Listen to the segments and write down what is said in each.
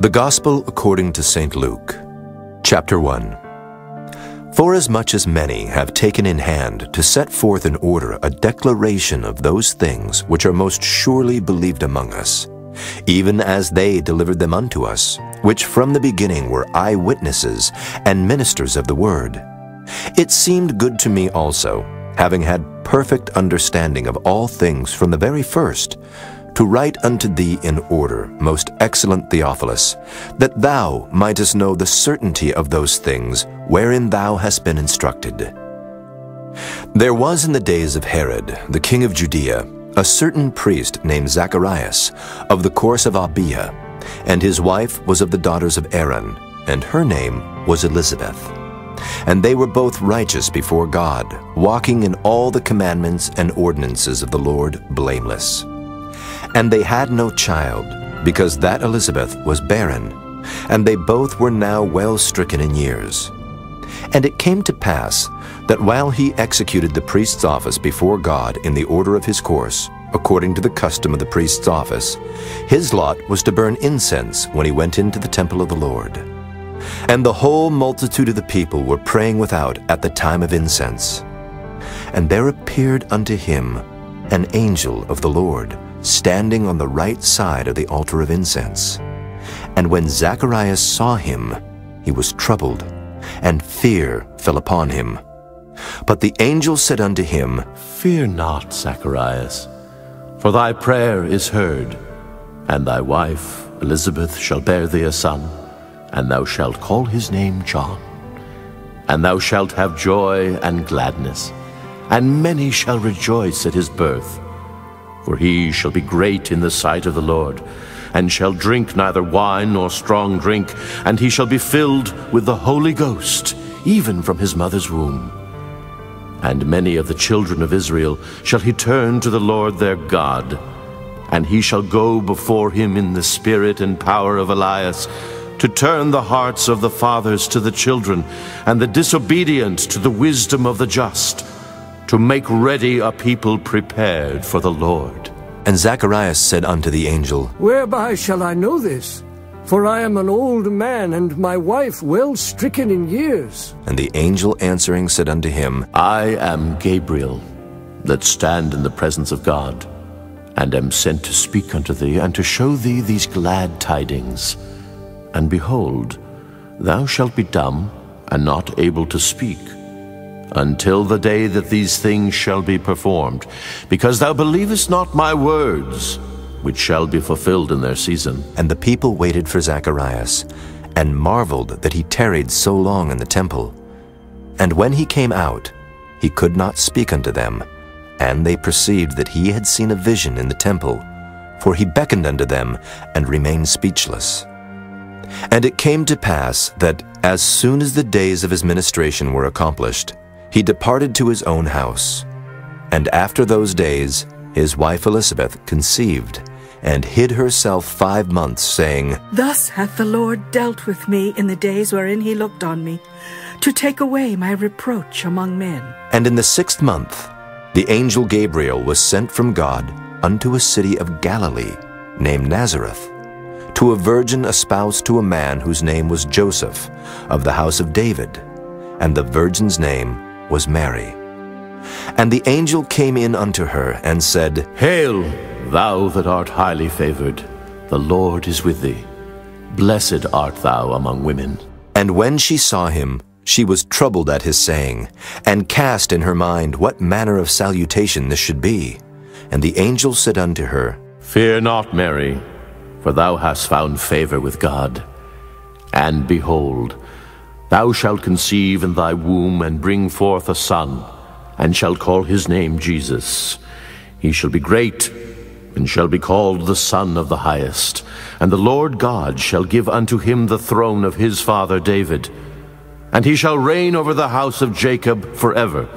The Gospel according to St. Luke, chapter 1. Forasmuch as much as many have taken in hand to set forth in order a declaration of those things which are most surely believed among us, even as they delivered them unto us, which from the beginning were eyewitnesses and ministers of the word. It seemed good to me also, having had perfect understanding of all things from the very first, to write unto thee in order, most excellent Theophilus, that thou mightest know the certainty of those things wherein thou hast been instructed. There was in the days of Herod, the king of Judea, a certain priest named Zacharias, of the course of Abia, and his wife was of the daughters of Aaron, and her name was Elizabeth. And they were both righteous before God, walking in all the commandments and ordinances of the Lord blameless. And they had no child, because that Elizabeth was barren, and they both were now well stricken in years. And it came to pass that while he executed the priest's office before God in the order of his course, according to the custom of the priest's office, his lot was to burn incense when he went into the temple of the Lord. And the whole multitude of the people were praying without at the time of incense. And there appeared unto him an angel of the Lord, standing on the right side of the altar of incense. And when Zacharias saw him, he was troubled, and fear fell upon him. But the angel said unto him, Fear not, Zacharias, for thy prayer is heard, and thy wife Elizabeth shall bear thee a son, and thou shalt call his name John. And thou shalt have joy and gladness, and many shall rejoice at his birth for he shall be great in the sight of the Lord, and shall drink neither wine nor strong drink, and he shall be filled with the Holy Ghost, even from his mother's womb. And many of the children of Israel shall he turn to the Lord their God, and he shall go before him in the spirit and power of Elias, to turn the hearts of the fathers to the children, and the disobedient to the wisdom of the just to make ready a people prepared for the Lord. And Zacharias said unto the angel, Whereby shall I know this? For I am an old man, and my wife well stricken in years. And the angel answering said unto him, I am Gabriel, that stand in the presence of God, and am sent to speak unto thee, and to show thee these glad tidings. And behold, thou shalt be dumb, and not able to speak until the day that these things shall be performed, because thou believest not my words, which shall be fulfilled in their season. And the people waited for Zacharias, and marveled that he tarried so long in the temple. And when he came out, he could not speak unto them, and they perceived that he had seen a vision in the temple, for he beckoned unto them, and remained speechless. And it came to pass that as soon as the days of his ministration were accomplished, he departed to his own house. And after those days, his wife Elizabeth conceived, and hid herself five months, saying, Thus hath the Lord dealt with me in the days wherein he looked on me, to take away my reproach among men. And in the sixth month, the angel Gabriel was sent from God unto a city of Galilee, named Nazareth, to a virgin espoused to a man whose name was Joseph, of the house of David, and the virgin's name was Mary. And the angel came in unto her and said, Hail, thou that art highly favored, the Lord is with thee. Blessed art thou among women. And when she saw him, she was troubled at his saying, and cast in her mind what manner of salutation this should be. And the angel said unto her, Fear not, Mary, for thou hast found favor with God. And behold, Thou shalt conceive in thy womb and bring forth a son, and shalt call his name Jesus. He shall be great, and shall be called the Son of the Highest. And the Lord God shall give unto him the throne of his father David. And he shall reign over the house of Jacob forever,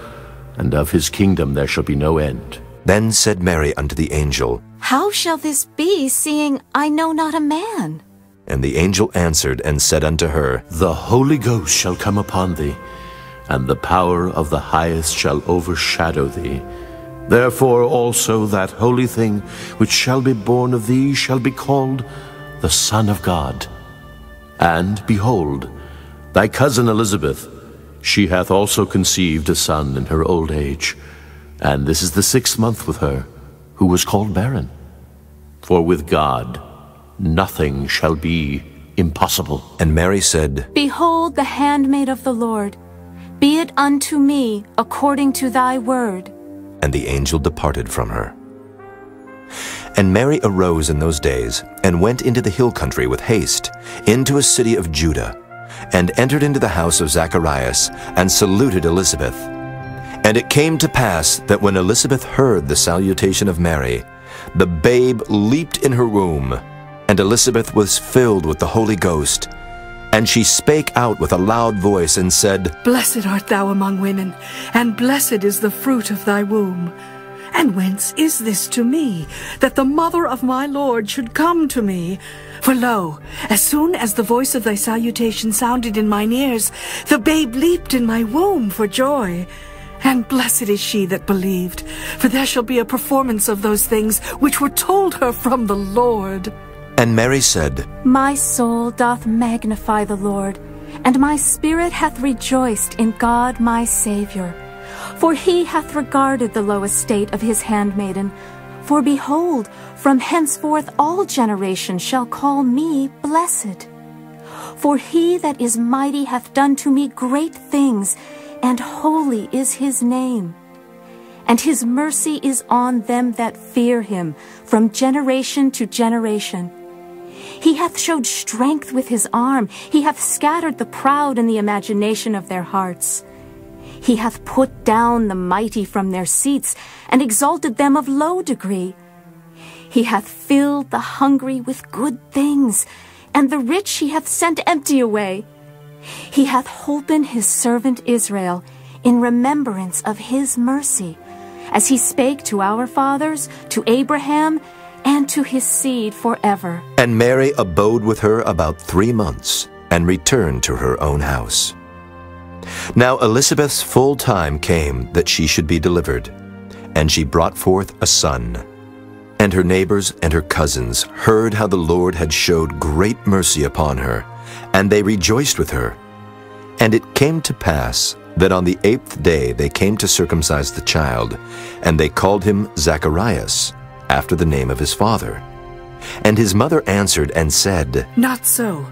and of his kingdom there shall be no end. Then said Mary unto the angel, How shall this be, seeing I know not a man? And the angel answered and said unto her, The Holy Ghost shall come upon thee, and the power of the highest shall overshadow thee. Therefore also that holy thing which shall be born of thee shall be called the Son of God. And behold, thy cousin Elizabeth, she hath also conceived a son in her old age, and this is the sixth month with her, who was called barren. For with God nothing shall be impossible. And Mary said, Behold the handmaid of the Lord. Be it unto me according to thy word. And the angel departed from her. And Mary arose in those days, and went into the hill country with haste, into a city of Juda, and entered into the house of Zacharias, and saluted Elizabeth. And it came to pass that when Elizabeth heard the salutation of Mary, the babe leaped in her womb, and Elizabeth was filled with the Holy Ghost. And she spake out with a loud voice, and said, Blessed art thou among women, and blessed is the fruit of thy womb. And whence is this to me, that the mother of my Lord should come to me? For lo, as soon as the voice of thy salutation sounded in mine ears, the babe leaped in my womb for joy. And blessed is she that believed, for there shall be a performance of those things which were told her from the Lord. And Mary said, My soul doth magnify the Lord, and my spirit hath rejoiced in God my Saviour. For he hath regarded the low estate of his handmaiden. For behold, from henceforth all generations shall call me blessed. For he that is mighty hath done to me great things, and holy is his name. And his mercy is on them that fear him from generation to generation. He hath showed strength with his arm. He hath scattered the proud in the imagination of their hearts. He hath put down the mighty from their seats, and exalted them of low degree. He hath filled the hungry with good things, and the rich he hath sent empty away. He hath holpen his servant Israel in remembrance of his mercy, as he spake to our fathers, to Abraham, and to his seed forever. And Mary abode with her about three months, and returned to her own house. Now Elizabeth's full time came that she should be delivered, and she brought forth a son. And her neighbors and her cousins heard how the Lord had showed great mercy upon her, and they rejoiced with her. And it came to pass that on the eighth day they came to circumcise the child, and they called him Zacharias, after the name of his father. And his mother answered and said, Not so,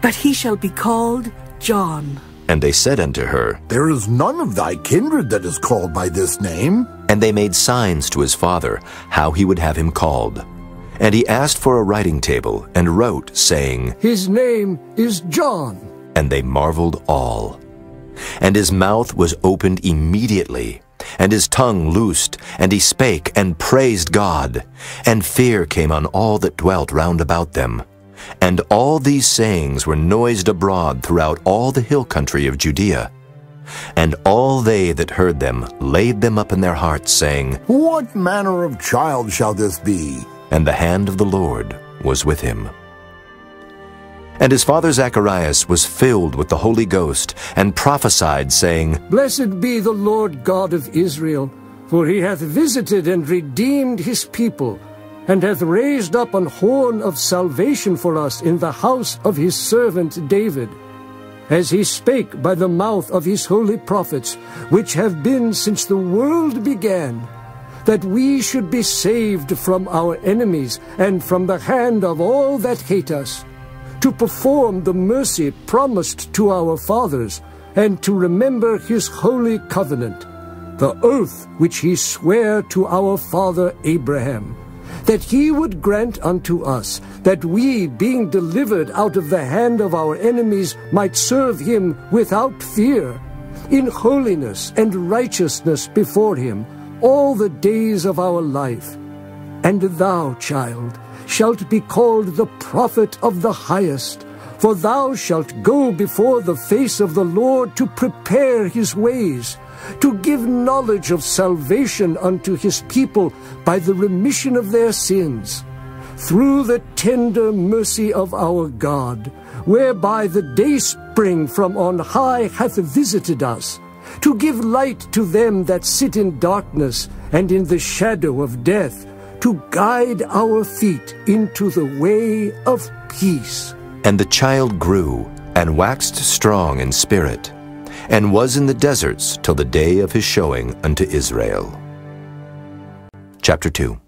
but he shall be called John. And they said unto her, There is none of thy kindred that is called by this name. And they made signs to his father how he would have him called. And he asked for a writing table, and wrote, saying, His name is John. And they marveled all. And his mouth was opened immediately, and his tongue loosed, and he spake and praised God. And fear came on all that dwelt round about them. And all these sayings were noised abroad throughout all the hill country of Judea. And all they that heard them laid them up in their hearts, saying, What manner of child shall this be? And the hand of the Lord was with him. And his father Zacharias was filled with the Holy Ghost, and prophesied, saying, Blessed be the Lord God of Israel, for he hath visited and redeemed his people, and hath raised up an horn of salvation for us in the house of his servant David, as he spake by the mouth of his holy prophets, which have been since the world began, that we should be saved from our enemies and from the hand of all that hate us, to perform the mercy promised to our fathers, and to remember his holy covenant, the oath which he sware to our father Abraham, that he would grant unto us that we, being delivered out of the hand of our enemies, might serve him without fear, in holiness and righteousness before him, all the days of our life. And thou, child, shalt be called the prophet of the highest, for thou shalt go before the face of the Lord to prepare his ways, to give knowledge of salvation unto his people by the remission of their sins, through the tender mercy of our God, whereby the day spring from on high hath visited us, to give light to them that sit in darkness and in the shadow of death, to guide our feet into the way of peace. And the child grew and waxed strong in spirit, and was in the deserts till the day of his showing unto Israel. Chapter 2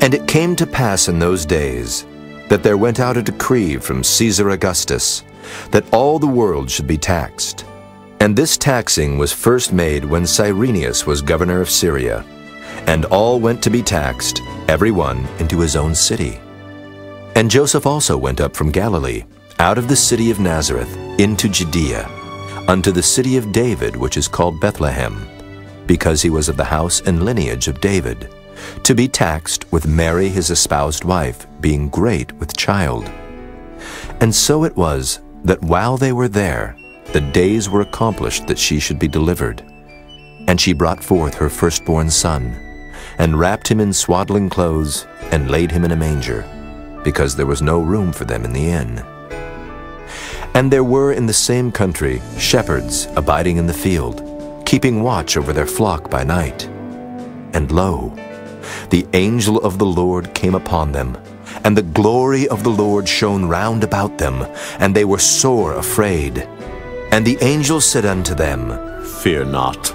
And it came to pass in those days that there went out a decree from Caesar Augustus that all the world should be taxed. And this taxing was first made when Cyrenius was governor of Syria, and all went to be taxed, every one into his own city. And Joseph also went up from Galilee, out of the city of Nazareth, into Judea, unto the city of David, which is called Bethlehem, because he was of the house and lineage of David, to be taxed with Mary his espoused wife, being great with child. And so it was that while they were there, the days were accomplished that she should be delivered. And she brought forth her firstborn son, and wrapped him in swaddling clothes, and laid him in a manger, because there was no room for them in the inn. And there were in the same country shepherds abiding in the field, keeping watch over their flock by night. And lo, the angel of the Lord came upon them, and the glory of the Lord shone round about them, and they were sore afraid. And the angel said unto them, Fear not,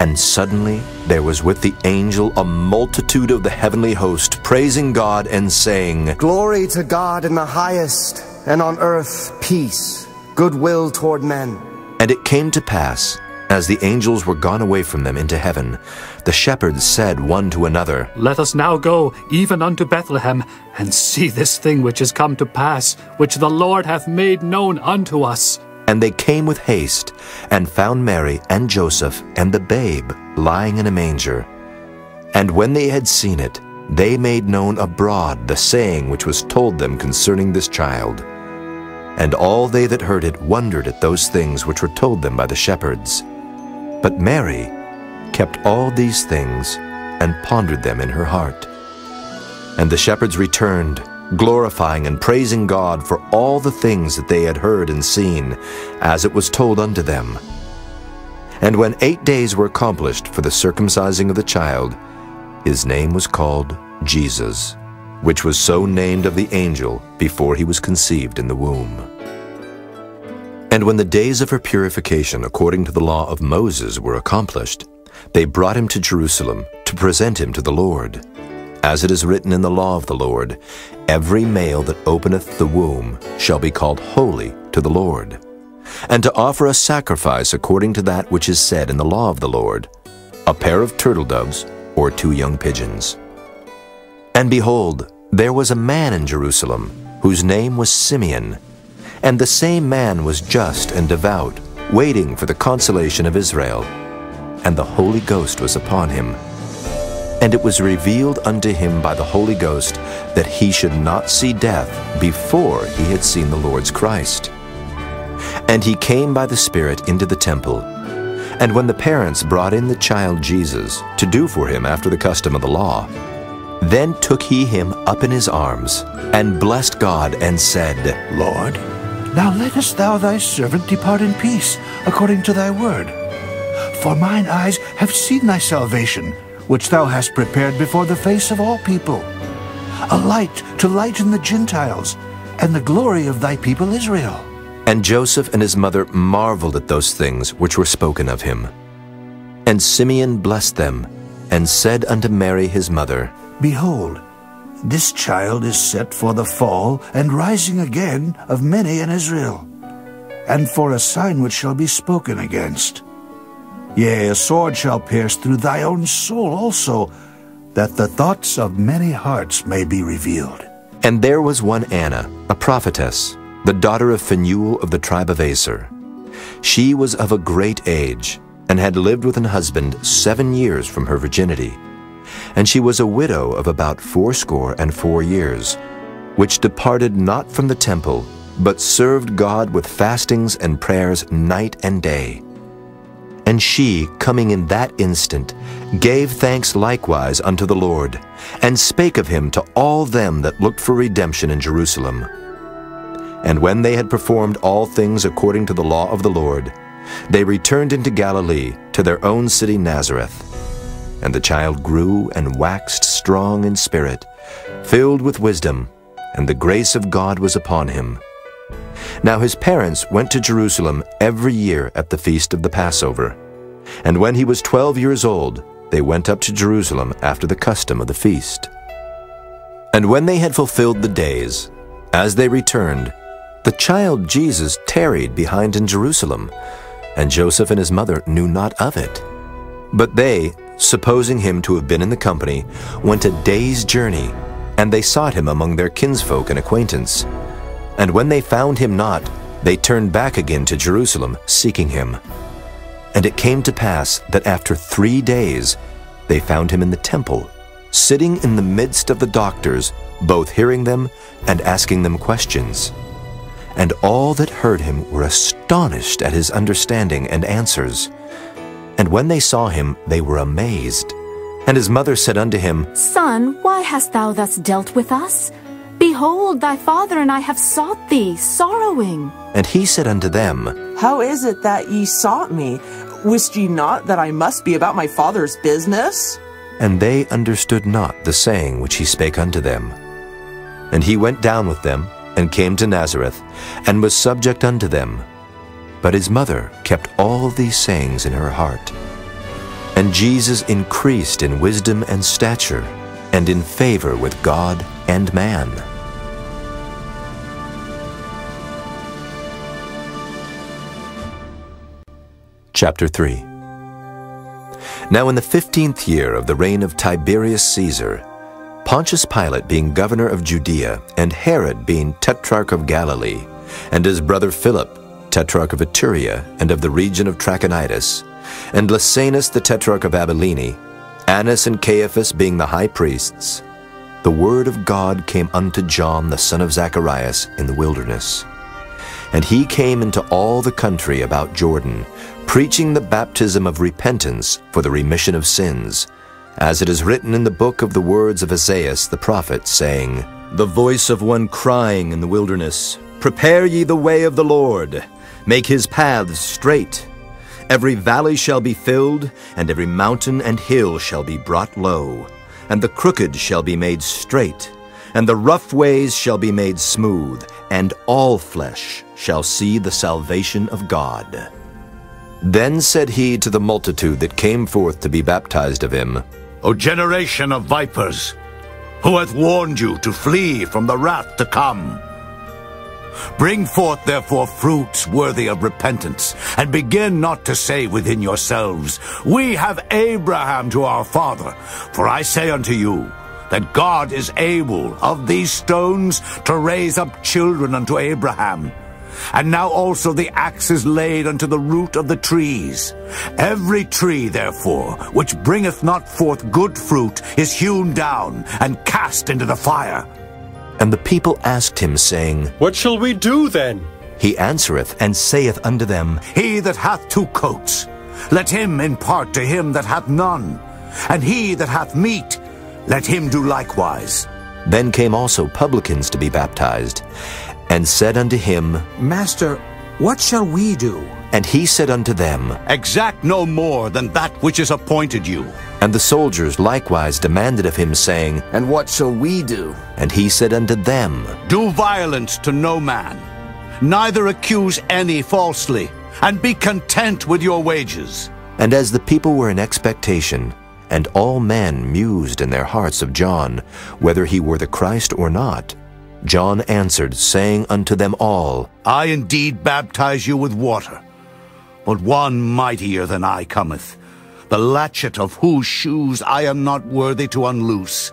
And suddenly there was with the angel a multitude of the heavenly host, praising God and saying, Glory to God in the highest, and on earth peace, goodwill toward men. And it came to pass, as the angels were gone away from them into heaven, the shepherds said one to another, Let us now go even unto Bethlehem, and see this thing which is come to pass, which the Lord hath made known unto us. And they came with haste, and found Mary and Joseph and the babe lying in a manger. And when they had seen it, they made known abroad the saying which was told them concerning this child. And all they that heard it wondered at those things which were told them by the shepherds. But Mary kept all these things and pondered them in her heart. And the shepherds returned, glorifying and praising God for all the things that they had heard and seen, as it was told unto them. And when eight days were accomplished for the circumcising of the child, his name was called Jesus, which was so named of the angel before he was conceived in the womb. And when the days of her purification according to the law of Moses were accomplished, they brought him to Jerusalem to present him to the Lord. As it is written in the law of the Lord, every male that openeth the womb shall be called holy to the Lord. And to offer a sacrifice according to that which is said in the law of the Lord, a pair of turtle doves or two young pigeons. And behold, there was a man in Jerusalem, whose name was Simeon. And the same man was just and devout, waiting for the consolation of Israel. And the Holy Ghost was upon him. And it was revealed unto him by the Holy Ghost that he should not see death before he had seen the Lord's Christ. And he came by the Spirit into the temple. And when the parents brought in the child Jesus to do for him after the custom of the law, then took he him up in his arms, and blessed God, and said, Lord, now lettest thou thy servant depart in peace, according to thy word. For mine eyes have seen thy salvation, which thou hast prepared before the face of all people, a light to lighten the Gentiles, and the glory of thy people Israel. And Joseph and his mother marveled at those things which were spoken of him. And Simeon blessed them, and said unto Mary his mother, Behold, this child is set for the fall and rising again of many in Israel, and for a sign which shall be spoken against. Yea, a sword shall pierce through thy own soul also, that the thoughts of many hearts may be revealed. And there was one Anna, a prophetess, the daughter of Phanuel of the tribe of Aser. She was of a great age, and had lived with an husband seven years from her virginity. And she was a widow of about fourscore and four years, which departed not from the temple, but served God with fastings and prayers night and day. And she, coming in that instant, gave thanks likewise unto the Lord, and spake of him to all them that looked for redemption in Jerusalem. And when they had performed all things according to the law of the Lord, they returned into Galilee to their own city Nazareth. And the child grew and waxed strong in spirit, filled with wisdom, and the grace of God was upon him. Now his parents went to Jerusalem every year at the feast of the Passover. And when he was twelve years old, they went up to Jerusalem after the custom of the feast. And when they had fulfilled the days, as they returned, the child Jesus tarried behind in Jerusalem, and Joseph and his mother knew not of it. But they, supposing him to have been in the company, went a day's journey, and they sought him among their kinsfolk and acquaintance. And when they found him not, they turned back again to Jerusalem, seeking him. And it came to pass that after three days they found him in the temple, sitting in the midst of the doctors, both hearing them and asking them questions. And all that heard him were astonished at his understanding and answers. And when they saw him, they were amazed. And his mother said unto him, Son, why hast thou thus dealt with us? Behold, thy father and I have sought thee, sorrowing. And he said unto them, How is it that ye sought me? Wist ye not that I must be about my father's business? And they understood not the saying which he spake unto them. And he went down with them, and came to Nazareth, and was subject unto them. But his mother kept all these sayings in her heart. And Jesus increased in wisdom and stature, and in favor with God and man. Chapter 3 Now in the fifteenth year of the reign of Tiberius Caesar, Pontius Pilate being governor of Judea, and Herod being tetrarch of Galilee, and his brother Philip, tetrarch of Iturea, and of the region of Trachonitis, and Lysanias the tetrarch of Abilene, Annas and Caiaphas being the high priests, the word of God came unto John the son of Zacharias in the wilderness. And he came into all the country about Jordan, preaching the baptism of repentance for the remission of sins, as it is written in the book of the words of Isaiah the prophet, saying, The voice of one crying in the wilderness, Prepare ye the way of the Lord, make his paths straight. Every valley shall be filled, and every mountain and hill shall be brought low, and the crooked shall be made straight, and the rough ways shall be made smooth, and all flesh shall see the salvation of God. Then said he to the multitude that came forth to be baptized of him, O generation of vipers, who hath warned you to flee from the wrath to come? Bring forth therefore fruits worthy of repentance, and begin not to say within yourselves, We have Abraham to our father. For I say unto you, that God is able of these stones to raise up children unto Abraham. And now also the axe is laid unto the root of the trees. Every tree, therefore, which bringeth not forth good fruit, is hewn down and cast into the fire. And the people asked him, saying, What shall we do then? He answereth and saith unto them, He that hath two coats, let him impart to him that hath none. And he that hath meat, let him do likewise. Then came also publicans to be baptized, and said unto him, Master, what shall we do? And he said unto them, Exact no more than that which is appointed you. And the soldiers likewise demanded of him, saying, And what shall we do? And he said unto them, Do violence to no man, neither accuse any falsely, and be content with your wages. And as the people were in expectation, and all men mused in their hearts of John, whether he were the Christ or not, John answered, saying unto them all, I indeed baptize you with water, but one mightier than I cometh, the latchet of whose shoes I am not worthy to unloose.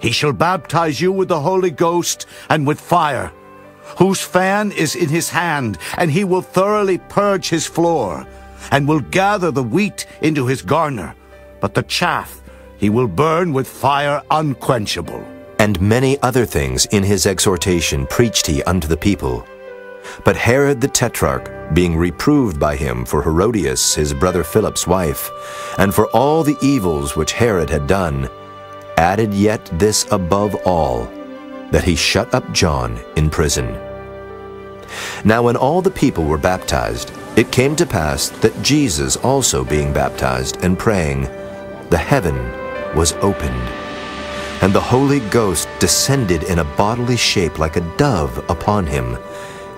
He shall baptize you with the Holy Ghost and with fire, whose fan is in his hand, and he will thoroughly purge his floor, and will gather the wheat into his garner, but the chaff he will burn with fire unquenchable. And many other things in his exhortation preached he unto the people. But Herod the Tetrarch, being reproved by him for Herodias his brother Philip's wife, and for all the evils which Herod had done, added yet this above all, that he shut up John in prison. Now when all the people were baptized, it came to pass that Jesus also being baptized and praying, the heaven was opened, and the Holy Ghost descended in a bodily shape like a dove upon him.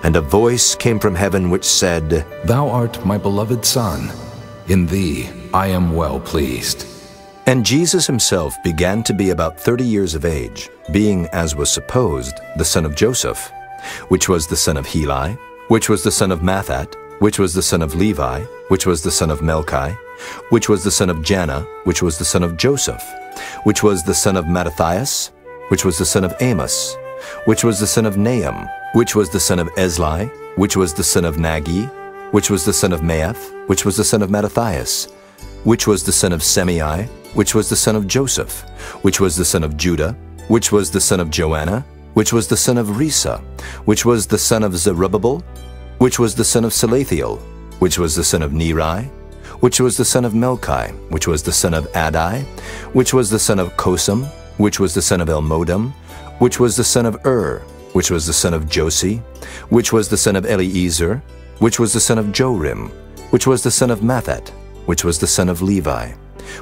And a voice came from heaven which said, Thou art my beloved Son. In thee I am well pleased. And Jesus himself began to be about thirty years of age, being, as was supposed, the son of Joseph, which was the son of Heli, which was the son of Matthat, which was the son of Levi, which was the son of Melchi, which was the son of Janna, which was the son of Joseph, which was the son of Mattathias, which was the son of Amos, which was the son of Nahum, which was the son of Esli, which was the son of Nagge, which was the son of Maath, which was the son of Mattathias, which was the son of Semei, which was the son of Joseph, which was the son of Juda, which was the son of Joanna, which was the son of Rhesa, which was the son of Zerubbabel, which was the son of Salathiel, which was the son of Neri, which was the son of Melchi, which was the son of Addi, which was the son of Cosam, which was the son of Elmodam, which was the son of Ur, which was the son of Jose, which was the son of Eliezer, which was the son of Jorim, which was the son of Matthat, which was the son of Levi,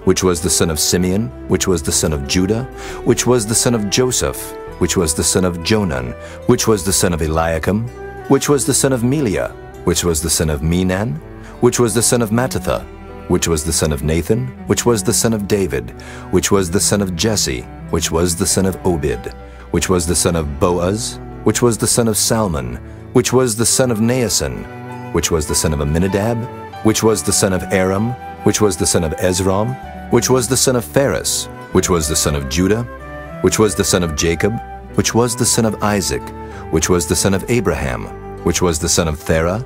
which was the son of Simeon, which was the son of Juda, which was the son of Joseph, which was the son of Jonan, which was the son of Eliakim, which was the son of Melea, which was the son of Menan, which was the son of Mattatha, which was the son of Nathan, which was the son of David, which was the son of Jesse, which was the son of Obed, which was the son of Booz, which was the son of Salmon, which was the son of Naasson, which was the son of Aminadab, which was the son of Aram, which was the son of Esrom, which was the son of Phares, which was the son of Juda, which was the son of Jacob, which was the son of Isaac, which was the son of Abraham, which was the son of Thara,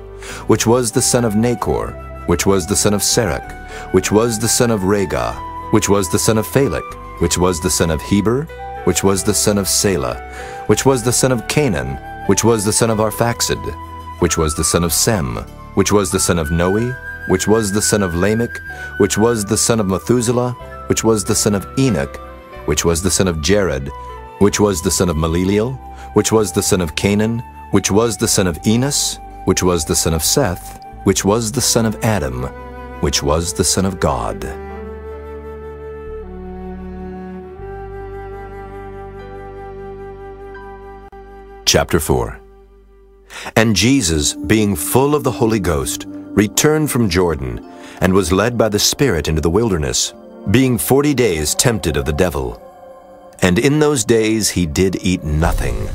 which was the son of Nachor, which was the son of Saruch, which was the son of Ragau, which was the son of Phalec, which was the son of Heber, which was the son of Sala, which was the son of Cainan, which was the son of Arphaxad, which was the son of Sem, which was the son of Noe, which was the son of Lamech, which was the son of Mathusala, which was the son of Enoch, which was the son of Jared, which was the son of Maleleel, which was the son of Cainan, which was the son of Enos, which was the son of Seth, which was the son of Adam, which was the son of God. Chapter 4 And Jesus, being full of the Holy Ghost, returned from Jordan, and was led by the Spirit into the wilderness, being forty days tempted of the devil. And in those days he did eat nothing.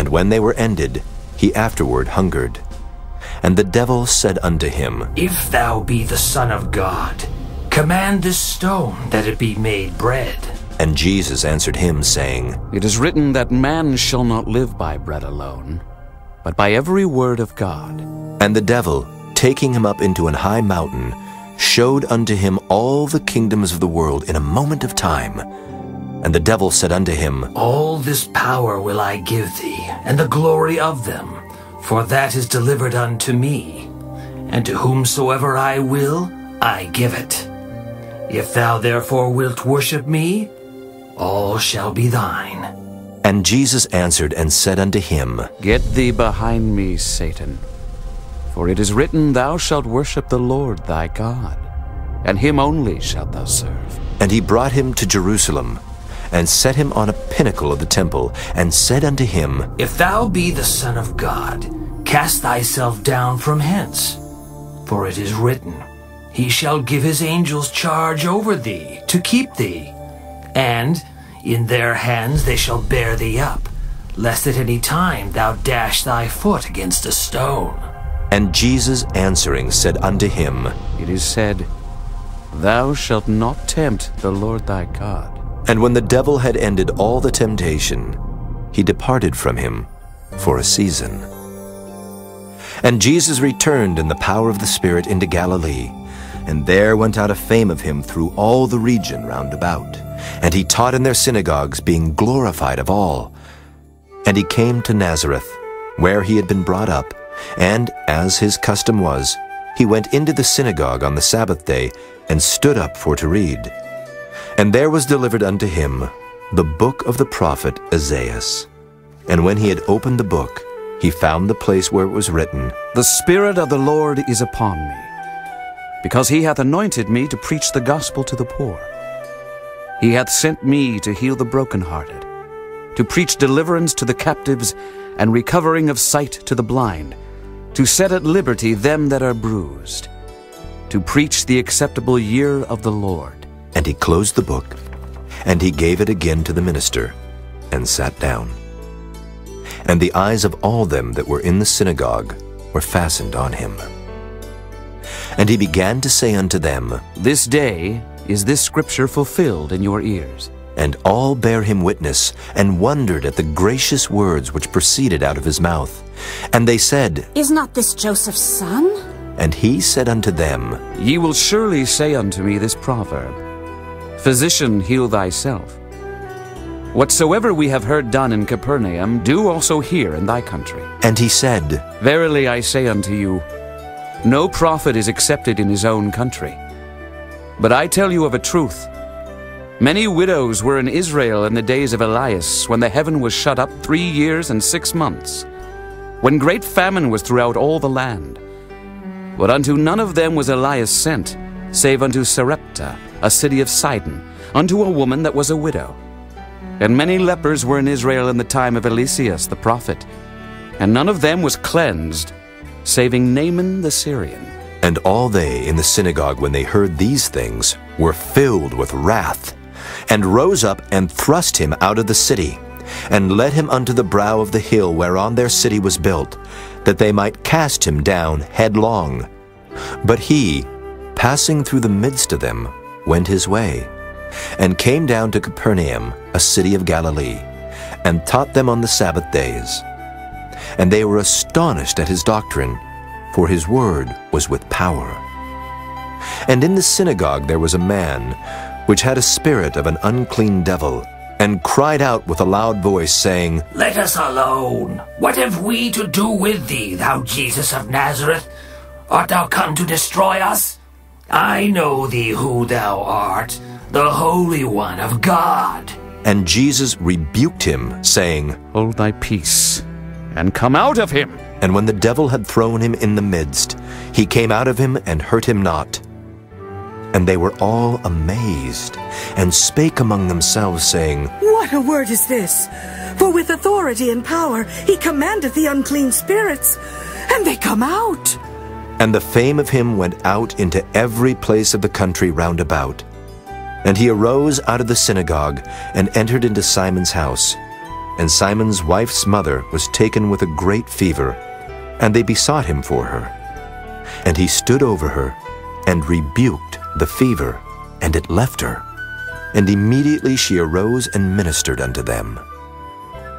And when they were ended, he afterward hungered. And the devil said unto him, If thou be the Son of God, command this stone that it be made bread. And Jesus answered him, saying, It is written that man shall not live by bread alone, but by every word of God. And the devil, taking him up into an high mountain, showed unto him all the kingdoms of the world in a moment of time. And the devil said unto him, All this power will I give thee, and the glory of them, for that is delivered unto me. And to whomsoever I will, I give it. If thou therefore wilt worship me, all shall be thine. And Jesus answered and said unto him, Get thee behind me, Satan. For it is written, Thou shalt worship the Lord thy God, and him only shalt thou serve. And he brought him to Jerusalem, and set him on a pinnacle of the temple, and said unto him, If thou be the Son of God, cast thyself down from hence. For it is written, He shall give his angels charge over thee, to keep thee. And in their hands they shall bear thee up, lest at any time thou dash thy foot against a stone. And Jesus answering said unto him, It is said, Thou shalt not tempt the Lord thy God. And when the devil had ended all the temptation, he departed from him for a season. And Jesus returned in the power of the Spirit into Galilee, and there went out a fame of him through all the region round about. And he taught in their synagogues, being glorified of all. And he came to Nazareth, where he had been brought up, And, as his custom was, he went into the synagogue on the Sabbath day and stood up for to read. And there was delivered unto him the book of the prophet Isaiah. And when he had opened the book, he found the place where it was written, The Spirit of the Lord is upon me, because he hath anointed me to preach the gospel to the poor. He hath sent me to heal the brokenhearted, to preach deliverance to the captives, and recovering of sight to the blind, to set at liberty them that are bruised, to preach the acceptable year of the Lord. And he closed the book, and he gave it again to the minister, and sat down. And the eyes of all them that were in the synagogue were fastened on him. And he began to say unto them, This day is this scripture fulfilled in your ears. And all bare him witness, and wondered at the gracious words which proceeded out of his mouth. And they said, Is not this Joseph's son? And he said unto them, Ye will surely say unto me this proverb, Physician, heal thyself. Whatsoever we have heard done in Capernaum, do also here in thy country. And he said, Verily I say unto you, no prophet is accepted in his own country. But I tell you of a truth. Many widows were in Israel in the days of Elias, when the heaven was shut up three years and six months, when great famine was throughout all the land. But unto none of them was Elias sent, save unto Sarepta, a city of Sidon, unto a woman that was a widow. And many lepers were in Israel in the time of Eliseus the prophet, and none of them was cleansed, saving Naaman the Syrian. And all they in the synagogue, when they heard these things, were filled with wrath, and rose up and thrust him out of the city, and led him unto the brow of the hill whereon their city was built, that they might cast him down headlong. But he, passing through the midst of them, went his way, and came down to Capernaum, a city of Galilee, and taught them on the Sabbath days. And they were astonished at his doctrine, for his word was with power. And in the synagogue there was a man which had a spirit of an unclean devil, and cried out with a loud voice, saying, Let us alone. What have we to do with thee, thou Jesus of Nazareth? Art thou come to destroy us? I know thee who thou art, the Holy One of God. And Jesus rebuked him, saying, Hold thy peace, and come out of him. And when the devil had thrown him in the midst, he came out of him and hurt him not. And they were all amazed, and spake among themselves, saying, What a word is this! For with authority and power he commandeth the unclean spirits, and they come out. And the fame of him went out into every place of the country round about. And he arose out of the synagogue, and entered into Simon's house. And Simon's wife's mother was taken with a great fever, and they besought him for her. And he stood over her, and rebuked the fever, and it left her. And immediately she arose and ministered unto them.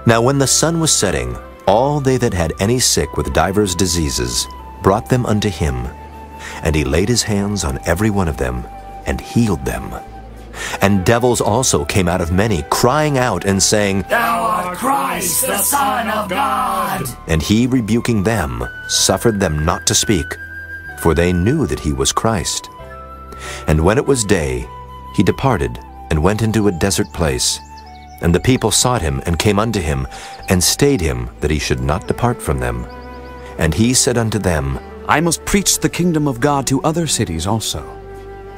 Now when the sun was setting, all they that had any sick with divers diseases brought them unto him. And he laid his hands on every one of them, and healed them. And devils also came out of many, crying out and saying, Thou art Christ, the Son of God. And he, rebuking them, suffered them not to speak, for they knew that he was Christ. And when it was day, he departed, and went into a desert place. And the people sought him, and came unto him, and stayed him, that he should not depart from them. And he said unto them, I must preach the kingdom of God to other cities also,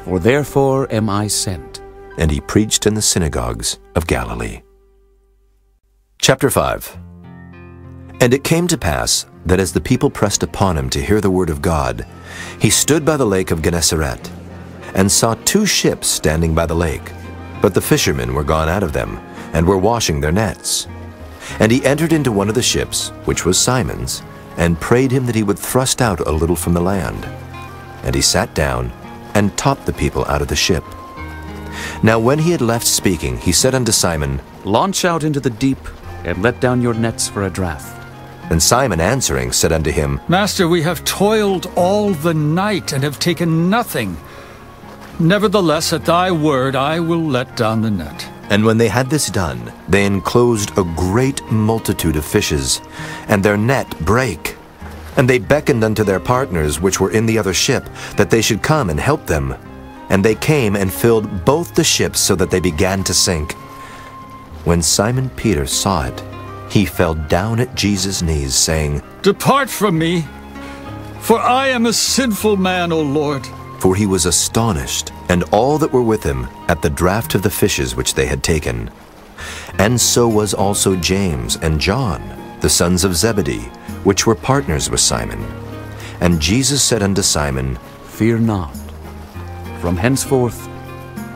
for therefore am I sent. And he preached in the synagogues of Galilee. Chapter 5 And it came to pass that as the people pressed upon him to hear the word of God, he stood by the lake of Gennesaret, and saw two ships standing by the lake. But the fishermen were gone out of them, and were washing their nets. And he entered into one of the ships, which was Simon's, and prayed him that he would thrust out a little from the land. And he sat down, and taught the people out of the ship. Now when he had left speaking, he said unto Simon, Launch out into the deep, and let down your nets for a draught. And Simon answering said unto him, Master, we have toiled all the night, and have taken nothing. Nevertheless, at thy word I will let down the net. And when they had this done, they enclosed a great multitude of fishes, and their net brake. And they beckoned unto their partners which were in the other ship, that they should come and help them. And they came and filled both the ships so that they began to sink. When Simon Peter saw it, he fell down at Jesus' knees, saying, Depart from me, for I am a sinful man, O Lord. For he was astonished, and all that were with him, at the draught of the fishes which they had taken. And so was also James and John, the sons of Zebedee, which were partners with Simon. And Jesus said unto Simon, Fear not. From henceforth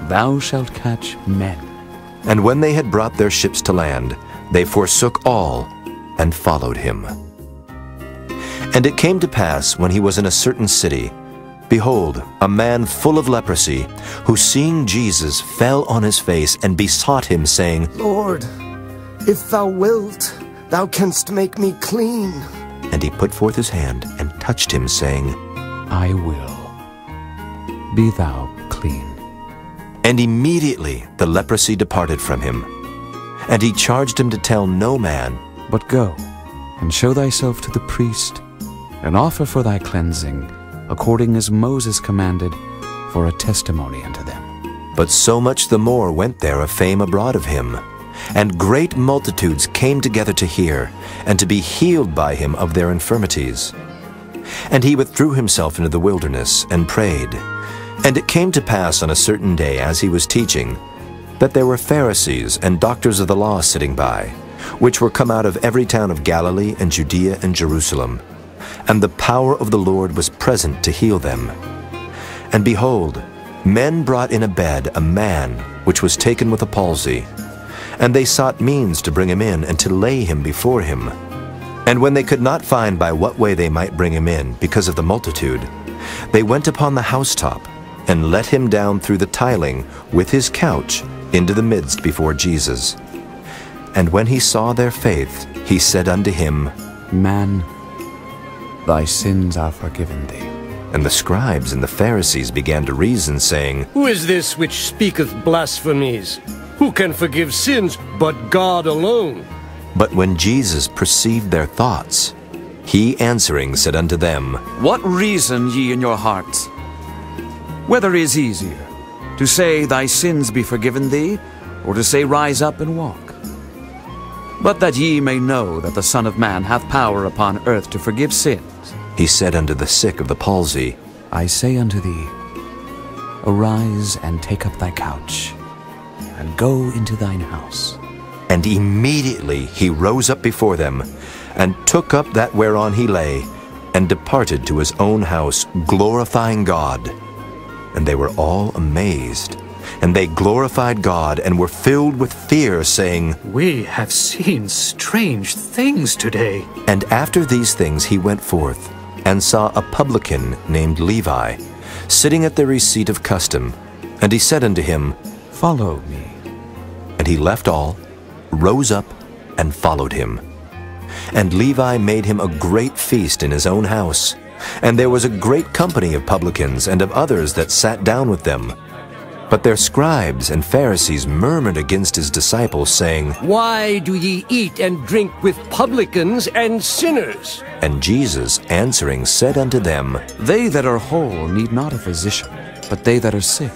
thou shalt catch men. And when they had brought their ships to land, they forsook all and followed him. And it came to pass, when he was in a certain city, behold, a man full of leprosy, who seeing Jesus fell on his face and besought him, saying, Lord, if thou wilt, thou canst make me clean. And he put forth his hand and touched him, saying, I will. Be thou clean. And immediately the leprosy departed from him. And he charged him to tell no man, But go, and show thyself to the priest, and offer for thy cleansing, according as Moses commanded, for a testimony unto them. But so much the more went there a fame abroad of him. And great multitudes came together to hear, and to be healed by him of their infirmities. And he withdrew himself into the wilderness, and prayed. And it came to pass on a certain day, as he was teaching, that there were Pharisees and doctors of the law sitting by, which were come out of every town of Galilee and Judea and Jerusalem. And the power of the Lord was present to heal them. And behold, men brought in a bed a man which was taken with a palsy. And they sought means to bring him in and to lay him before him. And when they could not find by what way they might bring him in, because of the multitude, they went upon the housetop and let him down through the tiling with his couch into the midst before Jesus. And when he saw their faith, he said unto him, Man, thy sins are forgiven thee. And the scribes and the Pharisees began to reason, saying, Who is this which speaketh blasphemies? Who can forgive sins but God alone? But when Jesus perceived their thoughts, he answering said unto them, What reason ye in your hearts? Whether is easier, to say, Thy sins be forgiven thee, or to say, Rise up and walk? But that ye may know that the Son of Man hath power upon earth to forgive sins, he said unto the sick of the palsy, I say unto thee, Arise and take up thy couch, and go into thine house. And immediately he rose up before them, and took up that whereon he lay, and departed to his own house, glorifying God. And they were all amazed. And they glorified God, and were filled with fear, saying, We have seen strange things today. And after these things he went forth, and saw a publican named Levi, sitting at the receipt of custom. And he said unto him, Follow me. And he left all, rose up, and followed him. And Levi made him a great feast in his own house. And there was a great company of publicans and of others that sat down with them. But their scribes and Pharisees murmured against his disciples, saying, Why do ye eat and drink with publicans and sinners? And Jesus answering said unto them, They that are whole need not a physician, but they that are sick.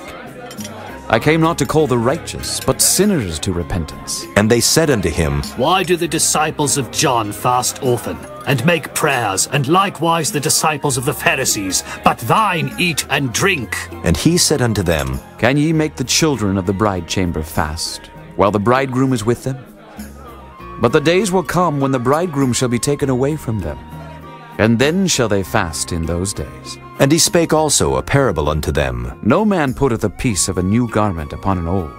I came not to call the righteous, but sinners to repentance. And they said unto him, Why do the disciples of John fast often, and make prayers, and likewise the disciples of the Pharisees, but thine eat and drink? And he said unto them, Can ye make the children of the bride chamber fast, while the bridegroom is with them? But the days will come when the bridegroom shall be taken away from them, and then shall they fast in those days. And he spake also a parable unto them. No man putteth a piece of a new garment upon an old.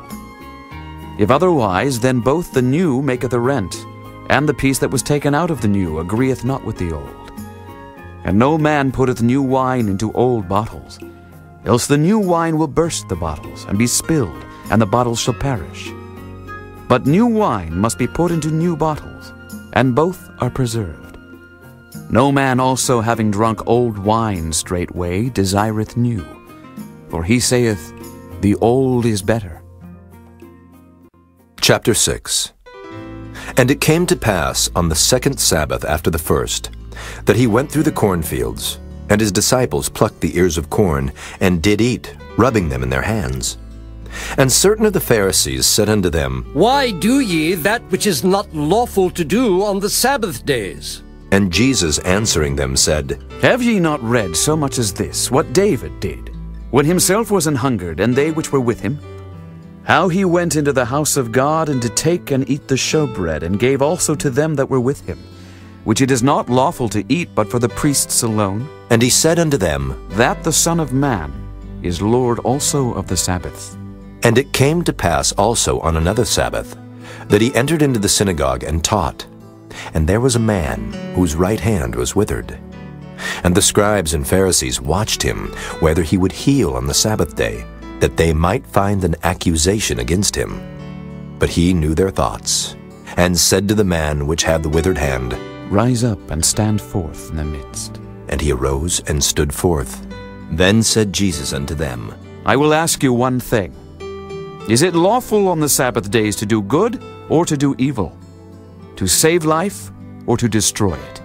If otherwise, then both the new maketh a rent, and the piece that was taken out of the new agreeth not with the old. And no man putteth new wine into old bottles, else the new wine will burst the bottles, and be spilled, and the bottles shall perish. But new wine must be put into new bottles, and both are preserved. No man also having drunk old wine straightway desireth new, for he saith, The old is better. Chapter 6 And it came to pass on the second Sabbath after the first, that he went through the cornfields, and his disciples plucked the ears of corn, and did eat, rubbing them in their hands. And certain of the Pharisees said unto them, Why do ye that which is not lawful to do on the Sabbath days? And Jesus answering them said, Have ye not read so much as this, what David did, when himself was an hungered, and they which were with him? How he went into the house of God, and did take and eat the showbread, and gave also to them that were with him, which it is not lawful to eat but for the priests alone? And he said unto them, That the Son of Man is Lord also of the Sabbath. And it came to pass also on another Sabbath, that he entered into the synagogue and taught. And there was a man whose right hand was withered. And the scribes and Pharisees watched him whether he would heal on the Sabbath day, that they might find an accusation against him. But he knew their thoughts, and said to the man which had the withered hand, Rise up and stand forth in the midst. And he arose and stood forth. Then said Jesus unto them, I will ask you one thing. Is it lawful on the Sabbath days to do good or to do evil? To save life or to destroy it?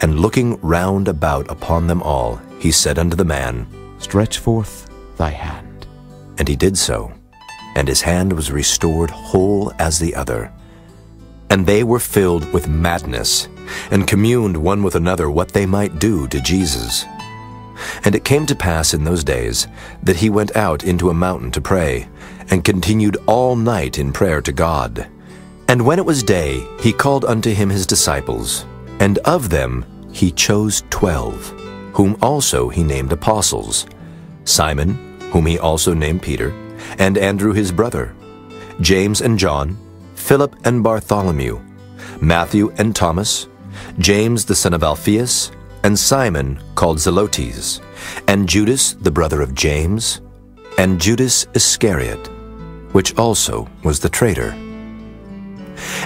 And looking round about upon them all, he said unto the man, Stretch forth thy hand. And he did so, and his hand was restored whole as the other. And they were filled with madness, and communed one with another what they might do to Jesus. And it came to pass in those days that he went out into a mountain to pray, and continued all night in prayer to God. And when it was day, he called unto him his disciples, and of them he chose twelve, whom also he named apostles Simon, whom he also named Peter, and Andrew his brother, James and John, Philip and Bartholomew, Matthew and Thomas, James the son of Alphaeus, and Simon called Zelotes, and Judas the brother of James, and Judas Iscariot, which also was the traitor.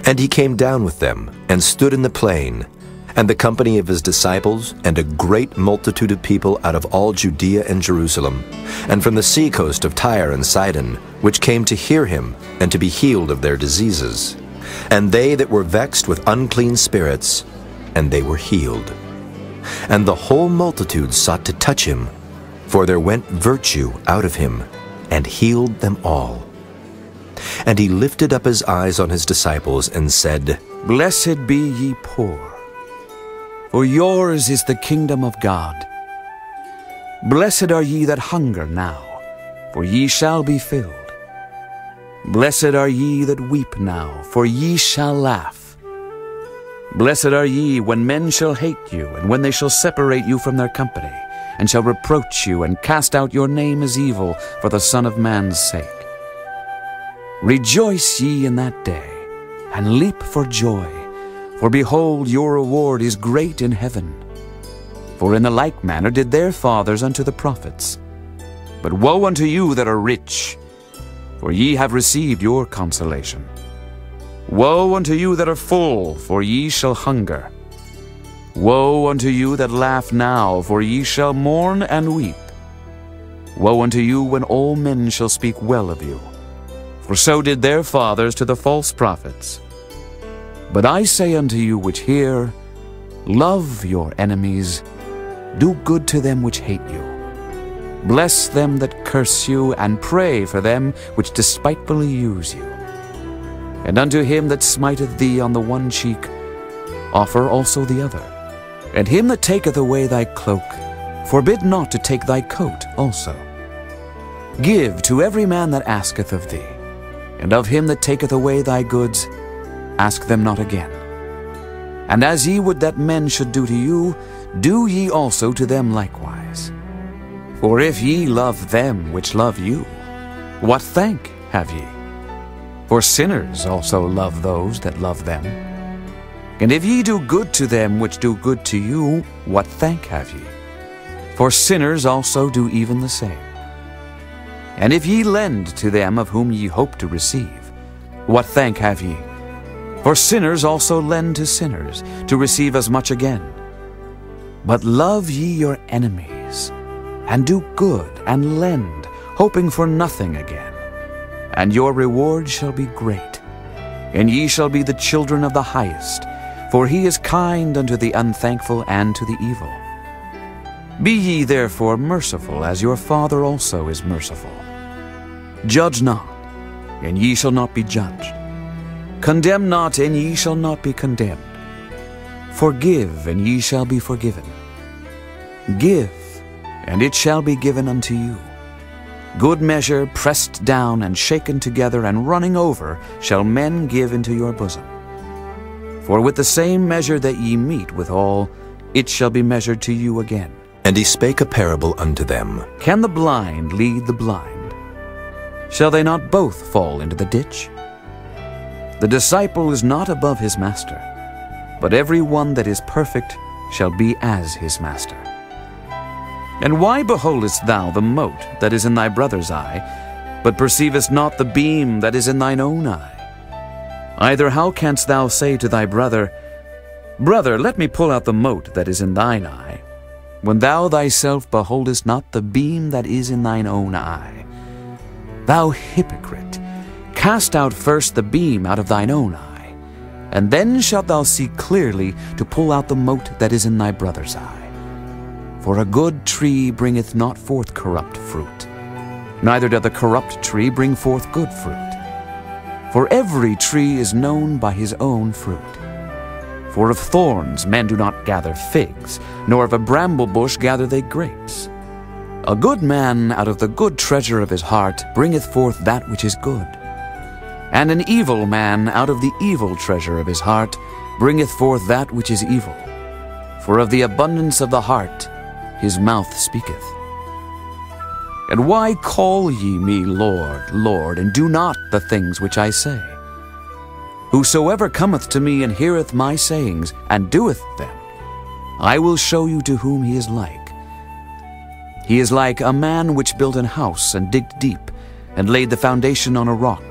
And he came down with them, and stood in the plain, and the company of his disciples, and a great multitude of people out of all Judea and Jerusalem, and from the sea coast of Tyre and Sidon, which came to hear him, and to be healed of their diseases. And they that were vexed with unclean spirits, and they were healed. And the whole multitude sought to touch him, for there went virtue out of him, and healed them all. And he lifted up his eyes on his disciples, and said, Blessed be ye poor, for yours is the kingdom of God. Blessed are ye that hunger now, for ye shall be filled. Blessed are ye that weep now, for ye shall laugh. Blessed are ye when men shall hate you, and when they shall separate you from their company, and shall reproach you, and cast out your name as evil for the Son of Man's sake. Rejoice ye in that day, and leap for joy, for behold, your reward is great in heaven. For in the like manner did their fathers unto the prophets. But woe unto you that are rich, for ye have received your consolation. Woe unto you that are full, for ye shall hunger. Woe unto you that laugh now, for ye shall mourn and weep. Woe unto you when all men shall speak well of you. For so did their fathers to the false prophets. But I say unto you which hear, Love your enemies, do good to them which hate you. Bless them that curse you, and pray for them which despitefully use you. And unto him that smiteth thee on the one cheek, offer also the other. And him that taketh away thy cloak, forbid not to take thy coat also. Give to every man that asketh of thee, and of him that taketh away thy goods, ask them not again. And as ye would that men should do to you, do ye also to them likewise. For if ye love them which love you, what thank have ye? For sinners also love those that love them. And if ye do good to them which do good to you, what thank have ye? For sinners also do even the same. And if ye lend to them of whom ye hope to receive, what thank have ye? For sinners also lend to sinners, to receive as much again. But love ye your enemies, and do good, and lend, hoping for nothing again. And your reward shall be great, and ye shall be the children of the highest, for he is kind unto the unthankful and to the evil. Be ye therefore merciful, as your Father also is merciful. Judge not, and ye shall not be judged. Condemn not, and ye shall not be condemned. Forgive, and ye shall be forgiven. Give, and it shall be given unto you. Good measure, pressed down and shaken together and running over, shall men give into your bosom. For with the same measure that ye meet withal, it shall be measured to you again. And he spake a parable unto them. Can the blind lead the blind? Shall they not both fall into the ditch? The disciple is not above his master, but every one that is perfect shall be as his master. And why beholdest thou the mote that is in thy brother's eye, but perceivest not the beam that is in thine own eye? Either how canst thou say to thy brother, Brother, let me pull out the mote that is in thine eye, when thou thyself beholdest not the beam that is in thine own eye? Thou hypocrite, cast out first the beam out of thine own eye, and then shalt thou see clearly to pull out the mote that is in thy brother's eye. For a good tree bringeth not forth corrupt fruit, neither doth a corrupt tree bring forth good fruit. For every tree is known by his own fruit. For of thorns men do not gather figs, nor of a bramble bush gather they grapes. A good man out of the good treasure of his heart bringeth forth that which is good. And an evil man out of the evil treasure of his heart bringeth forth that which is evil. For of the abundance of the heart his mouth speaketh. And why call ye me Lord, Lord, and do not the things which I say? Whosoever cometh to me and heareth my sayings, and doeth them, I will show you to whom he is like. He is like a man which built an house, and digged deep, and laid the foundation on a rock.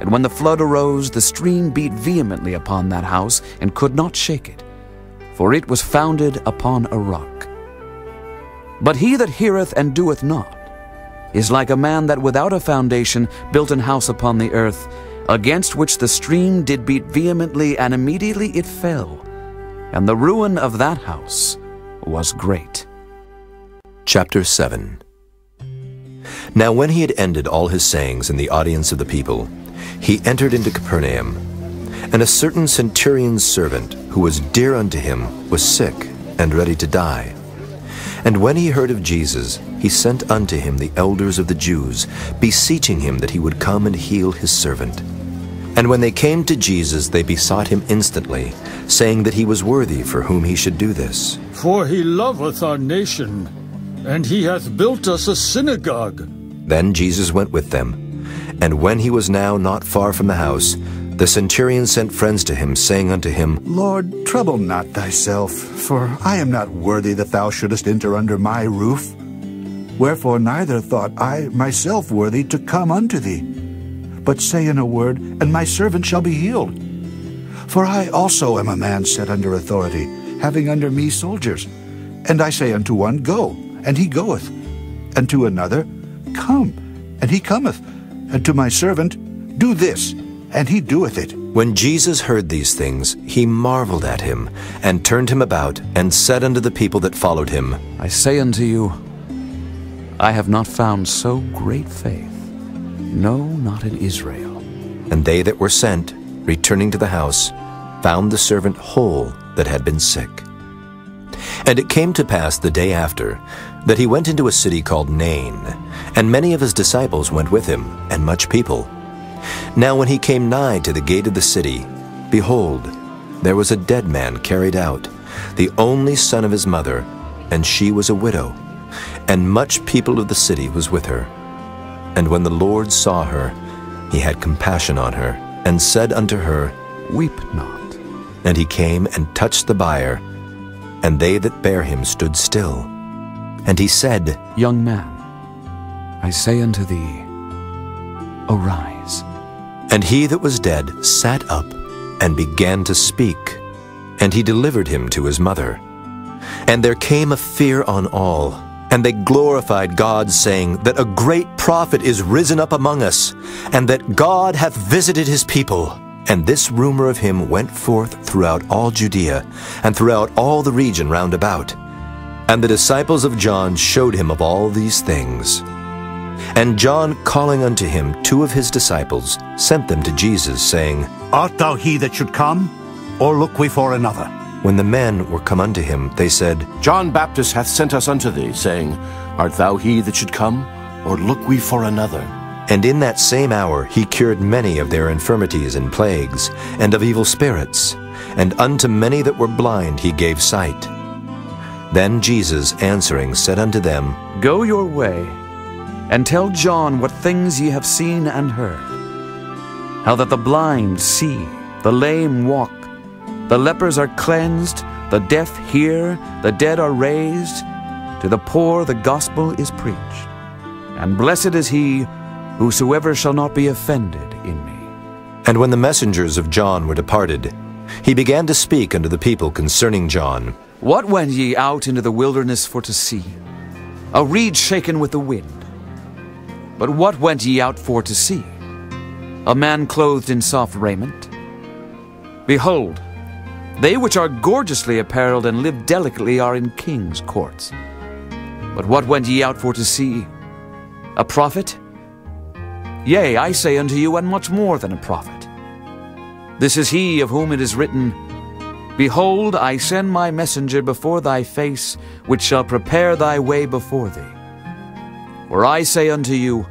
And when the flood arose, the stream beat vehemently upon that house, and could not shake it, for it was founded upon a rock. But he that heareth and doeth not, is like a man that without a foundation built an house upon the earth, against which the stream did beat vehemently, and immediately it fell. And the ruin of that house was great. Chapter 7 Now when he had ended all his sayings in the audience of the people, he entered into Capernaum. And a certain centurion's servant, who was dear unto him, was sick and ready to die. And when he heard of Jesus, he sent unto him the elders of the Jews, beseeching him that he would come and heal his servant. And when they came to Jesus, they besought him instantly, saying that he was worthy for whom he should do this. For he loveth our nation, and he hath built us a synagogue. Then Jesus went with them. And when he was now not far from the house, the centurion sent friends to him, saying unto him, Lord, trouble not thyself, for I am not worthy that thou shouldest enter under my roof. Wherefore neither thought I myself worthy to come unto thee. But say in a word, and my servant shall be healed. For I also am a man set under authority, having under me soldiers. And I say unto one, Go, and he goeth. And to another, Come, and he cometh. And to my servant, Do this, and he doeth it. When Jesus heard these things, he marveled at him, and turned him about, and said unto the people that followed him, I say unto you, I have not found so great faith, no, not in Israel. And they that were sent, returning to the house, found the servant whole that had been sick. And it came to pass the day after, that he went into a city called Nain, and many of his disciples went with him, and much people. Now when he came nigh to the gate of the city, behold, there was a dead man carried out, the only son of his mother, and she was a widow, and much people of the city was with her. And when the Lord saw her, he had compassion on her, and said unto her, Weep not. And he came and touched the bier, and they that bare him stood still. And he said, Young man, I say unto thee, Arise. And he that was dead sat up, and began to speak. And he delivered him to his mother. And there came a fear on all, and they glorified God, saying that a great prophet is risen up among us, and that God hath visited his people. And this rumor of him went forth throughout all Judea, and throughout all the region round about. And the disciples of John showed him of all these things. And John, calling unto him two of his disciples, sent them to Jesus, saying, Art thou he that should come, or look we for another? When the men were come unto him, they said, John Baptist hath sent us unto thee, saying, Art thou he that should come, or look we for another? And in that same hour he cured many of their infirmities and plagues, and of evil spirits, and unto many that were blind he gave sight. Then Jesus answering said unto them, Go your way, and tell John what things ye have seen and heard. How that the blind see, the lame walk, the lepers are cleansed, the deaf hear, the dead are raised, to the poor the gospel is preached. And blessed is he whosoever shall not be offended in me. And when the messengers of John were departed, he began to speak unto the people concerning John. What went ye out into the wilderness for to see? A reed shaken with the wind. But what went ye out for to see? A man clothed in soft raiment? Behold, they which are gorgeously apparelled and live delicately are in kings' courts. But what went ye out for to see? A prophet? Yea, I say unto you, and much more than a prophet. This is he of whom it is written, Behold, I send my messenger before thy face, which shall prepare thy way before thee. For I say unto you,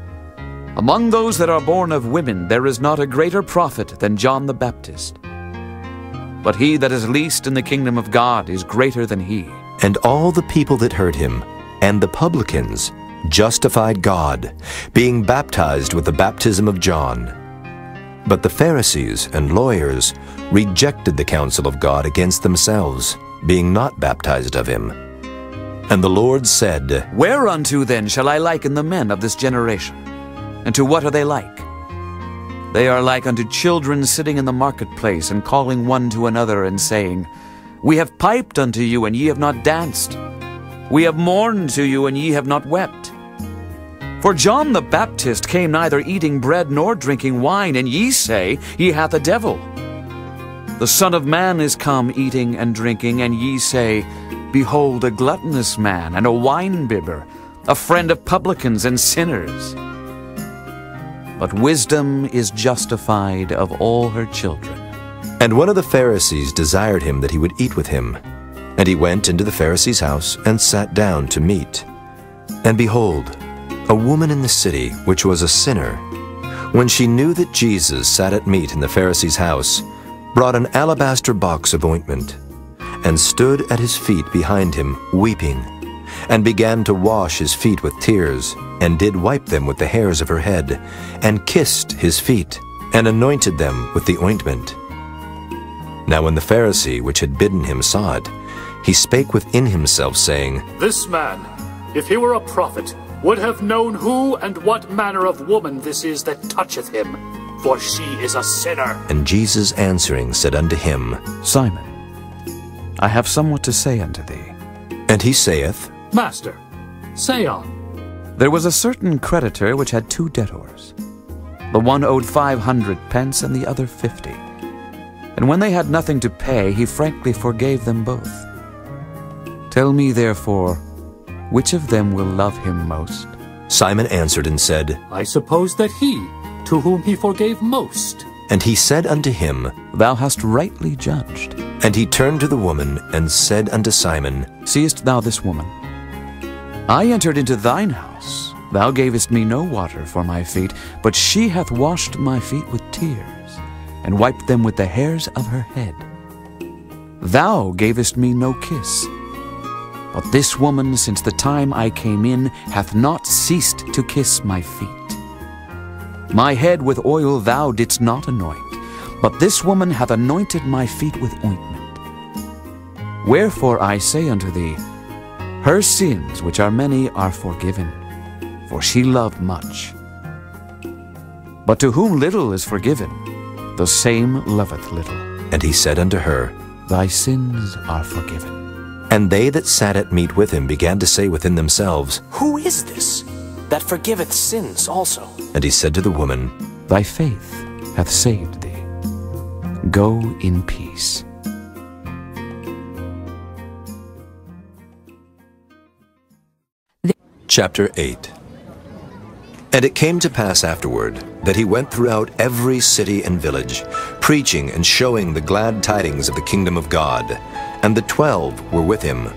Among those that are born of women there is not a greater prophet than John the Baptist. But he that is least in the kingdom of God is greater than he. And all the people that heard him, and the publicans, justified God, being baptized with the baptism of John. But the Pharisees and lawyers rejected the counsel of God against themselves, being not baptized of him. And the Lord said, Whereunto then shall I liken the men of this generation? And to what are they like? They are like unto children sitting in the marketplace, and calling one to another, and saying, We have piped unto you, and ye have not danced. We have mourned to you, and ye have not wept. For John the Baptist came neither eating bread nor drinking wine, and ye say, He hath a devil. The Son of Man is come eating and drinking, and ye say, Behold, a gluttonous man, and a winebibber, a friend of publicans and sinners. But wisdom is justified of all her children. And one of the Pharisees desired him that he would eat with him. And he went into the Pharisee's house, and sat down to meat. And behold, a woman in the city, which was a sinner, when she knew that Jesus sat at meat in the Pharisee's house, brought an alabaster box of ointment, and stood at his feet behind him, weeping, and began to wash his feet with tears, and did wipe them with the hairs of her head, and kissed his feet, and anointed them with the ointment. Now when the Pharisee which had bidden him saw it, he spake within himself, saying, This man, if he were a prophet, would have known who and what manner of woman this is that toucheth him, for she is a sinner. And Jesus answering said unto him, Simon, I have somewhat to say unto thee. And he saith, Master, say on. There was a certain creditor which had two debtors. The one owed five hundred pence, and the other fifty. And when they had nothing to pay, he frankly forgave them both. Tell me, therefore, which of them will love him most? Simon answered and said, I suppose that he, to whom he forgave most. And he said unto him, Thou hast rightly judged. And he turned to the woman, and said unto Simon, Seest thou this woman? I entered into thine house. Thou gavest me no water for my feet, but she hath washed my feet with tears, and wiped them with the hairs of her head. Thou gavest me no kiss. But this woman, since the time I came in, hath not ceased to kiss my feet. My head with oil thou didst not anoint, but this woman hath anointed my feet with ointment. Wherefore I say unto thee, her sins, which are many, are forgiven, for she loved much. But to whom little is forgiven, the same loveth little. And he said unto her, Thy sins are forgiven. And they that sat at meat with him began to say within themselves, Who is this that forgiveth sins also? And he said to the woman, Thy faith hath saved thee. Go in peace. Chapter 8 And it came to pass afterward that he went throughout every city and village, preaching and showing the glad tidings of the kingdom of God. And the twelve were with him.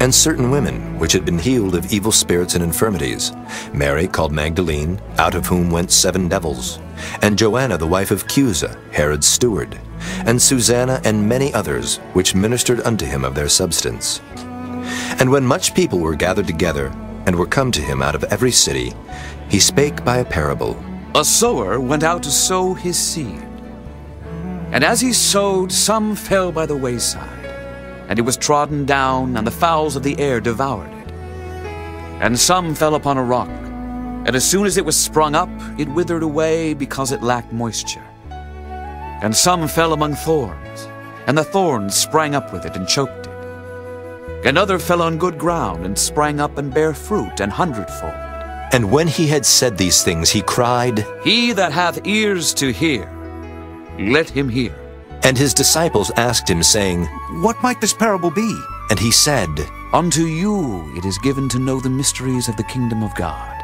And certain women which had been healed of evil spirits and infirmities, Mary called Magdalene, out of whom went seven devils, and Joanna the wife of Chuza, Herod's steward, and Susanna and many others, which ministered unto him of their substance. And when much people were gathered together, and were come to him out of every city, he spake by a parable. A sower went out to sow his seed. And as he sowed, some fell by the wayside, and it was trodden down, and the fowls of the air devoured it. And some fell upon a rock, and as soon as it was sprung up, it withered away because it lacked moisture. And some fell among thorns, and the thorns sprang up with it and choked. Another fell on good ground and sprang up and bare fruit an hundredfold. And when he had said these things, he cried, He that hath ears to hear, let him hear. And his disciples asked him, saying, What might this parable be? And he said, Unto you it is given to know the mysteries of the kingdom of God,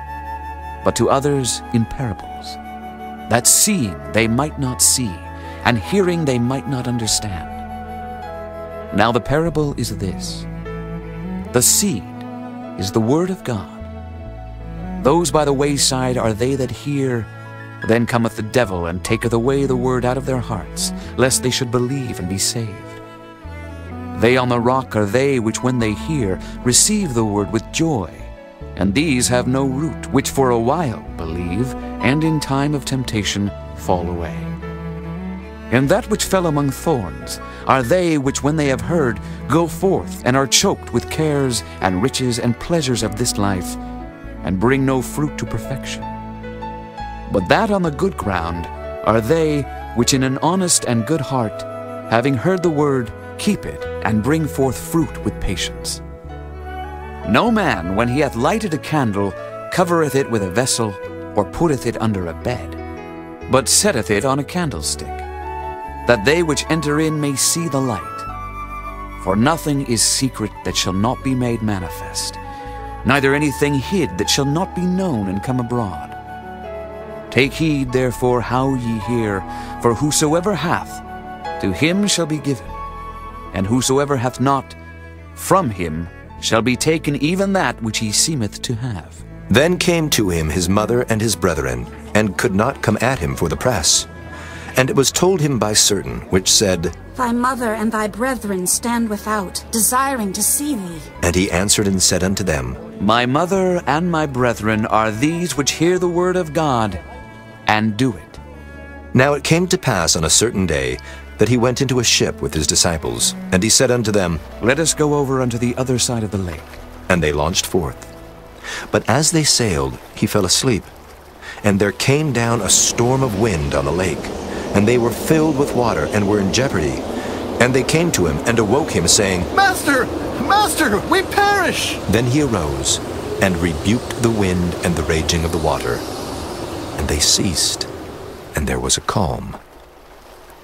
but to others in parables, that seeing they might not see, and hearing they might not understand. Now the parable is this. The seed is the word of God. Those by the wayside are they that hear. Then cometh the devil, and taketh away the word out of their hearts, lest they should believe and be saved. They on the rock are they which, when they hear, receive the word with joy. And these have no root, which for a while believe, and in time of temptation fall away. And that which fell among thorns are they which, when they have heard, go forth and are choked with cares and riches and pleasures of this life, and bring no fruit to perfection. But that on the good ground are they which in an honest and good heart, having heard the word, keep it, and bring forth fruit with patience. No man, when he hath lighted a candle, covereth it with a vessel, or putteth it under a bed, but setteth it on a candlestick, that they which enter in may see the light. For nothing is secret that shall not be made manifest, neither anything hid that shall not be known and come abroad. Take heed, therefore, how ye hear, for whosoever hath, to him shall be given, and whosoever hath not, from him shall be taken even that which he seemeth to have. Then came to him his mother and his brethren, and could not come at him for the press. And it was told him by certain, which said, Thy mother and thy brethren stand without, desiring to see thee. And he answered and said unto them, My mother and my brethren are these which hear the word of God, and do it. Now it came to pass on a certain day that he went into a ship with his disciples, and he said unto them, Let us go over unto the other side of the lake. And they launched forth. But as they sailed, he fell asleep. And there came down a storm of wind on the lake, and they were filled with water and were in jeopardy. And they came to him and awoke him, saying, Master! Master! We perish! Then he arose and rebuked the wind and the raging of the water. And they ceased, and there was a calm.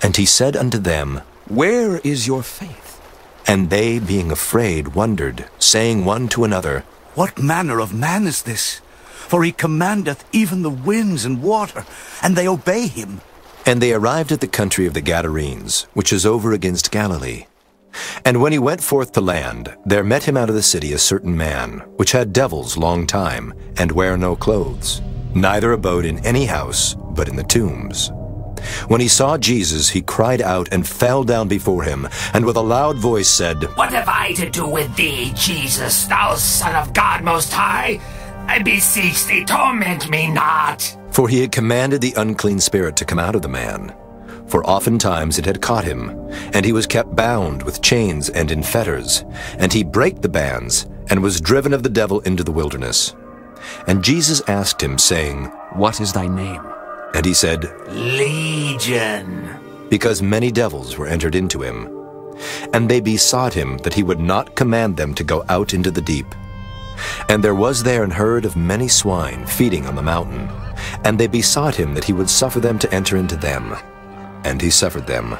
And he said unto them, Where is your faith? And they, being afraid, wondered, saying one to another, What manner of man is this? For he commandeth even the winds and water, and they obey him. And they arrived at the country of the Gadarenes, which is over against Galilee. And when he went forth to land, there met him out of the city a certain man, which had devils long time, and wear no clothes, neither abode in any house, but in the tombs. When he saw Jesus, he cried out and fell down before him, and with a loud voice said, What have I to do with thee, Jesus, thou Son of God Most High? I beseech thee, torment me not. For he had commanded the unclean spirit to come out of the man. For oftentimes it had caught him, and he was kept bound with chains and in fetters, and he brake the bands, and was driven of the devil into the wilderness. And Jesus asked him, saying, What is thy name? And he said, Legion. Because many devils were entered into him. And they besought him that he would not command them to go out into the deep. And there was there an herd of many swine feeding on the mountain. And they besought him that he would suffer them to enter into them. and he suffered them.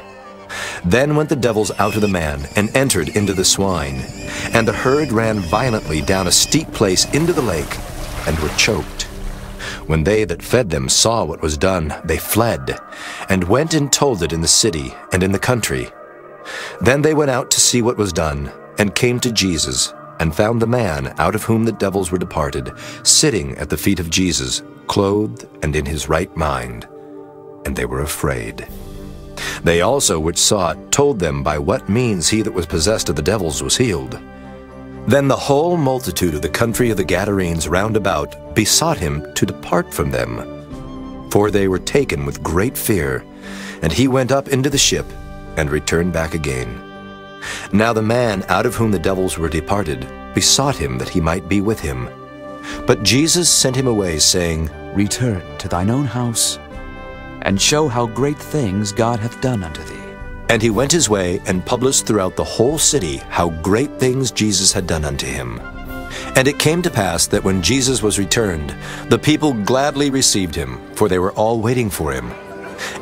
Then went the devils out of the man, and entered into the swine. And the herd ran violently down a steep place into the lake, and were choked. When they that fed them saw what was done, they fled, and went and told it in the city and in the country. Then they went out to see what was done, and came to Jesus, and found the man out of whom the devils were departed, sitting at the feet of Jesus, clothed and in his right mind. And they were afraid. They also which saw it told them by what means he that was possessed of the devils was healed. Then the whole multitude of the country of the Gadarenes round about besought him to depart from them. For they were taken with great fear, and he went up into the ship and returned back again. Now the man out of whom the devils were departed besought him that he might be with him. But Jesus sent him away, saying, Return to thine own house, and show how great things God hath done unto thee. And he went his way and published throughout the whole city how great things Jesus had done unto him. And it came to pass that when Jesus was returned, the people gladly received him, for they were all waiting for him.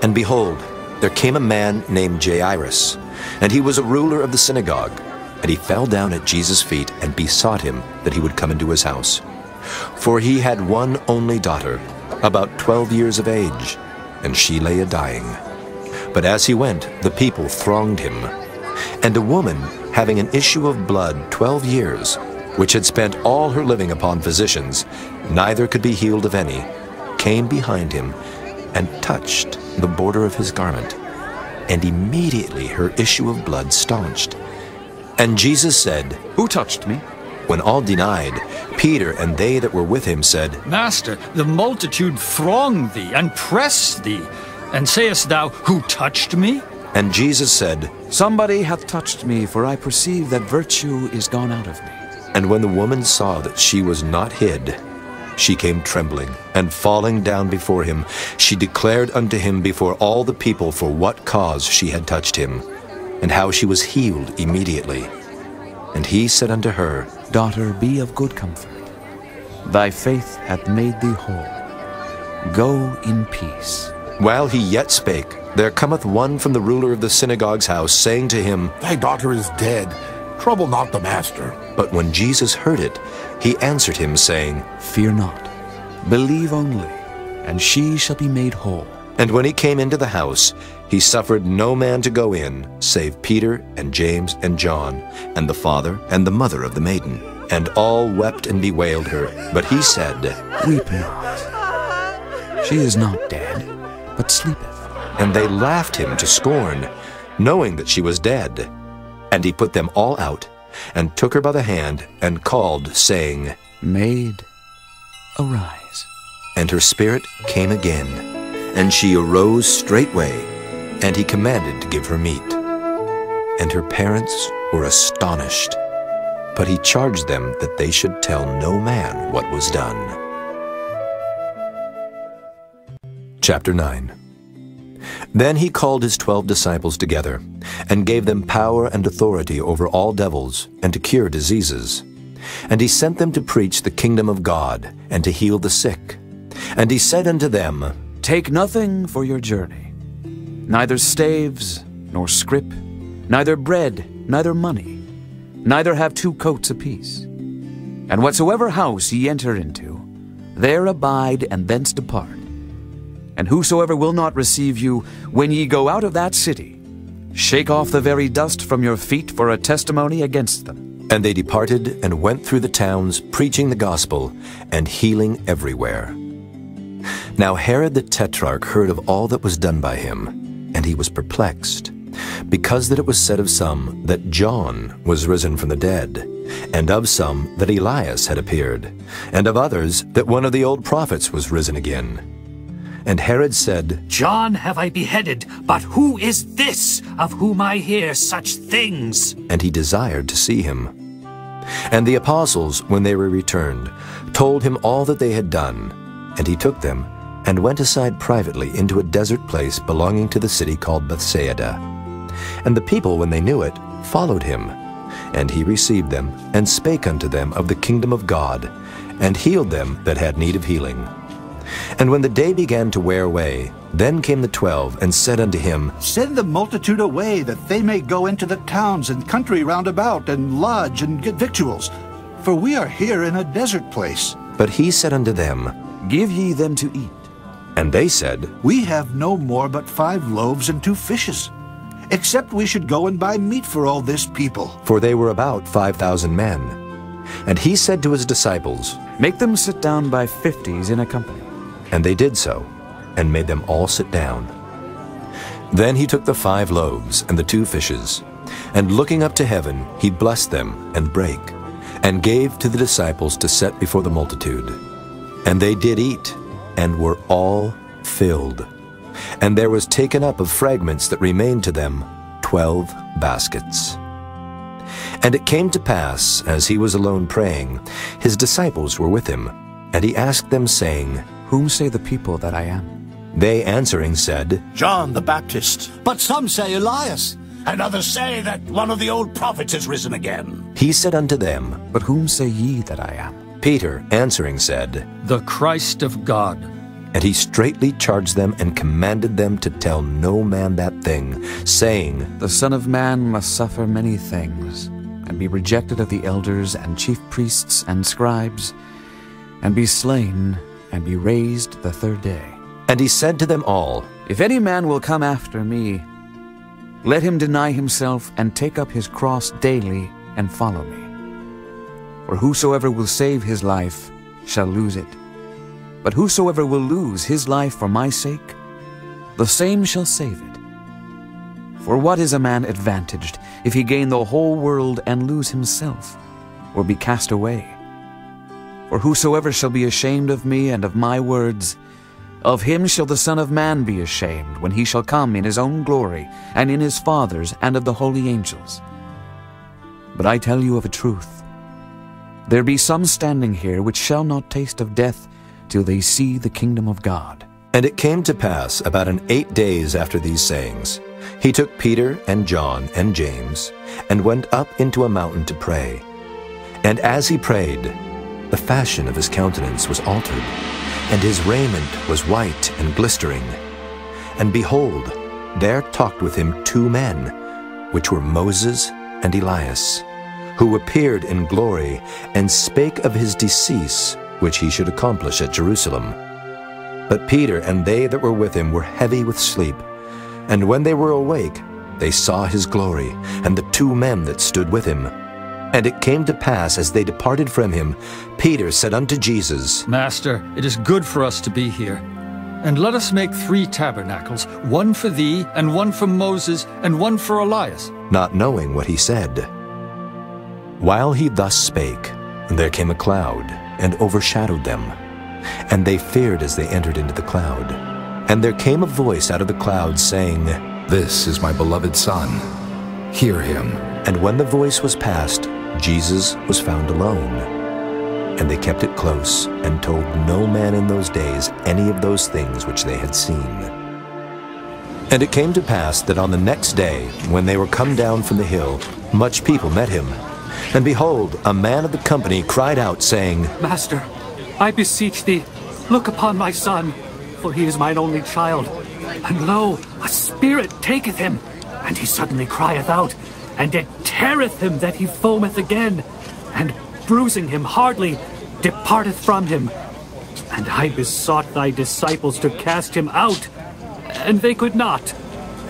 And behold, there came a man named Jairus, and he was a ruler of the synagogue. And he fell down at Jesus' feet and besought him that he would come into his house. For he had one only daughter, about twelve years of age, and she lay a dying. But as he went, the people thronged him. And a woman, having an issue of blood twelve years, which had spent all her living upon physicians, neither could be healed of any, came behind him and touched the border of his garment. And immediately her issue of blood staunched. And Jesus said, Who touched me? When all denied, Peter and they that were with him said, Master, the multitude throng thee and press thee. And sayest thou, Who touched me? And Jesus said, Somebody hath touched me, for I perceive that virtue is gone out of me. And when the woman saw that she was not hid, she came trembling, and falling down before him, she declared unto him before all the people for what cause she had touched him, and how she was healed immediately. And he said unto her, Daughter, be of good comfort. Thy faith hath made thee whole. Go in peace. While he yet spake, there cometh one from the ruler of the synagogue's house, saying to him, Thy daughter is dead. Trouble not the master. But when Jesus heard it, he answered him, saying, Fear not. Believe only, and she shall be made whole. And when he came into the house, he suffered no man to go in, save Peter and James and John, and the father and the mother of the maiden. And all wept and bewailed her. But he said, Weep not. She is not dead, but sleepeth. And they laughed him to scorn, knowing that she was dead. And he put them all out, and took her by the hand, and called, saying, Maid, arise. And her spirit came again, and she arose straightway, and he commanded to give her meat. And her parents were astonished, but he charged them that they should tell no man what was done. Chapter 9 Then he called his twelve disciples together, and gave them power and authority over all devils, and to cure diseases. And he sent them to preach the kingdom of God, and to heal the sick. And he said unto them, Take nothing for your journey, neither staves, nor scrip, neither bread, neither money, neither have two coats apiece. And whatsoever house ye enter into, there abide and thence depart. And whosoever will not receive you, when ye go out of that city, shake off the very dust from your feet for a testimony against them. And they departed and went through the towns, preaching the gospel, and healing everywhere. Now Herod the Tetrarch heard of all that was done by him, and he was perplexed, because that it was said of some that John was risen from the dead, and of some that Elias had appeared, and of others that one of the old prophets was risen again. And Herod said, John have I beheaded, but who is this of whom I hear such things? And he desired to see him. And the apostles, when they were returned, told him all that they had done. And he took them, and went aside privately into a desert place belonging to the city called Bethsaida. And the people, when they knew it, followed him. And he received them, and spake unto them of the kingdom of God, and healed them that had need of healing. And when the day began to wear away, then came the twelve, and said unto him, Send the multitude away, that they may go into the towns and country round about, and lodge and get victuals. For we are here in a desert place. But he said unto them, Give ye them to eat. And they said, We have no more but five loaves and two fishes, except we should go and buy meat for all this people. For they were about five thousand men. And he said to his disciples, Make them sit down by fifties in a company. And they did so, and made them all sit down. Then he took the five loaves and the two fishes, and looking up to heaven, he blessed them and brake, and gave to the disciples to set before the multitude. And they did eat, and were all filled. And there was taken up of fragments that remained to them twelve baskets. And it came to pass, as he was alone praying, his disciples were with him, and he asked them, saying, Whom say the people that I am? They answering said, John the Baptist. But some say Elias, and others say that one of the old prophets has risen again. He said unto them, But whom say ye that I am? Peter answering said, The Christ of God. And he straitly charged them and commanded them to tell no man that thing, saying, The Son of Man must suffer many things, and be rejected of the elders and chief priests and scribes, and be slain, and be raised the third day. And he said to them all, If any man will come after me, let him deny himself and take up his cross daily and follow me. For whosoever will save his life shall lose it. But whosoever will lose his life for my sake, the same shall save it. For what is a man advantaged if he gain the whole world and lose himself, or be cast away? For whosoever shall be ashamed of me and of my words, of him shall the Son of Man be ashamed, when he shall come in his own glory, and in his Father's, and of the holy angels. But I tell you of a truth. There be some standing here which shall not taste of death till they see the kingdom of God. And it came to pass about an eight days after these sayings, he took Peter and John and James, and went up into a mountain to pray. And as he prayed, the fashion of his countenance was altered, and his raiment was white and glistering. And behold, there talked with him two men, which were Moses and Elias, who appeared in glory, and spake of his decease, which he should accomplish at Jerusalem. But Peter and they that were with him were heavy with sleep. And when they were awake, they saw his glory, and the two men that stood with him. And it came to pass, as they departed from him, Peter said unto Jesus, Master, it is good for us to be here. And let us make three tabernacles, one for thee, and one for Moses, and one for Elias. Not knowing what he said. While he thus spake, there came a cloud, and overshadowed them. And they feared as they entered into the cloud. And there came a voice out of the cloud, saying, This is my beloved Son. Hear him. And when the voice was past, Jesus was found alone. And they kept it close, and told no man in those days any of those things which they had seen. And it came to pass that on the next day, when they were come down from the hill, much people met him. And behold, a man of the company cried out, saying, Master, I beseech thee, look upon my son, for he is mine only child. And lo, a spirit taketh him, and he suddenly crieth out, and it teareth him that he foameth again, and bruising him hardly, departeth from him. And I besought thy disciples to cast him out, and they could not.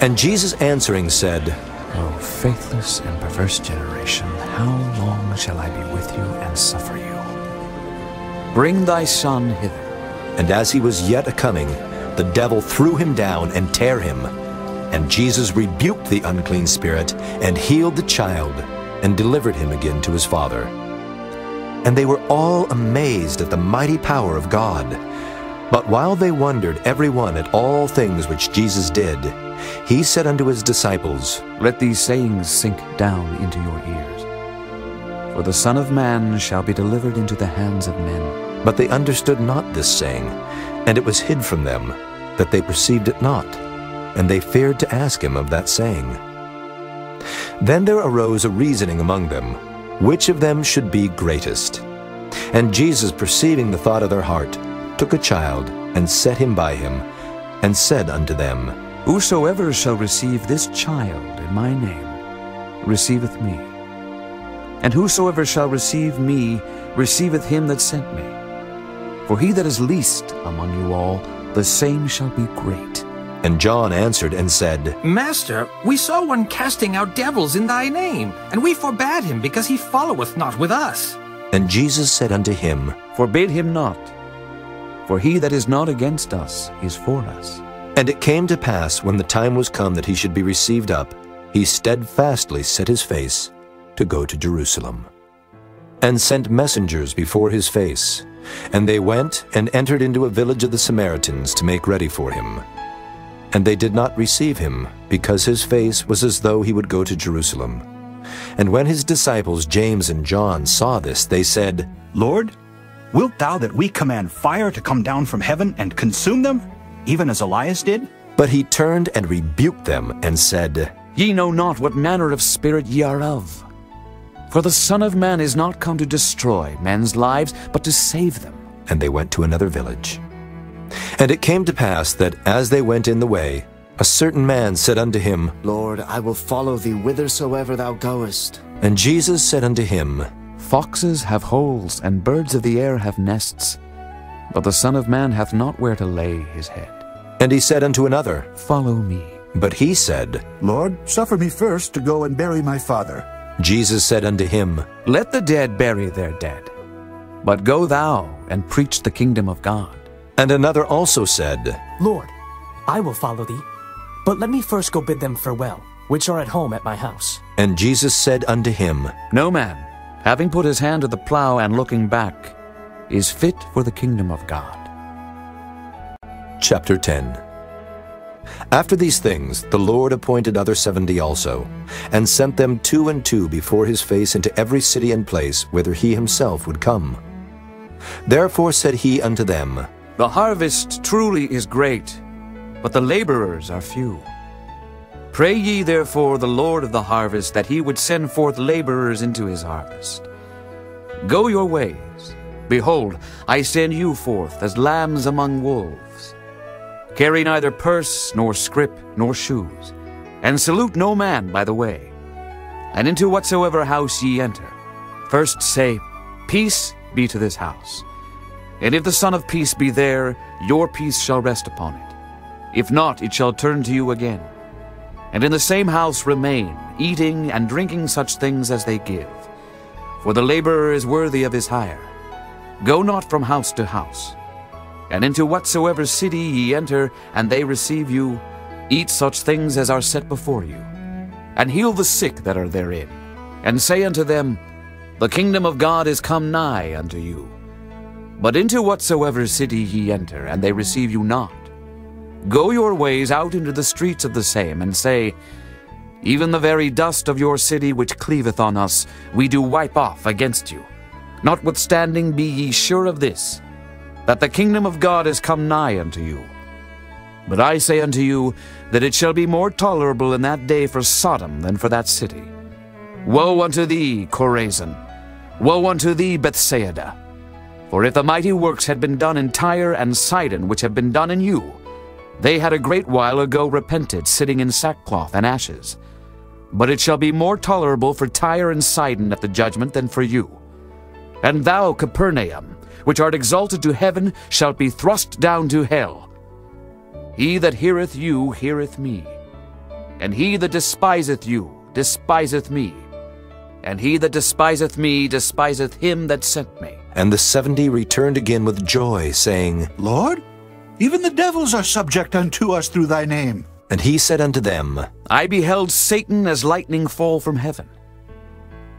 And Jesus answering said, O faithless and perverse generation, how long shall I be with you and suffer you? Bring thy son hither. And as he was yet a coming, the devil threw him down and tear him. And Jesus rebuked the unclean spirit, and healed the child, and delivered him again to his father. And they were all amazed at the mighty power of God. But while they wondered every one at all things which Jesus did, he said unto his disciples, Let these sayings sink down into your ears. For the Son of Man shall be delivered into the hands of men. But they understood not this saying, and it was hid from them, that they perceived it not, and they feared to ask him of that saying. Then there arose a reasoning among them, which of them should be greatest. And Jesus, perceiving the thought of their heart, took a child, and set him by him, and said unto them, Whosoever shall receive this child in my name receiveth me. And whosoever shall receive me receiveth him that sent me. For he that is least among you all, the same shall be great. And John answered and said, Master, we saw one casting out devils in thy name, and we forbade him, because he followeth not with us. And Jesus said unto him, Forbid him not, for he that is not against us is for us. And it came to pass, when the time was come that he should be received up, he steadfastly set his face to go to Jerusalem, and sent messengers before his face. And they went and entered into a village of the Samaritans to make ready for him. And they did not receive him, because his face was as though he would go to Jerusalem. And when his disciples James and John saw this, they said, Lord, wilt thou that we command fire to come down from heaven and consume them, even as Elias did? But he turned and rebuked them, and said, Ye know not what manner of spirit ye are of. For the Son of Man is not come to destroy men's lives, but to save them. And they went to another village. And it came to pass that as they went in the way, a certain man said unto him, Lord, I will follow thee whithersoever thou goest. And Jesus said unto him, Foxes have holes, and birds of the air have nests, but the Son of Man hath not where to lay his head. And he said unto another, Follow me. But he said, Lord, suffer me first to go and bury my father. Jesus said unto him, Let the dead bury their dead, but go thou and preach the kingdom of God. And another also said, Lord, I will follow thee, but let me first go bid them farewell, which are at home at my house. And Jesus said unto him, No man, having put his hand to the plow and looking back, is fit for the kingdom of God. Chapter 10 After these things the Lord appointed other seventy also, and sent them two and two before his face into every city and place whither he himself would come. Therefore said he unto them, The harvest truly is great, but the laborers are few. Pray ye therefore the Lord of the harvest that he would send forth laborers into his harvest. Go your ways. Behold, I send you forth as lambs among wolves. Carry neither purse, nor scrip, nor shoes, and salute no man by the way. And into whatsoever house ye enter, first say, Peace be to this house. And if the Son of Peace be there, your peace shall rest upon it. If not, it shall turn to you again. And in the same house remain, eating and drinking such things as they give. For the laborer is worthy of his hire. Go not from house to house. And into whatsoever city ye enter, and they receive you, eat such things as are set before you. And heal the sick that are therein. And say unto them, The kingdom of God is come nigh unto you. But into whatsoever city ye enter, and they receive you not, go your ways out into the streets of the same, and say, Even the very dust of your city which cleaveth on us, we do wipe off against you. Notwithstanding, be ye sure of this, that the kingdom of God is come nigh unto you. But I say unto you, that it shall be more tolerable in that day for Sodom than for that city. Woe unto thee, Chorazin! Woe unto thee, Bethsaida! For if the mighty works had been done in Tyre and Sidon, which have been done in you, they had a great while ago repented, sitting in sackcloth and ashes. But it shall be more tolerable for Tyre and Sidon at the judgment than for you. And thou, Capernaum, which art exalted to heaven, shalt be thrust down to hell. He that heareth you heareth me, and he that despiseth you despiseth me, and he that despiseth me despiseth him that sent me. And the seventy returned again with joy, saying, Lord, even the devils are subject unto us through thy name. And he said unto them, I beheld Satan as lightning fall from heaven.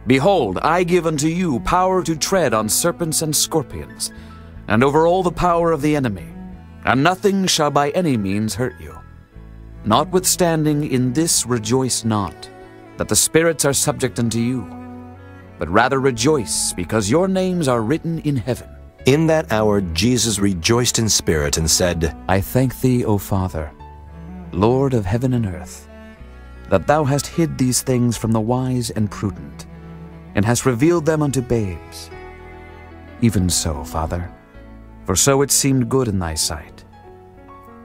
Behold, I give unto you power to tread on serpents and scorpions, and over all the power of the enemy, and nothing shall by any means hurt you. Notwithstanding, in this rejoice not, that the spirits are subject unto you, but rather rejoice, because your names are written in heaven. In that hour Jesus rejoiced in spirit and said, I thank thee, O Father, Lord of heaven and earth, that thou hast hid these things from the wise and prudent, and hast revealed them unto babes. Even so, Father, for so it seemed good in thy sight.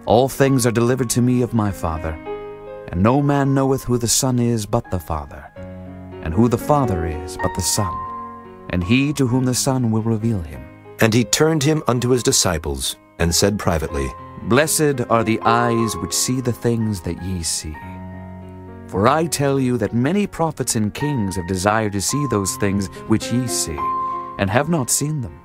All things are delivered to me of my Father, and no man knoweth who the Son is but the Father, and who the Father is but the Son, and he to whom the Son will reveal him. And he turned him unto his disciples, and said privately, Blessed are the eyes which see the things that ye see. For I tell you that many prophets and kings have desired to see those things which ye see, and have not seen them,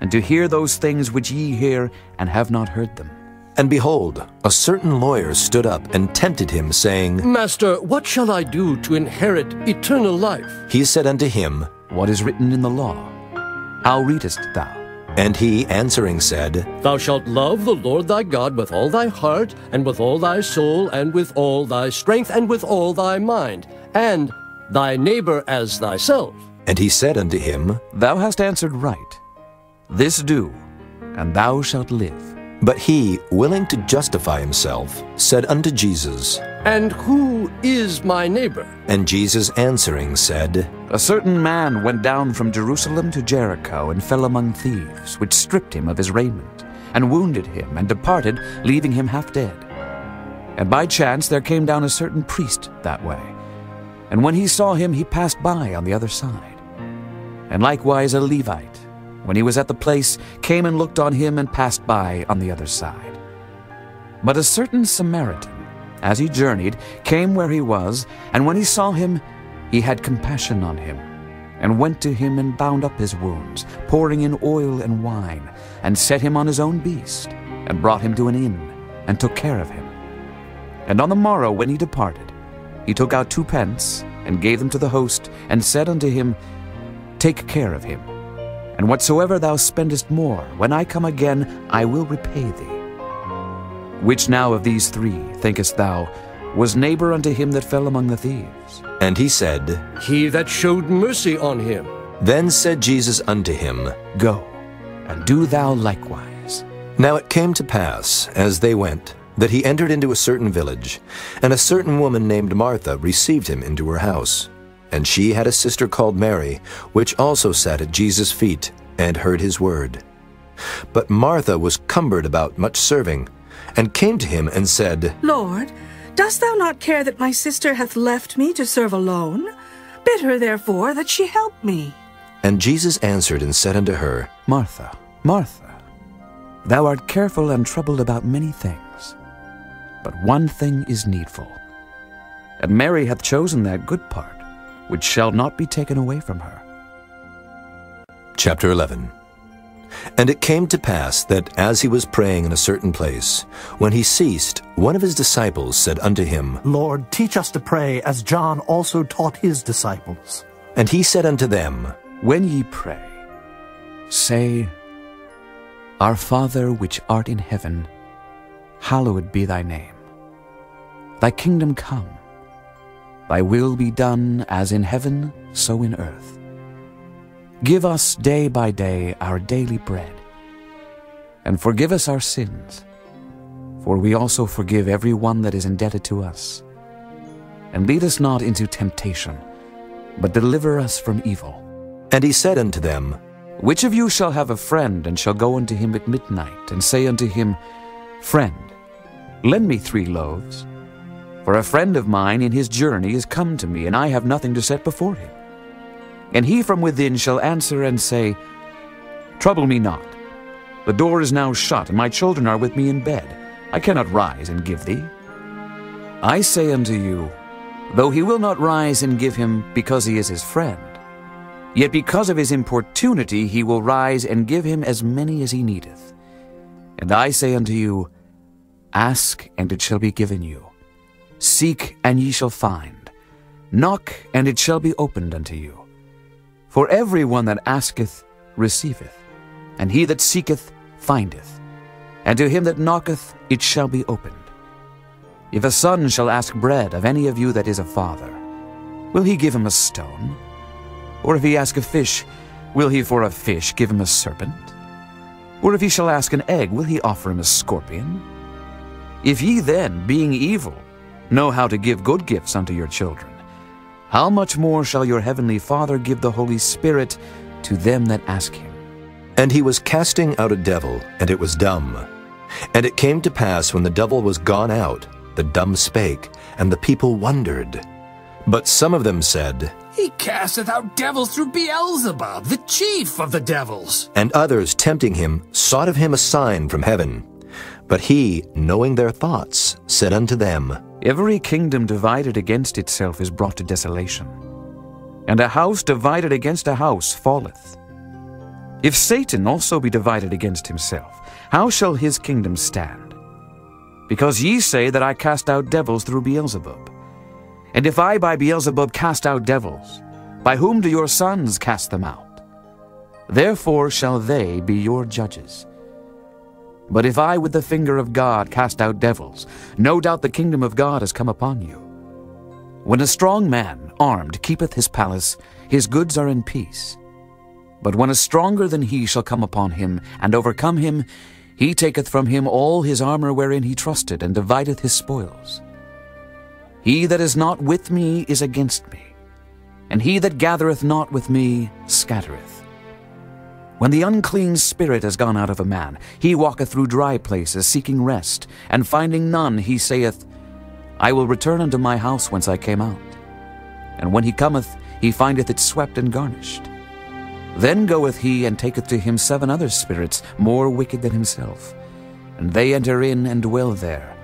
and to hear those things which ye hear, and have not heard them. And behold, a certain lawyer stood up and tempted him, saying, Master, what shall I do to inherit eternal life? He said unto him, What is written in the law? How readest thou? And he answering said, Thou shalt love the Lord thy God with all thy heart, and with all thy soul, and with all thy strength, and with all thy mind, and thy neighbor as thyself. And he said unto him, Thou hast answered right. This do, and thou shalt live. But he, willing to justify himself, said unto Jesus, And who is my neighbor? And Jesus answering said, A certain man went down from Jerusalem to Jericho, and fell among thieves, which stripped him of his raiment, and wounded him, and departed, leaving him half dead. And by chance there came down a certain priest that way. And when he saw him, he passed by on the other side. And likewise a Levite, when he was at the place, came and looked on him and passed by on the other side. But a certain Samaritan, as he journeyed, came where he was, and when he saw him, he had compassion on him, and went to him and bound up his wounds, pouring in oil and wine, and set him on his own beast, and brought him to an inn, and took care of him. And on the morrow, when he departed, he took out two pence, and gave them to the host, and said unto him, Take care of him and whatsoever thou spendest more, when I come again, I will repay thee. Which now of these three, thinkest thou, was neighbor unto him that fell among the thieves? And he said, He that showed mercy on him. Then said Jesus unto him, Go, and do thou likewise. Now it came to pass, as they went, that he entered into a certain village, and a certain woman named Martha received him into her house. And she had a sister called Mary, which also sat at Jesus' feet, and heard his word. But Martha was cumbered about much serving, and came to him and said, Lord, dost thou not care that my sister hath left me to serve alone? Bid her therefore that she help me. And Jesus answered and said unto her, Martha, Martha, thou art careful and troubled about many things, but one thing is needful. And Mary hath chosen that good part which shall not be taken away from her. Chapter 11 And it came to pass that as he was praying in a certain place, when he ceased, one of his disciples said unto him, Lord, teach us to pray as John also taught his disciples. And he said unto them, When ye pray, say, Our Father which art in heaven, hallowed be thy name. Thy kingdom come. Thy will be done as in heaven, so in earth. Give us day by day our daily bread, and forgive us our sins, for we also forgive every one that is indebted to us. And lead us not into temptation, but deliver us from evil. And he said unto them, Which of you shall have a friend, and shall go unto him at midnight, and say unto him, Friend, lend me three loaves? For a friend of mine in his journey is come to me, and I have nothing to set before him. And he from within shall answer and say, Trouble me not. The door is now shut, and my children are with me in bed. I cannot rise and give thee. I say unto you, though he will not rise and give him because he is his friend, yet because of his importunity he will rise and give him as many as he needeth. And I say unto you, Ask, and it shall be given you. Seek, and ye shall find. Knock, and it shall be opened unto you. For every one that asketh receiveth, and he that seeketh findeth, and to him that knocketh it shall be opened. If a son shall ask bread of any of you that is a father, will he give him a stone? Or if he ask a fish, will he for a fish give him a serpent? Or if he shall ask an egg, will he offer him a scorpion? If ye then, being evil, know how to give good gifts unto your children, how much more shall your heavenly Father give the Holy Spirit to them that ask him? And he was casting out a devil, and it was dumb. And it came to pass when the devil was gone out, the dumb spake, and the people wondered. But some of them said, He casteth out devils through Beelzebub, the chief of the devils. And others, tempting him, sought of him a sign from heaven. But he, knowing their thoughts, said unto them, Every kingdom divided against itself is brought to desolation, and a house divided against a house falleth. If Satan also be divided against himself, how shall his kingdom stand? Because ye say that I cast out devils through Beelzebub. And if I by Beelzebub cast out devils, by whom do your sons cast them out? Therefore shall they be your judges. But if I with the finger of God cast out devils, no doubt the kingdom of God has come upon you. When a strong man, armed, keepeth his palace, his goods are in peace. But when a stronger than he shall come upon him, and overcome him, he taketh from him all his armor wherein he trusted, and divideth his spoils. He that is not with me is against me, and he that gathereth not with me scattereth. When the unclean spirit has gone out of a man, he walketh through dry places, seeking rest, and finding none, he saith, I will return unto my house whence I came out. And when he cometh, he findeth it swept and garnished. Then goeth he and taketh to him seven other spirits, more wicked than himself. And they enter in and dwell there.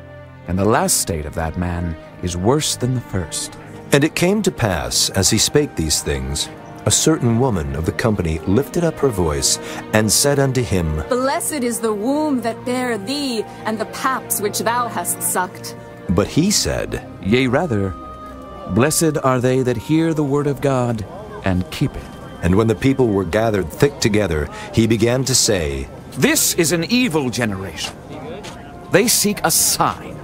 And the last state of that man is worse than the first. And it came to pass, as he spake these things, a certain woman of the company lifted up her voice, and said unto him, Blessed is the womb that bare thee, and the paps which thou hast sucked. But he said, Yea, rather, blessed are they that hear the word of God and keep it. And when the people were gathered thick together, he began to say, This is an evil generation. They seek a sign,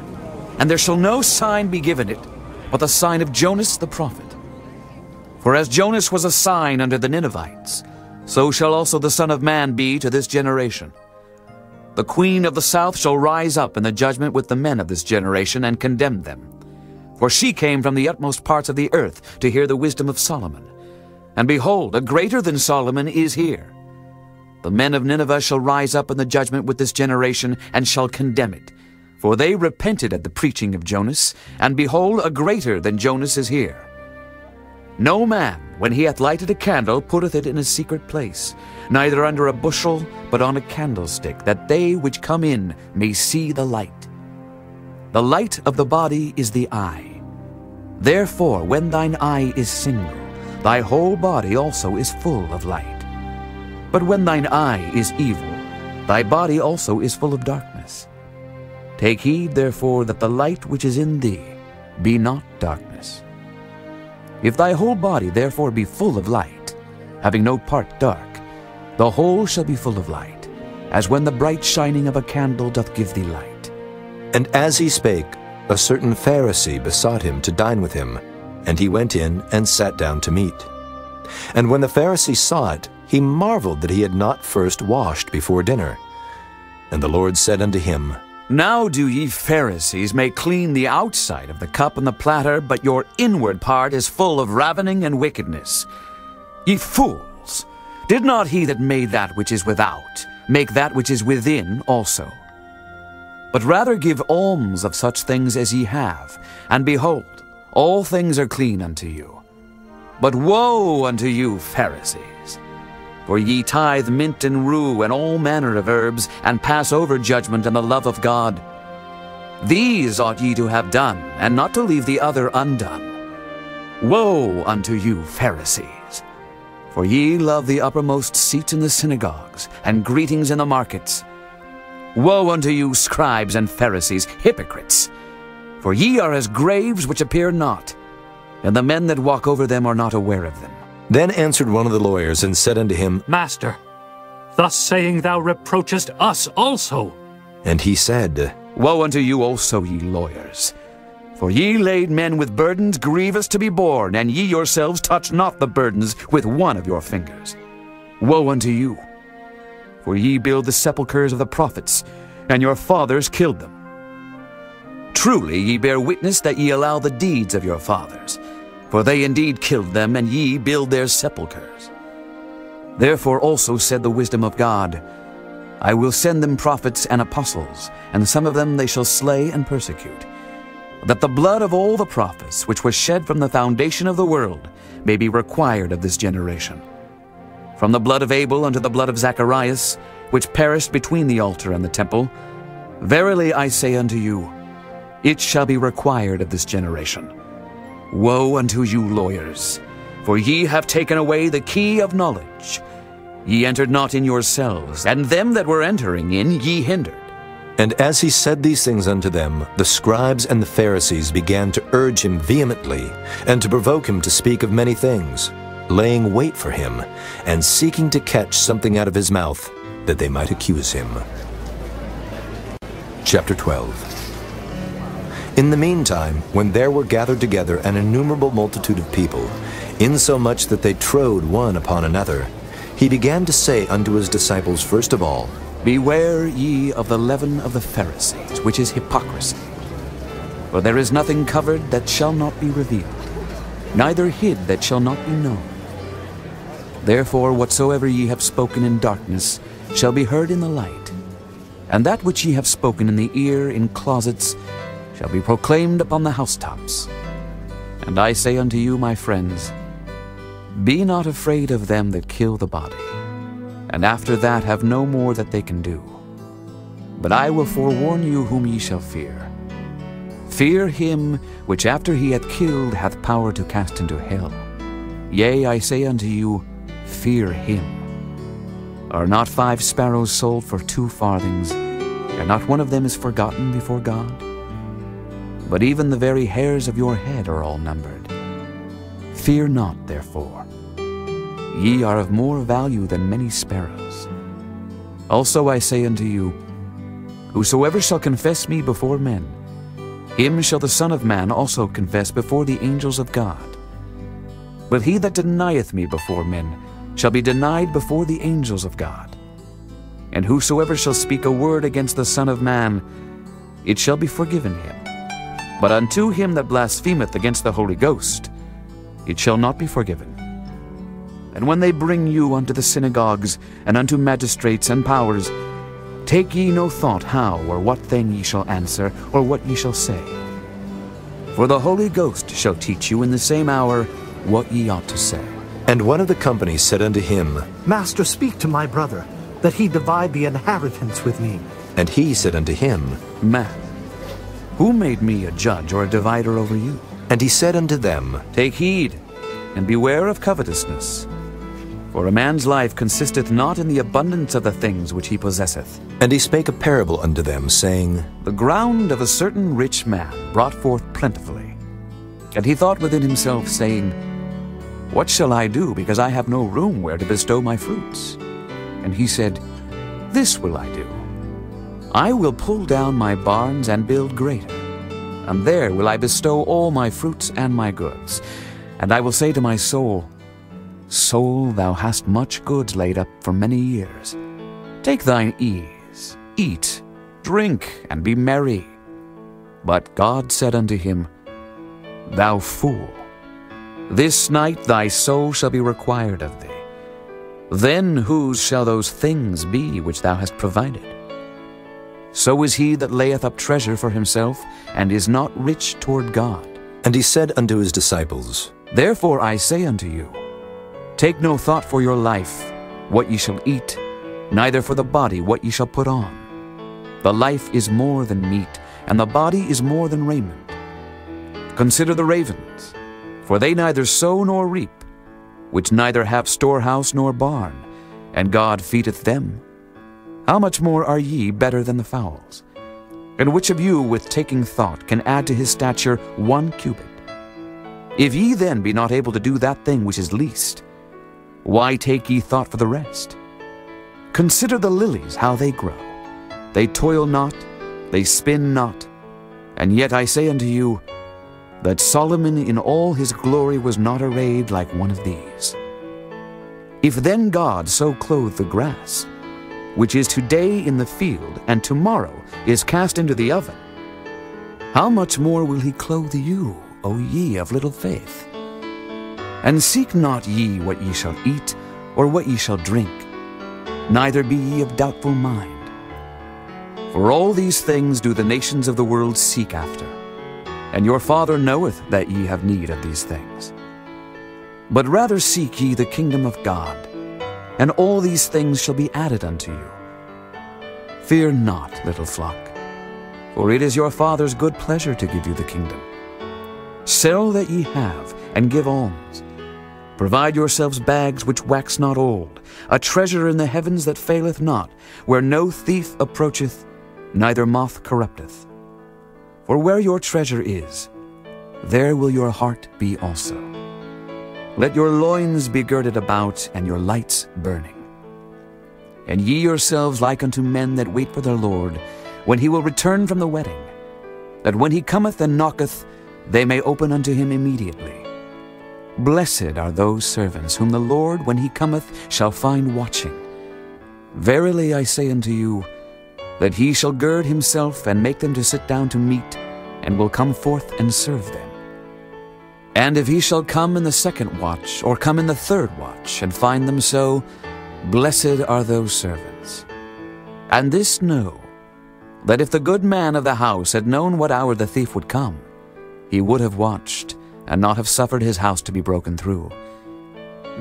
and there shall no sign be given it, but the sign of Jonas the prophet. For as Jonas was a sign unto the Ninevites, so shall also the Son of Man be to this generation. The queen of the south shall rise up in the judgment with the men of this generation and condemn them. For she came from the utmost parts of the earth to hear the wisdom of Solomon. And behold, a greater than Solomon is here. The men of Nineveh shall rise up in the judgment with this generation and shall condemn it. For they repented at the preaching of Jonas, and behold, a greater than Jonas is here. No man, when he hath lighted a candle, putteth it in a secret place, neither under a bushel, but on a candlestick, that they which come in may see the light. The light of the body is the eye. Therefore, when thine eye is single, thy whole body also is full of light. But when thine eye is evil, thy body also is full of darkness. Take heed, therefore, that the light which is in thee be not darkness. If thy whole body therefore be full of light, having no part dark, the whole shall be full of light, as when the bright shining of a candle doth give thee light. And as he spake, a certain Pharisee besought him to dine with him, and he went in and sat down to meat. And when the Pharisee saw it, he marveled that he had not first washed before dinner. And the Lord said unto him, Now do ye Pharisees make clean the outside of the cup and the platter, but your inward part is full of ravening and wickedness. Ye fools, did not he that made that which is without make that which is within also? But rather give alms of such things as ye have, and behold, all things are clean unto you. But woe unto you, Pharisees! For ye tithe mint and rue and all manner of herbs, and pass over judgment and the love of God. These ought ye to have done, and not to leave the other undone. Woe unto you, Pharisees! For ye love the uppermost seats in the synagogues, and greetings in the markets. Woe unto you, scribes and Pharisees, hypocrites! For ye are as graves which appear not, and the men that walk over them are not aware of them. Then answered one of the lawyers and said unto him, Master, thus saying thou reproachest us also. And he said, Woe unto you also, ye lawyers! For ye laid men with burdens grievous to be borne, and ye yourselves touch not the burdens with one of your fingers. Woe unto you! For ye build the sepulchres of the prophets, and your fathers killed them. Truly ye bear witness that ye allow the deeds of your fathers, for they indeed killed them, and ye build their sepulchres. Therefore also said the wisdom of God, I will send them prophets and apostles, and some of them they shall slay and persecute, that the blood of all the prophets which was shed from the foundation of the world may be required of this generation. From the blood of Abel unto the blood of Zacharias, which perished between the altar and the temple, verily I say unto you, it shall be required of this generation. Woe unto you, lawyers! For ye have taken away the key of knowledge. Ye entered not in yourselves, and them that were entering in ye hindered. And as he said these things unto them, the scribes and the Pharisees began to urge him vehemently, and to provoke him to speak of many things, laying wait for him, and seeking to catch something out of his mouth, that they might accuse him. Chapter 12 In the meantime, when there were gathered together an innumerable multitude of people, insomuch that they trode one upon another, he began to say unto his disciples first of all, Beware ye of the leaven of the Pharisees, which is hypocrisy. For there is nothing covered that shall not be revealed, neither hid that shall not be known. Therefore whatsoever ye have spoken in darkness shall be heard in the light, and that which ye have spoken in the ear in closets shall be proclaimed upon the housetops. And I say unto you, my friends, be not afraid of them that kill the body, and after that have no more that they can do. But I will forewarn you whom ye shall fear. Fear him which after he hath killed hath power to cast into hell. Yea, I say unto you, fear him. Are not five sparrows sold for two farthings, and not one of them is forgotten before God? But even the very hairs of your head are all numbered. Fear not, therefore. Ye are of more value than many sparrows. Also I say unto you, Whosoever shall confess me before men, him shall the Son of Man also confess before the angels of God. But he that denieth me before men shall be denied before the angels of God. And whosoever shall speak a word against the Son of Man, it shall be forgiven him. But unto him that blasphemeth against the Holy Ghost, it shall not be forgiven. And when they bring you unto the synagogues, and unto magistrates and powers, take ye no thought how or what thing ye shall answer, or what ye shall say. For the Holy Ghost shall teach you in the same hour what ye ought to say. And one of the company said unto him, Master, speak to my brother, that he divide the inheritance with me. And he said unto him, Man, who made me a judge or a divider over you? And he said unto them, Take heed, and beware of covetousness. For a man's life consisteth not in the abundance of the things which he possesseth. And he spake a parable unto them, saying, The ground of a certain rich man brought forth plentifully. And he thought within himself, saying, What shall I do, because I have no room where to bestow my fruits? And he said, This will I do. I will pull down my barns and build greater, and there will I bestow all my fruits and my goods. And I will say to my soul, Soul, thou hast much goods laid up for many years. Take thine ease, eat, drink, and be merry. But God said unto him, Thou fool, this night thy soul shall be required of thee. Then whose shall those things be which thou hast provided? So is he that layeth up treasure for himself, and is not rich toward God. And he said unto his disciples, Therefore I say unto you, Take no thought for your life, what ye shall eat, neither for the body what ye shall put on. The life is more than meat, and the body is more than raiment. Consider the ravens, for they neither sow nor reap, which neither have storehouse nor barn, and God feedeth them. How much more are ye better than the fowls? And which of you, with taking thought, can add to his stature one cubit? If ye then be not able to do that thing which is least, why take ye thought for the rest? Consider the lilies, how they grow. They toil not, they spin not. And yet I say unto you, that Solomon in all his glory was not arrayed like one of these. If then God so clothe the grass, which is today in the field, and tomorrow is cast into the oven, how much more will he clothe you, O ye of little faith? And seek not ye what ye shall eat, or what ye shall drink, neither be ye of doubtful mind. For all these things do the nations of the world seek after, and your Father knoweth that ye have need of these things. But rather seek ye the kingdom of God, and all these things shall be added unto you. Fear not, little flock, for it is your Father's good pleasure to give you the kingdom. Sell that ye have, and give alms. Provide yourselves bags which wax not old, a treasure in the heavens that faileth not, where no thief approacheth, neither moth corrupteth. For where your treasure is, there will your heart be also. Let your loins be girded about, and your lights burning. And ye yourselves like unto men that wait for their Lord, when he will return from the wedding, that when he cometh and knocketh, they may open unto him immediately. Blessed are those servants whom the Lord, when he cometh, shall find watching. Verily I say unto you, that he shall gird himself and make them to sit down to meat, and will come forth and serve them. And if he shall come in the second watch, or come in the third watch, and find them so, blessed are those servants. And this know, that if the good man of the house had known what hour the thief would come, he would have watched, and not have suffered his house to be broken through.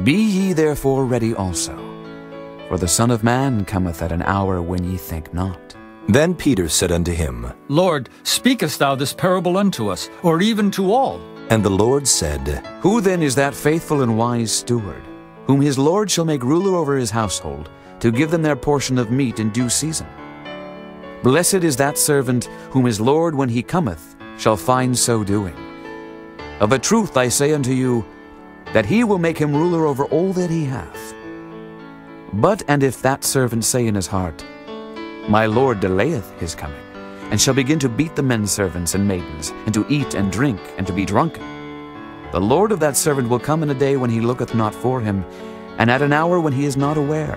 Be ye therefore ready also, for the Son of Man cometh at an hour when ye think not. Then Peter said unto him, Lord, speakest thou this parable unto us, or even to all? And the Lord said, Who then is that faithful and wise steward, whom his Lord shall make ruler over his household, to give them their portion of meat in due season? Blessed is that servant whom his Lord, when he cometh, shall find so doing. Of a truth I say unto you, that he will make him ruler over all that he hath. But and if that servant say in his heart, My Lord delayeth his coming, and shall begin to beat the men servants and maidens, and to eat and drink, and to be drunken, the Lord of that servant will come in a day when he looketh not for him, and at an hour when he is not aware,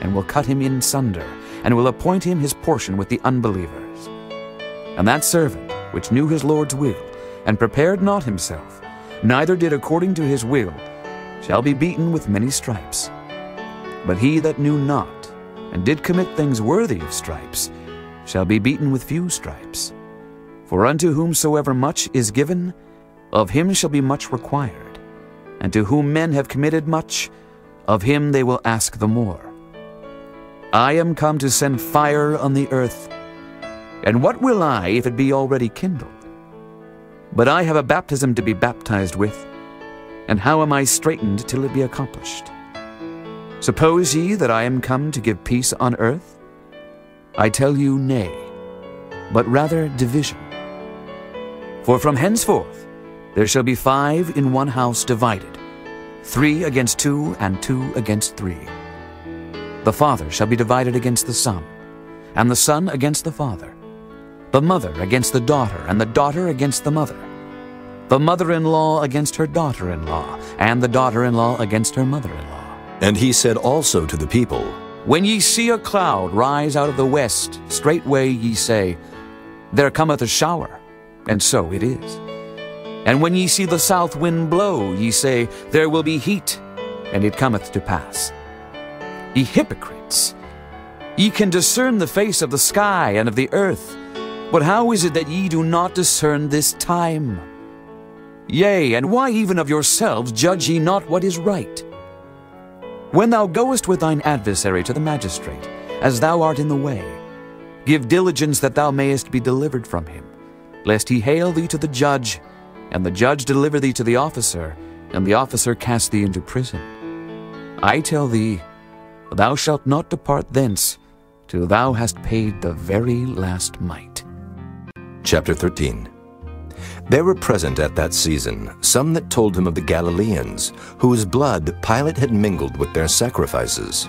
and will cut him in sunder, and will appoint him his portion with the unbelievers. And that servant, which knew his Lord's will, and prepared not himself, neither did according to his will, shall be beaten with many stripes. But he that knew not, and did commit things worthy of stripes, shall be beaten with few stripes. For unto whomsoever much is given, of him shall be much required. And to whom men have committed much, of him they will ask the more. I am come to send fire on the earth, and what will I if it be already kindled? But I have a baptism to be baptized with, and how am I straitened till it be accomplished? Suppose ye that I am come to give peace on earth? I tell you, nay, but rather division. For from henceforth there shall be five in one house divided, three against two, and two against three. The father shall be divided against the son, and the son against the father, the mother against the daughter, and the daughter against the mother, the mother-in-law against her daughter-in-law, and the daughter-in-law against her mother-in-law. And he said also to the people, When ye see a cloud rise out of the west, straightway ye say, There cometh a shower, and so it is. And when ye see the south wind blow, ye say, There will be heat, and it cometh to pass. Ye hypocrites! Ye can discern the face of the sky and of the earth, but how is it that ye do not discern this time? Yea, and why even of yourselves judge ye not what is right? When thou goest with thine adversary to the magistrate, as thou art in the way, give diligence that thou mayest be delivered from him, lest he hale thee to the judge, and the judge deliver thee to the officer, and the officer cast thee into prison. I tell thee, thou shalt not depart thence till thou hast paid the very last mite. Chapter 13 There were present at that season some that told him of the Galileans, whose blood Pilate had mingled with their sacrifices.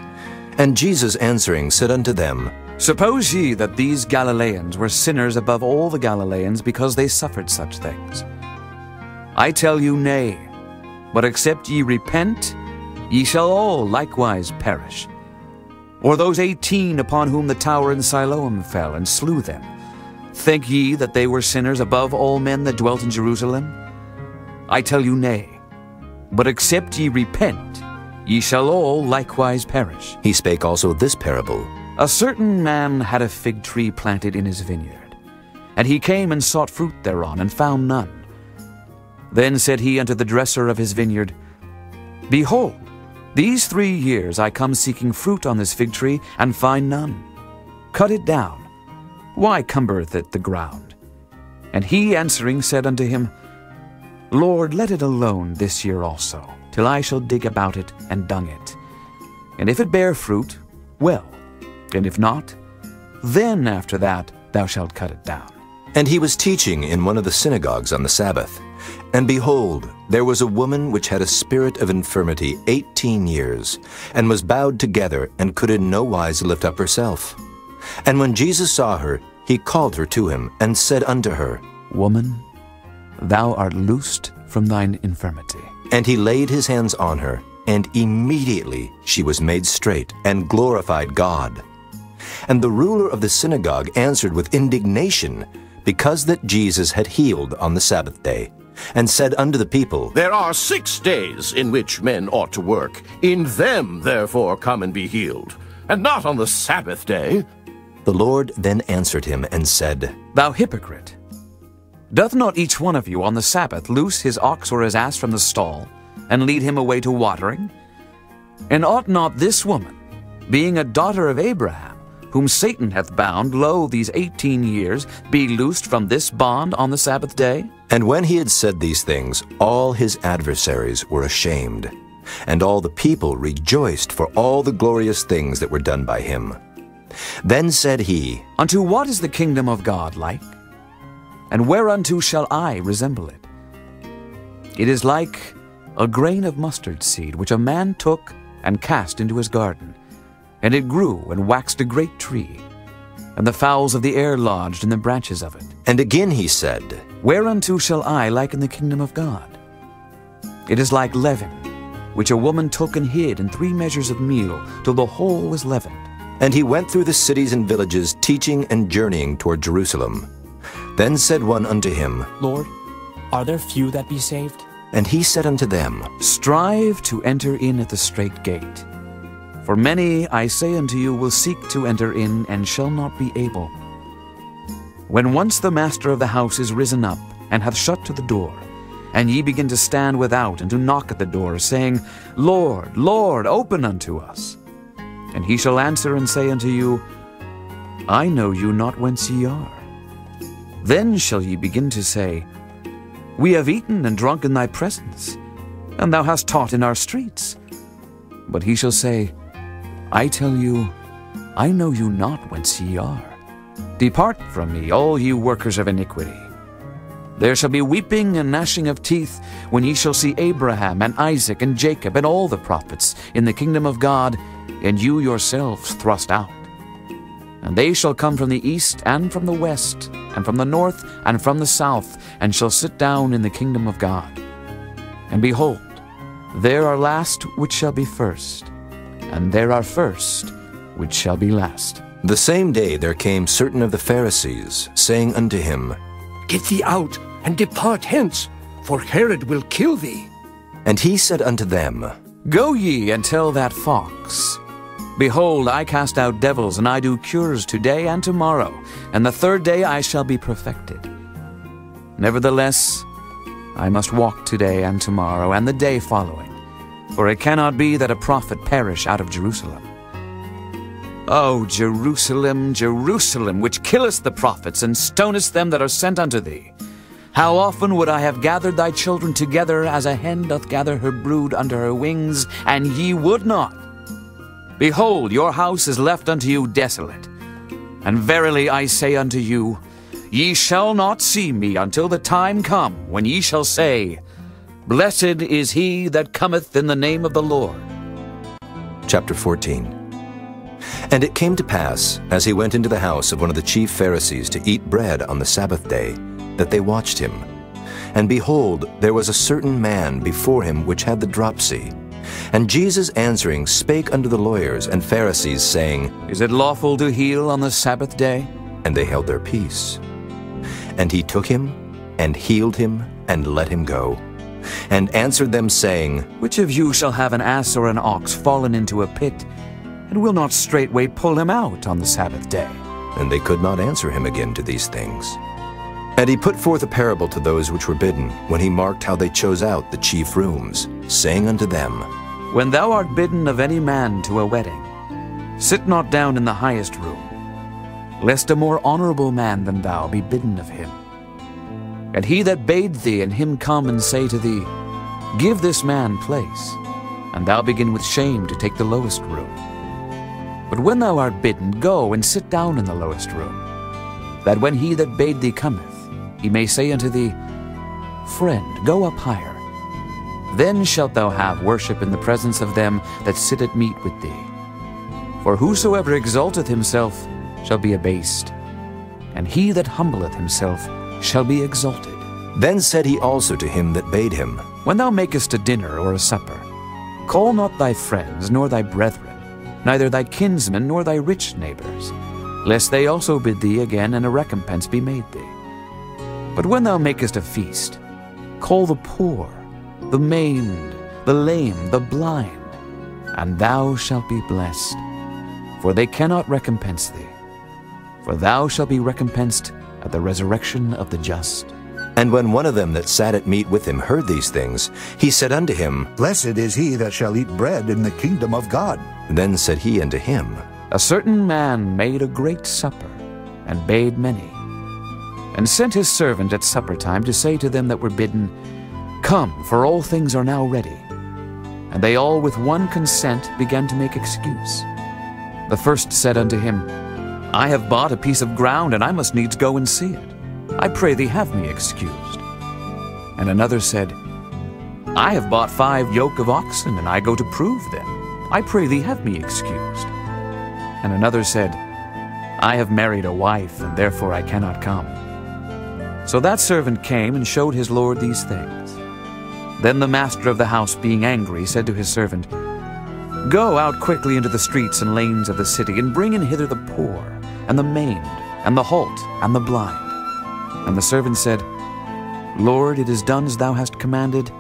And Jesus answering said unto them, Suppose ye that these Galileans were sinners above all the Galileans because they suffered such things? I tell you, nay. But except ye repent, ye shall all likewise perish. Or those eighteen upon whom the tower in Siloam fell and slew them, think ye that they were sinners above all men that dwelt in Jerusalem? I tell you, nay. But except ye repent, ye shall all likewise perish. He spake also this parable A certain man had a fig tree planted in his vineyard, and he came and sought fruit thereon, and found none. Then said he unto the dresser of his vineyard, Behold, these three years I come seeking fruit on this fig tree, and find none. Cut it down. Why cumbereth it the ground? And he answering said unto him, Lord, let it alone this year also, till I shall dig about it and dung it. And if it bear fruit, well, and if not, then after that thou shalt cut it down. And he was teaching in one of the synagogues on the Sabbath. And behold, there was a woman which had a spirit of infirmity eighteen years, and was bowed together, and could in no wise lift up herself. And when Jesus saw her, he called her to him, and said unto her, Woman, thou art loosed from thine infirmity. And he laid his hands on her, and immediately she was made straight, and glorified God. And the ruler of the synagogue answered with indignation, because that Jesus had healed on the Sabbath day, and said unto the people, There are six days in which men ought to work. In them, therefore, come and be healed, and not on the Sabbath day. The Lord then answered him and said, Thou hypocrite! Doth not each one of you on the Sabbath loose his ox or his ass from the stall, and lead him away to watering? And ought not this woman, being a daughter of Abraham, whom Satan hath bound, lo, these eighteen years, be loosed from this bond on the Sabbath day? And when he had said these things, all his adversaries were ashamed, and all the people rejoiced for all the glorious things that were done by him. Then said he, Unto what is the kingdom of God like? And whereunto shall I resemble it? It is like a grain of mustard seed, which a man took and cast into his garden. And it grew and waxed a great tree, and the fowls of the air lodged in the branches of it. And again he said, Whereunto shall I liken the kingdom of God? It is like leaven, which a woman took and hid in three measures of meal, till the whole was leavened. And he went through the cities and villages, teaching and journeying toward Jerusalem. Then said one unto him, Lord, are there few that be saved? And he said unto them, Strive to enter in at the strait gate. For many, I say unto you, will seek to enter in, and shall not be able. When once the master of the house is risen up, and hath shut to the door, and ye begin to stand without, and to knock at the door, saying, Lord, Lord, open unto us. And he shall answer and say unto you, I know you not whence ye are. Then shall ye begin to say, We have eaten and drunk in thy presence, and thou hast taught in our streets. But he shall say, I tell you, I know you not whence ye are. Depart from me, all ye workers of iniquity. There shall be weeping and gnashing of teeth when ye shall see Abraham and Isaac and Jacob and all the prophets in the kingdom of God, and you yourselves thrust out. And they shall come from the east and from the west, and from the north and from the south, and shall sit down in the kingdom of God. And behold, there are last which shall be first, and there are first which shall be last. The same day there came certain of the Pharisees, saying unto him, Get thee out, and depart hence, for Herod will kill thee. And he said unto them, Go ye and tell that fox, Behold, I cast out devils, and I do cures today and tomorrow, and the third day I shall be perfected. Nevertheless, I must walk today and tomorrow, and the day following, for it cannot be that a prophet perish out of Jerusalem. O Jerusalem, Jerusalem, which killest the prophets, and stonest them that are sent unto thee! How often would I have gathered thy children together as a hen doth gather her brood under her wings, and ye would not! Behold, your house is left unto you desolate. And verily I say unto you, Ye shall not see me until the time come when ye shall say, Blessed is he that cometh in the name of the Lord. Chapter 14 And it came to pass, as he went into the house of one of the chief Pharisees to eat bread on the Sabbath day, that they watched him. And behold, there was a certain man before him which had the dropsy. And Jesus answering spake unto the lawyers and Pharisees, saying, Is it lawful to heal on the Sabbath day? And they held their peace. And he took him, and healed him, and let him go. and answered them, saying, Which of you shall have an ass or an ox fallen into a pit, and will not straightway pull him out on the Sabbath day? And they could not answer him again to these things. And he put forth a parable to those which were bidden, when he marked how they chose out the chief rooms, saying unto them, When thou art bidden of any man to a wedding, sit not down in the highest room, lest a more honorable man than thou be bidden of him. And he that bade thee and him come and say to thee, Give this man place, and thou begin with shame to take the lowest room. But when thou art bidden, go and sit down in the lowest room, that when he that bade thee cometh, he may say unto thee, Friend, go up higher. Then shalt thou have worship in the presence of them that sit at meat with thee. For whosoever exalteth himself shall be abased, and he that humbleth himself shall be exalted. Then said he also to him that bade him, When thou makest a dinner or a supper, call not thy friends, nor thy brethren, neither thy kinsmen, nor thy rich neighbors, lest they also bid thee again, and a recompense be made thee. But when thou makest a feast, call the poor, the maimed, the lame, the blind, and thou shalt be blessed. For they cannot recompense thee, for thou shalt be recompensed at the resurrection of the just. And when one of them that sat at meat with him heard these things, he said unto him, Blessed is he that shall eat bread in the kingdom of God. Then said he unto him, A certain man made a great supper, and bade many, and sent his servant at supper time to say to them that were bidden, Come, for all things are now ready. And they all with one consent began to make excuse. The first said unto him, I have bought a piece of ground, and I must needs go and see it. I pray thee have me excused. And another said, I have bought five yoke of oxen, and I go to prove them. I pray thee have me excused. And another said, I have married a wife, and therefore I cannot come. So that servant came and showed his lord these things. Then the master of the house, being angry, said to his servant, Go out quickly into the streets and lanes of the city, and bring in hither the poor, and the maimed, and the halt, and the blind. And the servant said, Lord, it is done as thou hast commanded,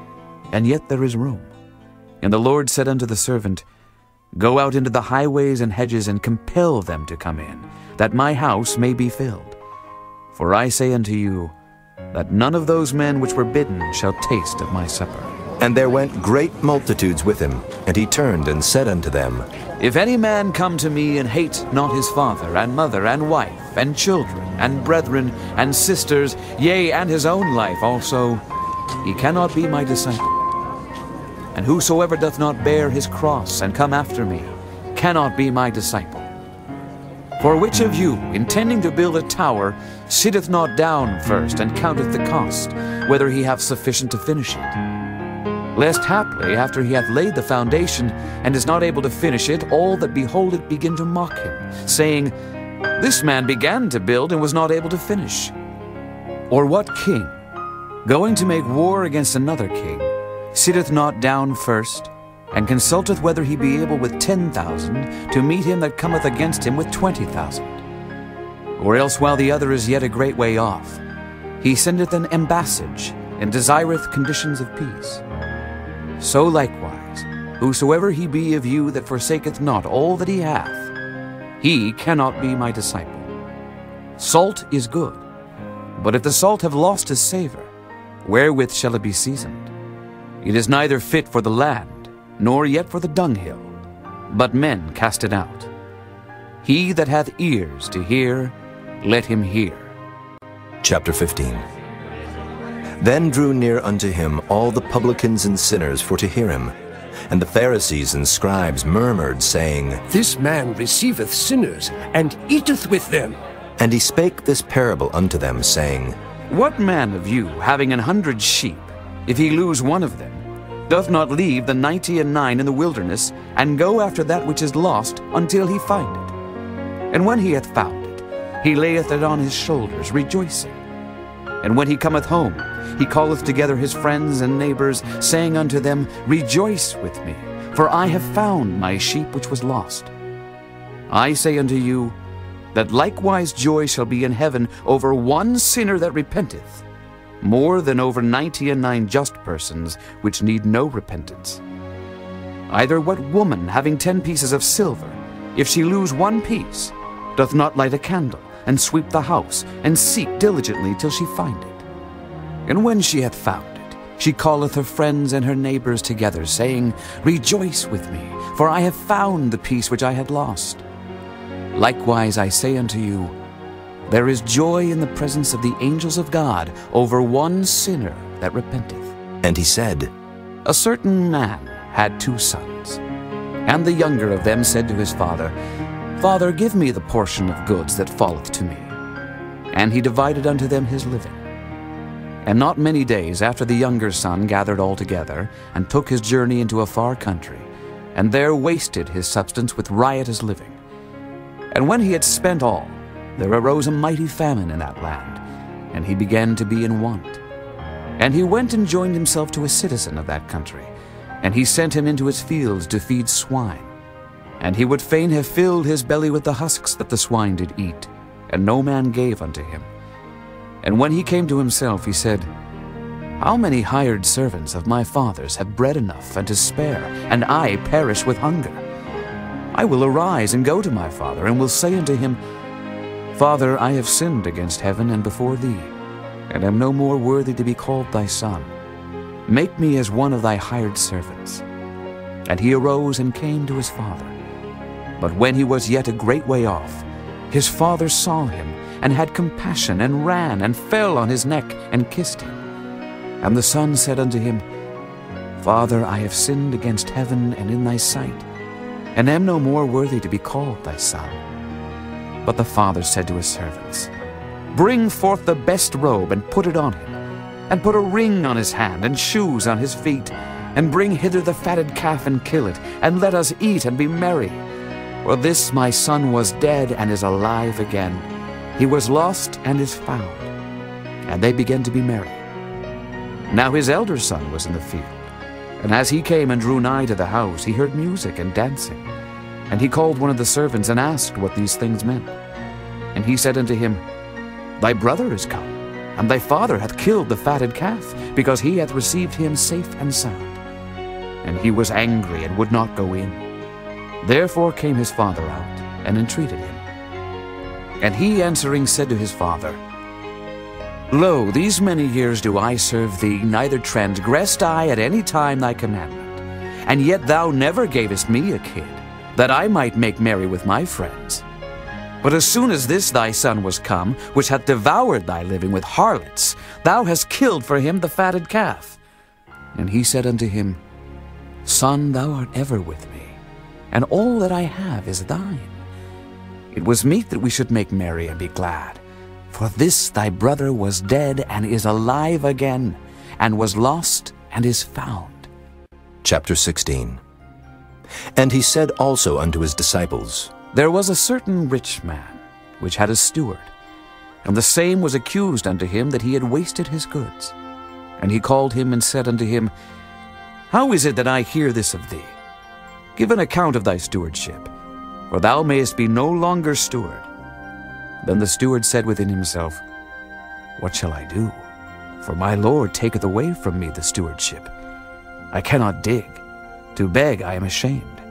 and yet there is room. And the Lord said unto the servant, Go out into the highways and hedges, and compel them to come in, that my house may be filled. For I say unto you, that none of those men which were bidden shall taste of my supper. And there went great multitudes with him, and he turned and said unto them, If any man come to me and hate not his father, and mother, and wife, and children, and brethren, and sisters, yea, and his own life also, he cannot be my disciple. And whosoever doth not bear his cross and come after me, cannot be my disciple. For which of you, intending to build a tower, sitteth not down first and counteth the cost, whether he have sufficient to finish it? Lest haply, after he hath laid the foundation, and is not able to finish it, all that behold it begin to mock him, saying, This man began to build and was not able to finish. Or what king, going to make war against another king, sitteth not down first, and consulteth whether he be able with ten thousand to meet him that cometh against him with twenty thousand? Or else while the other is yet a great way off, he sendeth an embassage, and desireth conditions of peace. So likewise, whosoever he be of you that forsaketh not all that he hath, he cannot be my disciple. Salt is good, but if the salt have lost his savor, wherewith shall it be seasoned? It is neither fit for the land, nor yet for the dunghill, but men cast it out. He that hath ears to hear, let him hear. Chapter 15 Then drew near unto him all the publicans and sinners for to hear him. And the Pharisees and scribes murmured, saying, This man receiveth sinners, and eateth with them. And he spake this parable unto them, saying, What man of you, having an hundred sheep, if he lose one of them, doth not leave the ninety and nine in the wilderness, and go after that which is lost until he find it? And when he hath found it, he layeth it on his shoulders, rejoicing. And when he cometh home, he calleth together his friends and neighbors, saying unto them, Rejoice with me, for I have found my sheep which was lost. I say unto you, that likewise joy shall be in heaven over one sinner that repenteth, more than over ninety and nine just persons which need no repentance. Either what woman having ten pieces of silver, if she lose one piece, doth not light a candle, and sweep the house, and seek diligently till she find it? And when she hath found it, she calleth her friends and her neighbors together, saying, Rejoice with me, for I have found the piece which I had lost. Likewise I say unto you, there is joy in the presence of the angels of God over one sinner that repenteth. And he said, A certain man had two sons. And the younger of them said to his father, Father, give me the portion of goods that falleth to me. And he divided unto them his living. And not many days after the younger son gathered all together, and took his journey into a far country, and there wasted his substance with riotous living. And when he had spent all, there arose a mighty famine in that land, and he began to be in want. And he went and joined himself to a citizen of that country, and he sent him into his fields to feed swine. And he would fain have filled his belly with the husks that the swine did eat, and no man gave unto him. And when he came to himself, he said, How many hired servants of my father's have bread enough and to spare, and I perish with hunger? I will arise and go to my father, and will say unto him, Father, I have sinned against heaven and before thee, and am no more worthy to be called thy son. Make me as one of thy hired servants. And he arose and came to his father. But when he was yet a great way off, his father saw him, and had compassion, and ran, and fell on his neck, and kissed him. And the son said unto him, Father, I have sinned against heaven and in thy sight, and am no more worthy to be called thy son. But the father said to his servants, Bring forth the best robe, and put it on him, and put a ring on his hand, and shoes on his feet, and bring hither the fatted calf, and kill it, and let us eat and be merry. For this my son was dead, and is alive again. He was lost, and is found. And they began to be merry. Now his elder son was in the field. And as he came and drew nigh to the house, he heard music and dancing. And he called one of the servants and asked what these things meant. And he said unto him, Thy brother is come, and thy father hath killed the fatted calf, because he hath received him safe and sound. And he was angry and would not go in. Therefore came his father out, and entreated him. And he answering said to his father, Lo, these many years do I serve thee, neither transgressed I at any time thy commandment. And yet thou never gavest me a kid, that I might make merry with my friends. But as soon as this thy son was come, which hath devoured thy living with harlots, thou hast killed for him the fatted calf. And he said unto him, Son, thou art ever with me, and all that I have is thine. It was meet that we should make merry and be glad. For this thy brother was dead and is alive again, and was lost and is found. Chapter 16 And he said also unto his disciples, There was a certain rich man, which had a steward, and the same was accused unto him that he had wasted his goods. And he called him and said unto him, How is it that I hear this of thee? Give an account of thy stewardship, for thou mayest be no longer steward. Then the steward said within himself, What shall I do? For my Lord taketh away from me the stewardship. I cannot dig. To beg I am ashamed.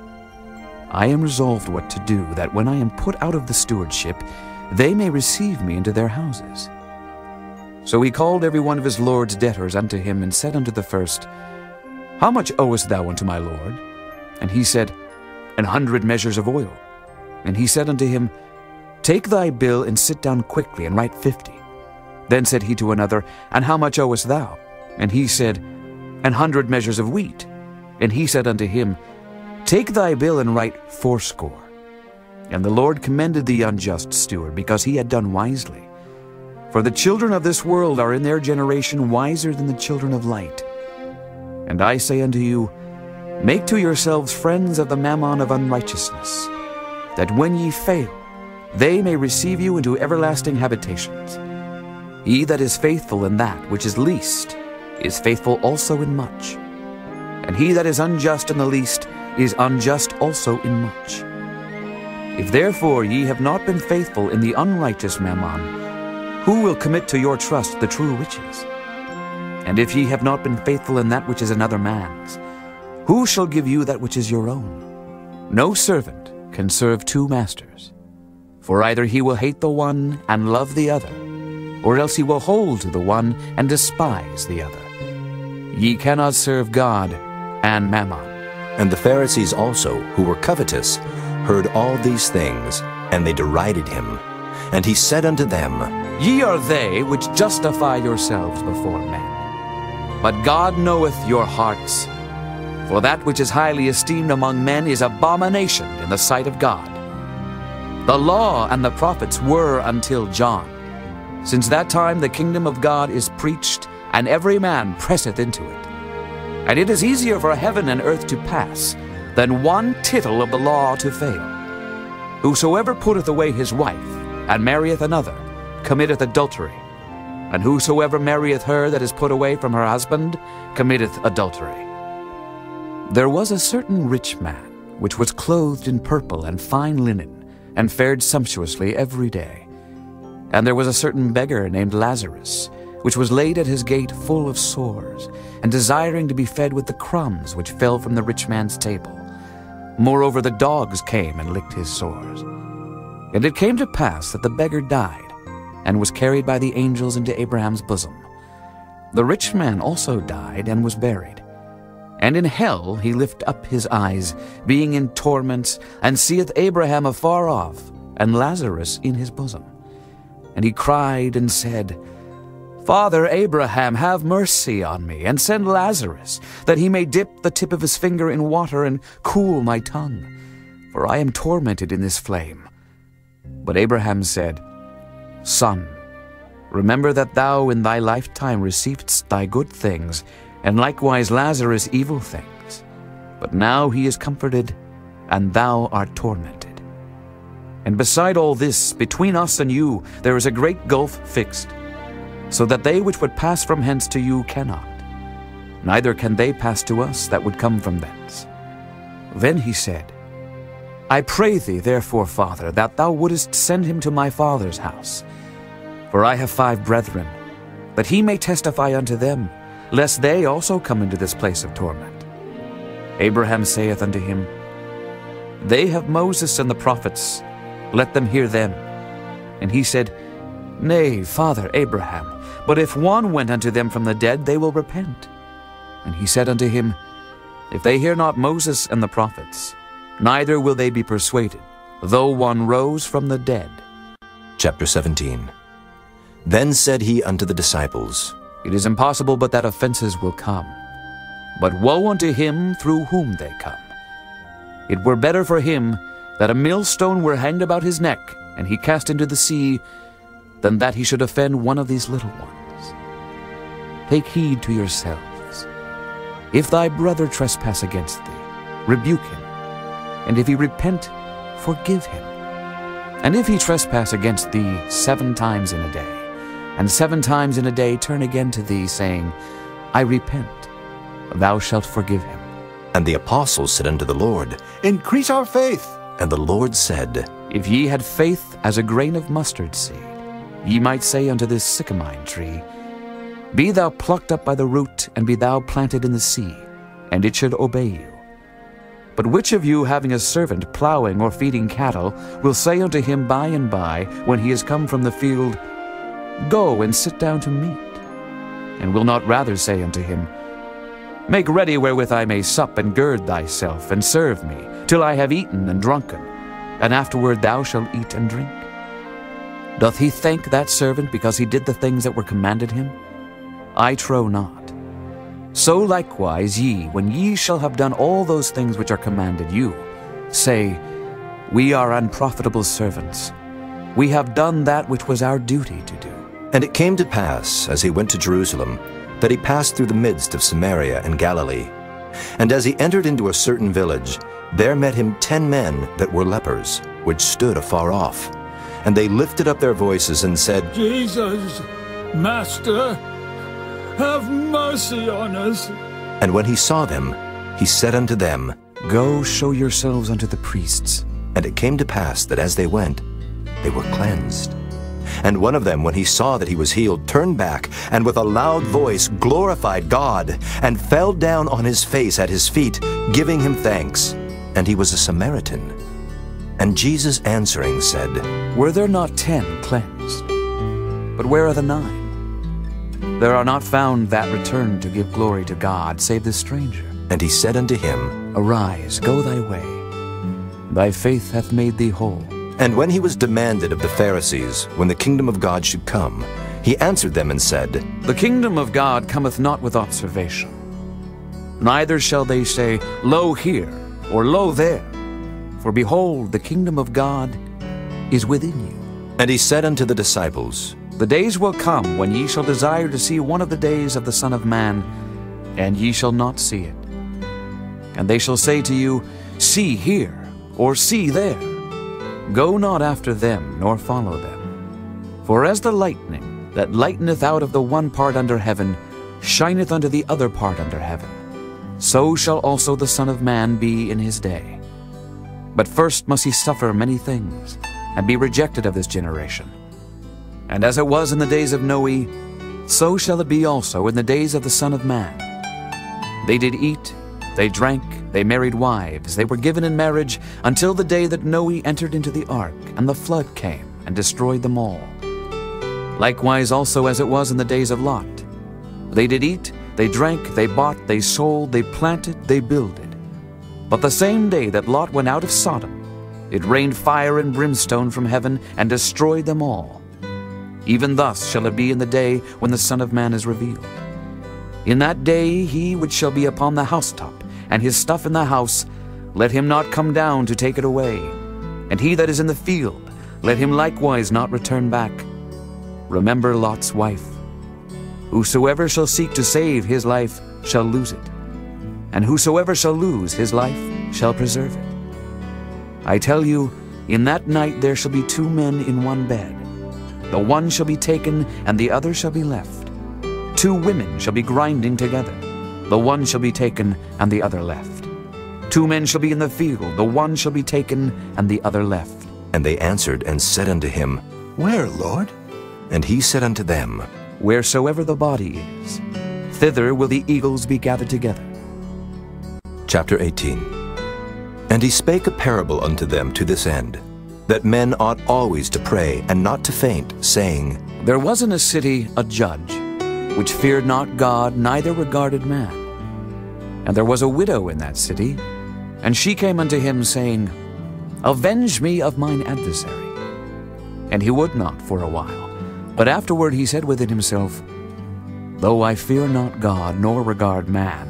I am resolved what to do, that when I am put out of the stewardship, they may receive me into their houses. So he called every one of his lord's debtors unto him, and said unto the first, How much owest thou unto my lord? And he said, An hundred measures of oil. And he said unto him, Take thy bill and sit down quickly and write fifty. Then said he to another, And how much owest thou? And he said, An hundred measures of wheat. And he said unto him, Take thy bill and write fourscore. And the Lord commended the unjust steward, because he had done wisely. For the children of this world are in their generation wiser than the children of light. And I say unto you, Make to yourselves friends of the mammon of unrighteousness, that when ye fail, they may receive you into everlasting habitations. He that is faithful in that which is least is faithful also in much. And he that is unjust in the least is unjust also in much. If therefore ye have not been faithful in the unrighteous mammon, who will commit to your trust the true riches? And if ye have not been faithful in that which is another man's, who shall give you that which is your own? No servant can serve two masters. For either he will hate the one and love the other, or else he will hold to the one and despise the other. Ye cannot serve God and Mammon. And the Pharisees also, who were covetous, heard all these things, and they derided him. And he said unto them, Ye are they which justify yourselves before men. But God knoweth your hearts. For that which is highly esteemed among men is abomination in the sight of God. The law and the prophets were until John. Since that time the kingdom of God is preached, and every man presseth into it. And it is easier for heaven and earth to pass than one tittle of the law to fail. Whosoever putteth away his wife, and marrieth another, committeth adultery. And whosoever marrieth her that is put away from her husband, committeth adultery. There was a certain rich man, which was clothed in purple and fine linen, and fared sumptuously every day. And there was a certain beggar named Lazarus, which was laid at his gate full of sores, and desiring to be fed with the crumbs which fell from the rich man's table. Moreover, the dogs came and licked his sores. And it came to pass that the beggar died, and was carried by the angels into Abraham's bosom. The rich man also died and was buried. And in hell he lift up his eyes, being in torments, and seeth Abraham afar off, and Lazarus in his bosom. And he cried and said, Father Abraham, have mercy on me, and send Lazarus, that he may dip the tip of his finger in water and cool my tongue, for I am tormented in this flame. But Abraham said, Son, remember that thou in thy lifetime receivedst thy good things, and likewise Lazarus evil things. But now he is comforted, and thou art tormented. And beside all this, between us and you, there is a great gulf fixed, so that they which would pass from hence to you cannot, neither can they pass to us that would come from thence. Then he said, I pray thee, therefore, Father, that thou wouldest send him to my father's house. For I have five brethren, that he may testify unto them, lest they also come into this place of torment. Abraham saith unto him, They have Moses and the prophets, let them hear them. And he said, Nay, Father Abraham, but if one went unto them from the dead, they will repent. And he said unto him, If they hear not Moses and the prophets, neither will they be persuaded, though one rose from the dead. Chapter 17 Then said he unto the disciples, It is impossible but that offenses will come. But woe unto him through whom they come. It were better for him that a millstone were hanged about his neck, and he cast into the sea, than that he should offend one of these little ones. Take heed to yourselves. If thy brother trespass against thee, rebuke him, and if he repent, forgive him. And if he trespass against thee seven times in a day, and seven times in a day turn again to thee, saying, I repent, thou shalt forgive him. And the apostles said unto the Lord, Increase our faith. And the Lord said, If ye had faith as a grain of mustard seed, ye might say unto this sycamine tree, Be thou plucked up by the root, and be thou planted in the sea, and it should obey you. But which of you, having a servant plowing or feeding cattle, will say unto him by and by, when he is come from the field, Go and sit down to meat? And will not rather say unto him, Make ready wherewith I may sup, and gird thyself, and serve me, till I have eaten and drunken, and afterward thou shalt eat and drink? Doth he thank that servant because he did the things that were commanded him? I trow not. So likewise ye, when ye shall have done all those things which are commanded you, say, We are unprofitable servants. We have done that which was our duty to do. And it came to pass, as he went to Jerusalem, that he passed through the midst of Samaria and Galilee. And as he entered into a certain village, there met him ten men that were lepers, which stood afar off. And they lifted up their voices and said, Jesus, Master, have mercy on us. And when he saw them, he said unto them, Go show yourselves unto the priests. And it came to pass that as they went, they were cleansed. And one of them, when he saw that he was healed, turned back, and with a loud voice glorified God, and fell down on his face at his feet, giving him thanks. And he was a Samaritan. And Jesus answering said, Were there not ten cleansed? But where are the nine? There are not found that returned to give glory to God, save this stranger. And he said unto him, Arise, go thy way. Thy faith hath made thee whole. And when he was demanded of the Pharisees when the kingdom of God should come, he answered them and said, The kingdom of God cometh not with observation. Neither shall they say, Lo here, or Lo there. For behold, the kingdom of God is within you. And he said unto the disciples, The days will come when ye shall desire to see one of the days of the Son of Man, and ye shall not see it. And they shall say to you, See here, or see there. Go not after them, nor follow them. For as the lightning that lighteneth out of the one part under heaven shineth unto the other part under heaven, so shall also the Son of Man be in his day. But first must he suffer many things, and be rejected of this generation. And as it was in the days of Noe, so shall it be also in the days of the Son of Man. They did eat, they drank, they married wives, they were given in marriage until the day that Noe entered into the ark, and the flood came and destroyed them all. Likewise also as it was in the days of Lot. They did eat, they drank, they bought, they sold, they planted, they builded. But the same day that Lot went out of Sodom, it rained fire and brimstone from heaven and destroyed them all. Even thus shall it be in the day when the Son of Man is revealed. In that day he which shall be upon the housetop, and his stuff in the house, let him not come down to take it away. And he that is in the field, let him likewise not return back. Remember Lot's wife. Whosoever shall seek to save his life shall lose it, and whosoever shall lose his life shall preserve it. I tell you, in that night there shall be two men in one bed. The one shall be taken, and the other shall be left. Two women shall be grinding together. The one shall be taken, and the other left. Two men shall be in the field. The one shall be taken, and the other left. And they answered and said unto him, Where, Lord? And he said unto them, Wheresoever the body is, thither will the eagles be gathered together. Chapter 18 And he spake a parable unto them to this end, that men ought always to pray and not to faint, saying, There was in a city a judge, which feared not God, neither regarded man. And there was a widow in that city, and she came unto him, saying, Avenge me of mine adversary. And he would not for a while. But afterward he said within himself, Though I fear not God, nor regard man,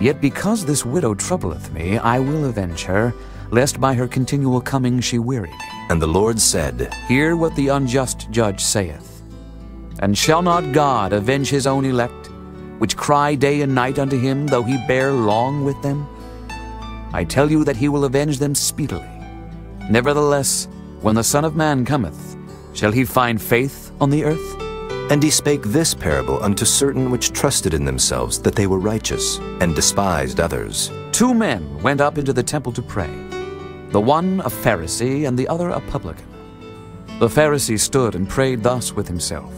yet because this widow troubleth me, I will avenge her, lest by her continual coming she weary me. And the Lord said, Hear what the unjust judge saith. And shall not God avenge his own elect, which cry day and night unto him, though he bear long with them? I tell you that he will avenge them speedily. Nevertheless, when the Son of Man cometh, shall he find faith on the earth? And he spake this parable unto certain which trusted in themselves that they were righteous, and despised others. Two men went up into the temple to pray, the one a Pharisee, and the other a publican. The Pharisee stood and prayed thus with himself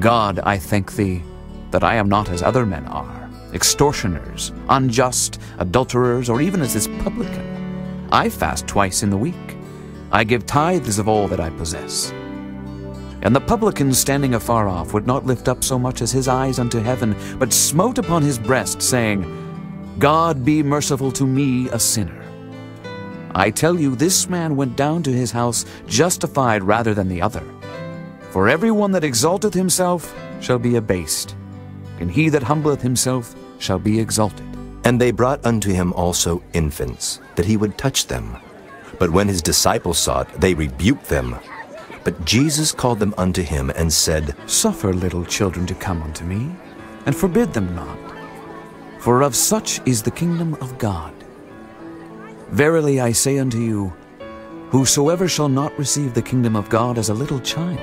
God, I thank thee that I am not as other men are, extortioners, unjust, adulterers, or even as this publican. I fast twice in the week. I give tithes of all that I possess. And the publican standing afar off would not lift up so much as his eyes unto heaven, but smote upon his breast, saying, God be merciful to me, a sinner. I tell you, this man went down to his house justified rather than the other. For every one that exalteth himself shall be abased, and he that humbleth himself shall be exalted. And they brought unto him also infants, that he would touch them. But when his disciples saw it, they rebuked them. But Jesus called them unto him, and said, Suffer little children to come unto me, and forbid them not. For of such is the kingdom of God. Verily I say unto you, Whosoever shall not receive the kingdom of God as a little child,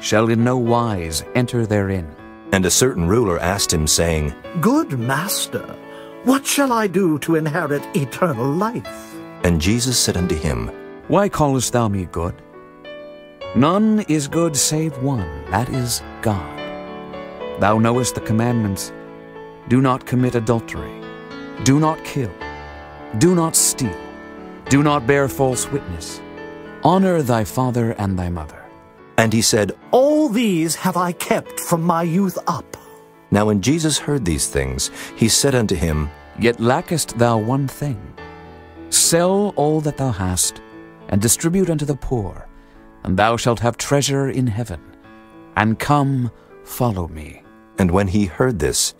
shall in no wise enter therein. And a certain ruler asked him, saying, Good master, what shall I do to inherit eternal life? And Jesus said unto him, Why callest thou me good? None is good save one, that is God. Thou knowest the commandments do not commit adultery, do not kill, do not steal, do not bear false witness, honor thy father and thy mother. And he said, All these have I kept from my youth up. Now when Jesus heard these things, he said unto him, Yet lackest thou one thing. Sell all that thou hast, and distribute unto the poor, and thou shalt have treasure in heaven. And come, follow me. And when he heard this,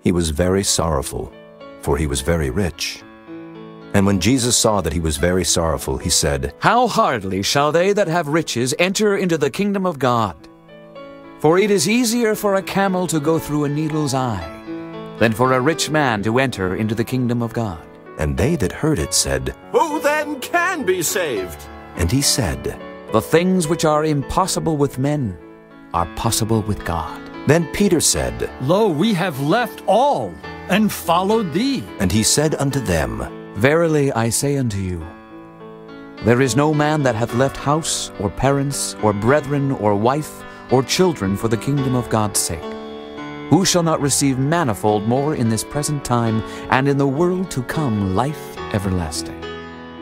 he was very sorrowful, for he was very rich. And when Jesus saw that he was very sorrowful, he said, How hardly shall they that have riches enter into the kingdom of God? For it is easier for a camel to go through a needle's eye than for a rich man to enter into the kingdom of God. And they that heard it said, Who then can be saved? And he said, The things which are impossible with men are possible with God. Then Peter said, Lo, we have left all and followed thee. And he said unto them, Verily I say unto you, there is no man that hath left house, or parents, or brethren, or wife, or children for the kingdom of God's sake, who shall not receive manifold more in this present time, and in the world to come life everlasting.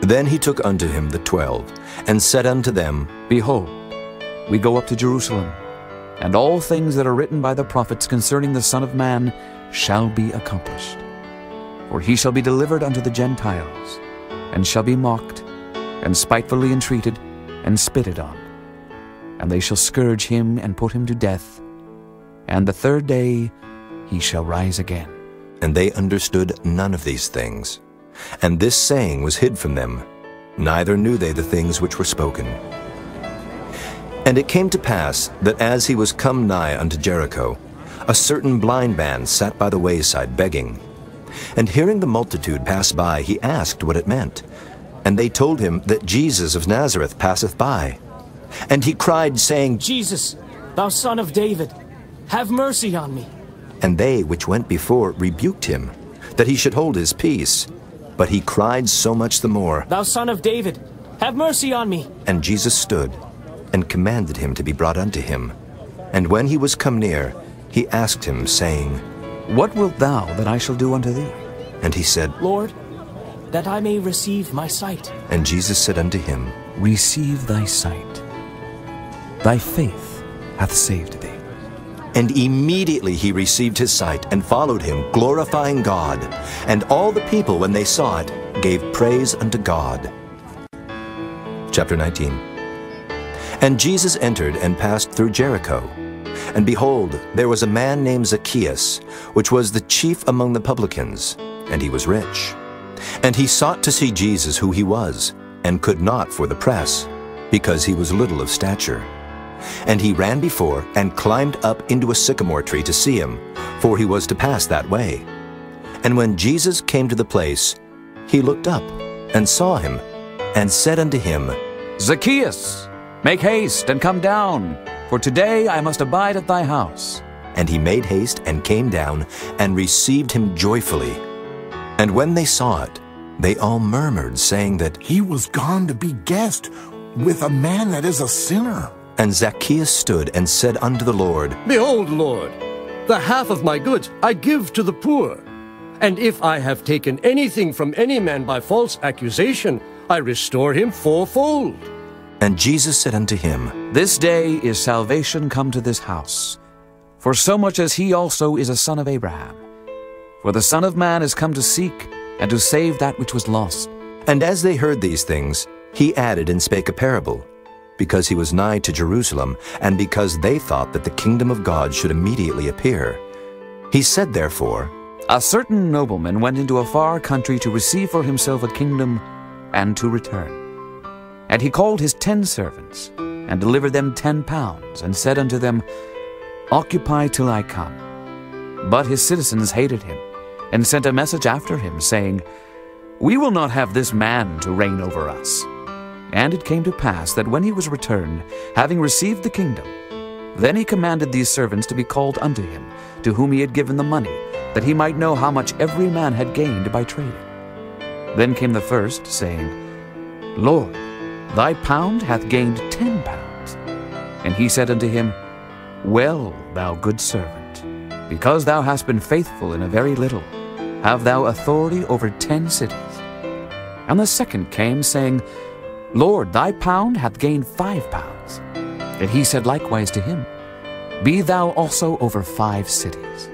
Then he took unto him the twelve, and said unto them, Behold, we go up to Jerusalem, and all things that are written by the prophets concerning the Son of Man shall be accomplished. For he shall be delivered unto the Gentiles, and shall be mocked, and spitefully entreated, and spitted on. And they shall scourge him, and put him to death. And the third day he shall rise again. And they understood none of these things. And this saying was hid from them, neither knew they the things which were spoken. And it came to pass that as he was come nigh unto Jericho, a certain blind man sat by the wayside begging. And hearing the multitude pass by, he asked what it meant. And they told him that Jesus of Nazareth passeth by. And he cried, saying, Jesus, thou son of David, have mercy on me. And they which went before rebuked him, that he should hold his peace. But he cried so much the more. Thou son of David, have mercy on me. And Jesus stood, and commanded him to be brought unto him. And when he was come near, he asked him, saying, What wilt thou that I shall do unto thee? And he said, Lord, that I may receive my sight. And Jesus said unto him, Receive thy sight. Thy faith hath saved thee. And immediately he received his sight and followed him, glorifying God. And all the people, when they saw it, gave praise unto God. Chapter 19 And Jesus entered and passed through Jericho. And behold, there was a man named Zacchaeus, which was the chief among the publicans, and he was rich. And he sought to see Jesus who he was, and could not for the press, because he was little of stature. And he ran before and climbed up into a sycamore tree to see him, for he was to pass that way. And when Jesus came to the place, he looked up and saw him, and said unto him, Zacchaeus, make haste and come down, for today I must abide at thy house. And he made haste and came down and received him joyfully. And when they saw it, they all murmured, saying that he was gone to be guest with a man that is a sinner. And Zacchaeus stood and said unto the Lord, Behold, Lord, the half of my goods I give to the poor. And if I have taken anything from any man by false accusation, I restore him fourfold. And Jesus said unto him, This day is salvation come to this house, for so much as he also is a son of Abraham. For the Son of Man is come to seek and to save that which was lost. And as they heard these things, he added and spake a parable, because he was nigh to Jerusalem, and because they thought that the kingdom of God should immediately appear. He said therefore, A certain nobleman went into a far country to receive for himself a kingdom and to return. And he called his ten servants, and delivered them ten pounds, and said unto them, Occupy till I come. But his citizens hated him, and sent a message after him, saying, We will not have this man to reign over us. And it came to pass that when he was returned, having received the kingdom, then he commanded these servants to be called unto him, to whom he had given the money, that he might know how much every man had gained by trading. Then came the first, saying, Lord, thy pound hath gained ten pounds. And he said unto him, Well, thou good servant, because thou hast been faithful in a very little, have thou authority over ten cities. And the second came, saying, Lord, thy pound hath gained five pounds. And he said likewise to him, Be thou also over five cities.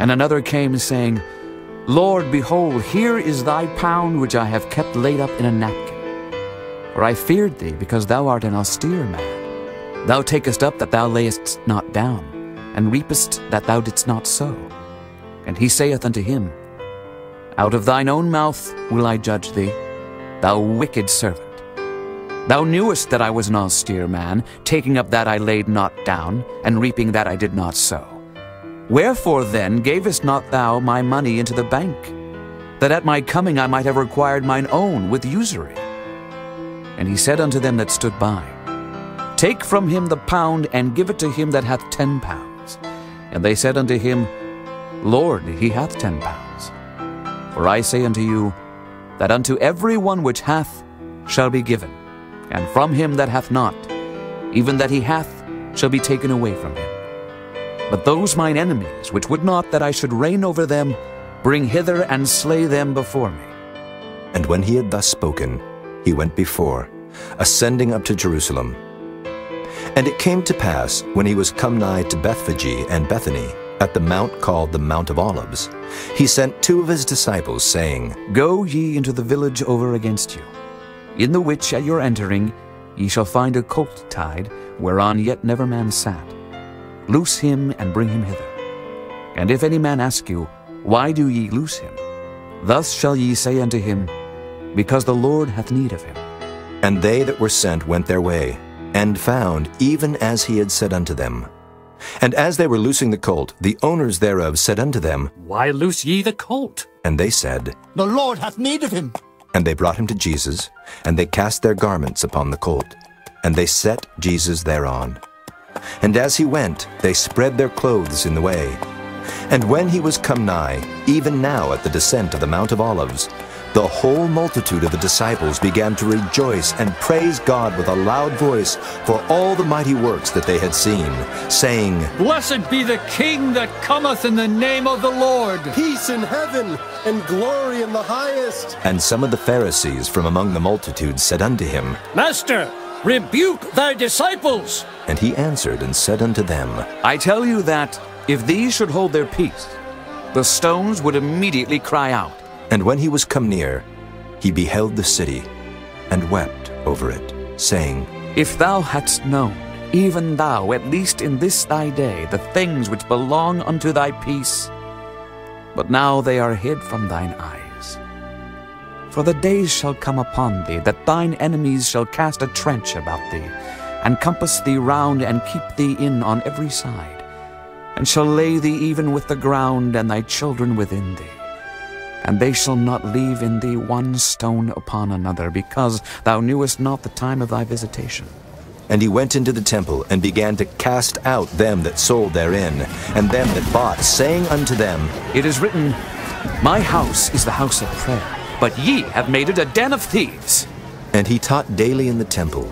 And another came, saying, Lord, behold, here is thy pound which I have kept laid up in a napkin. For I feared thee, because thou art an austere man. Thou takest up that thou layest not down, and reapest that thou didst not sow. And he saith unto him, Out of thine own mouth will I judge thee, thou wicked servant. Thou knewest that I was an austere man, taking up that I laid not down, and reaping that I did not sow. Wherefore then gavest not thou my money into the bank, that at my coming I might have required mine own with usury? And he said unto them that stood by, Take from him the pound, and give it to him that hath ten pounds. And they said unto him, Lord, he hath ten pounds. For I say unto you, that unto every one which hath shall be given, and from him that hath not, even that he hath shall be taken away from him. But those mine enemies, which would not that I should reign over them, bring hither and slay them before me. And when he had thus spoken, he went before, ascending up to Jerusalem. And it came to pass, when he was come nigh to Bethphage and Bethany, at the mount called the Mount of Olives, he sent two of his disciples, saying, Go ye into the village over against you, in the which at your entering ye shall find a colt tied, whereon yet never man sat. Loose him and bring him hither. And if any man ask you, Why do ye loose him? Thus shall ye say unto him, Because the Lord hath need of him. And they that were sent went their way, and found even as he had said unto them. And as they were loosing the colt, the owners thereof said unto them, Why loose ye the colt? And they said, The Lord hath need of him. And they brought him to Jesus, and they cast their garments upon the colt, and they set Jesus thereon. And as he went, they spread their clothes in the way. And when he was come nigh, even now at the descent of the Mount of Olives, the whole multitude of the disciples began to rejoice and praise God with a loud voice for all the mighty works that they had seen, saying, Blessed be the King that cometh in the name of the Lord. Peace in heaven and glory in the highest. And some of the Pharisees from among the multitude said unto him, Master, rebuke thy disciples. And he answered and said unto them, I tell you that if these should hold their peace, the stones would immediately cry out. And when he was come near, he beheld the city, and wept over it, saying, If thou hadst known, even thou, at least in this thy day, the things which belong unto thy peace, but now they are hid from thine eyes. For the days shall come upon thee, that thine enemies shall cast a trench about thee, and compass thee round, and keep thee in on every side, and shall lay thee even with the ground, and thy children within thee and they shall not leave in thee one stone upon another, because thou knewest not the time of thy visitation. And he went into the temple, and began to cast out them that sold therein, and them that bought, saying unto them, It is written, My house is the house of prayer, but ye have made it a den of thieves. And he taught daily in the temple.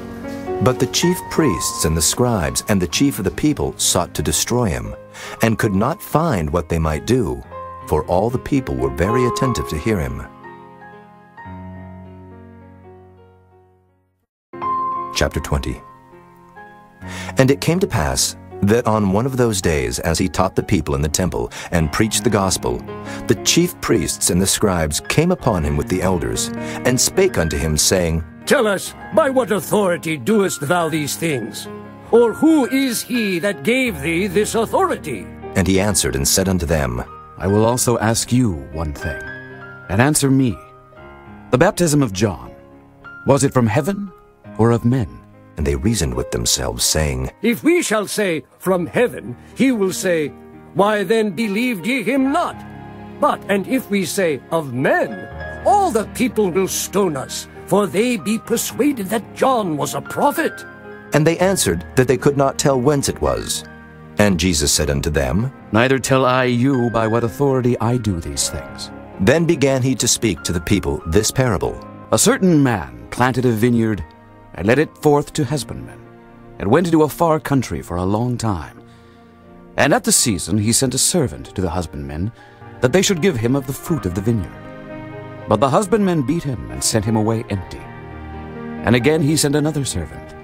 But the chief priests and the scribes and the chief of the people sought to destroy him, and could not find what they might do for all the people were very attentive to hear him. Chapter 20 And it came to pass that on one of those days, as he taught the people in the temple and preached the gospel, the chief priests and the scribes came upon him with the elders, and spake unto him, saying, Tell us, by what authority doest thou these things? Or who is he that gave thee this authority? And he answered and said unto them, I will also ask you one thing, and answer me. The baptism of John, was it from heaven or of men? And they reasoned with themselves, saying, If we shall say, From heaven, he will say, Why then believed ye him not? But, and if we say, Of men, all the people will stone us, for they be persuaded that John was a prophet. And they answered that they could not tell whence it was. And Jesus said unto them, Neither tell I you by what authority I do these things. Then began he to speak to the people this parable. A certain man planted a vineyard, and led it forth to husbandmen, and went into a far country for a long time. And at the season he sent a servant to the husbandmen, that they should give him of the fruit of the vineyard. But the husbandmen beat him and sent him away empty. And again he sent another servant,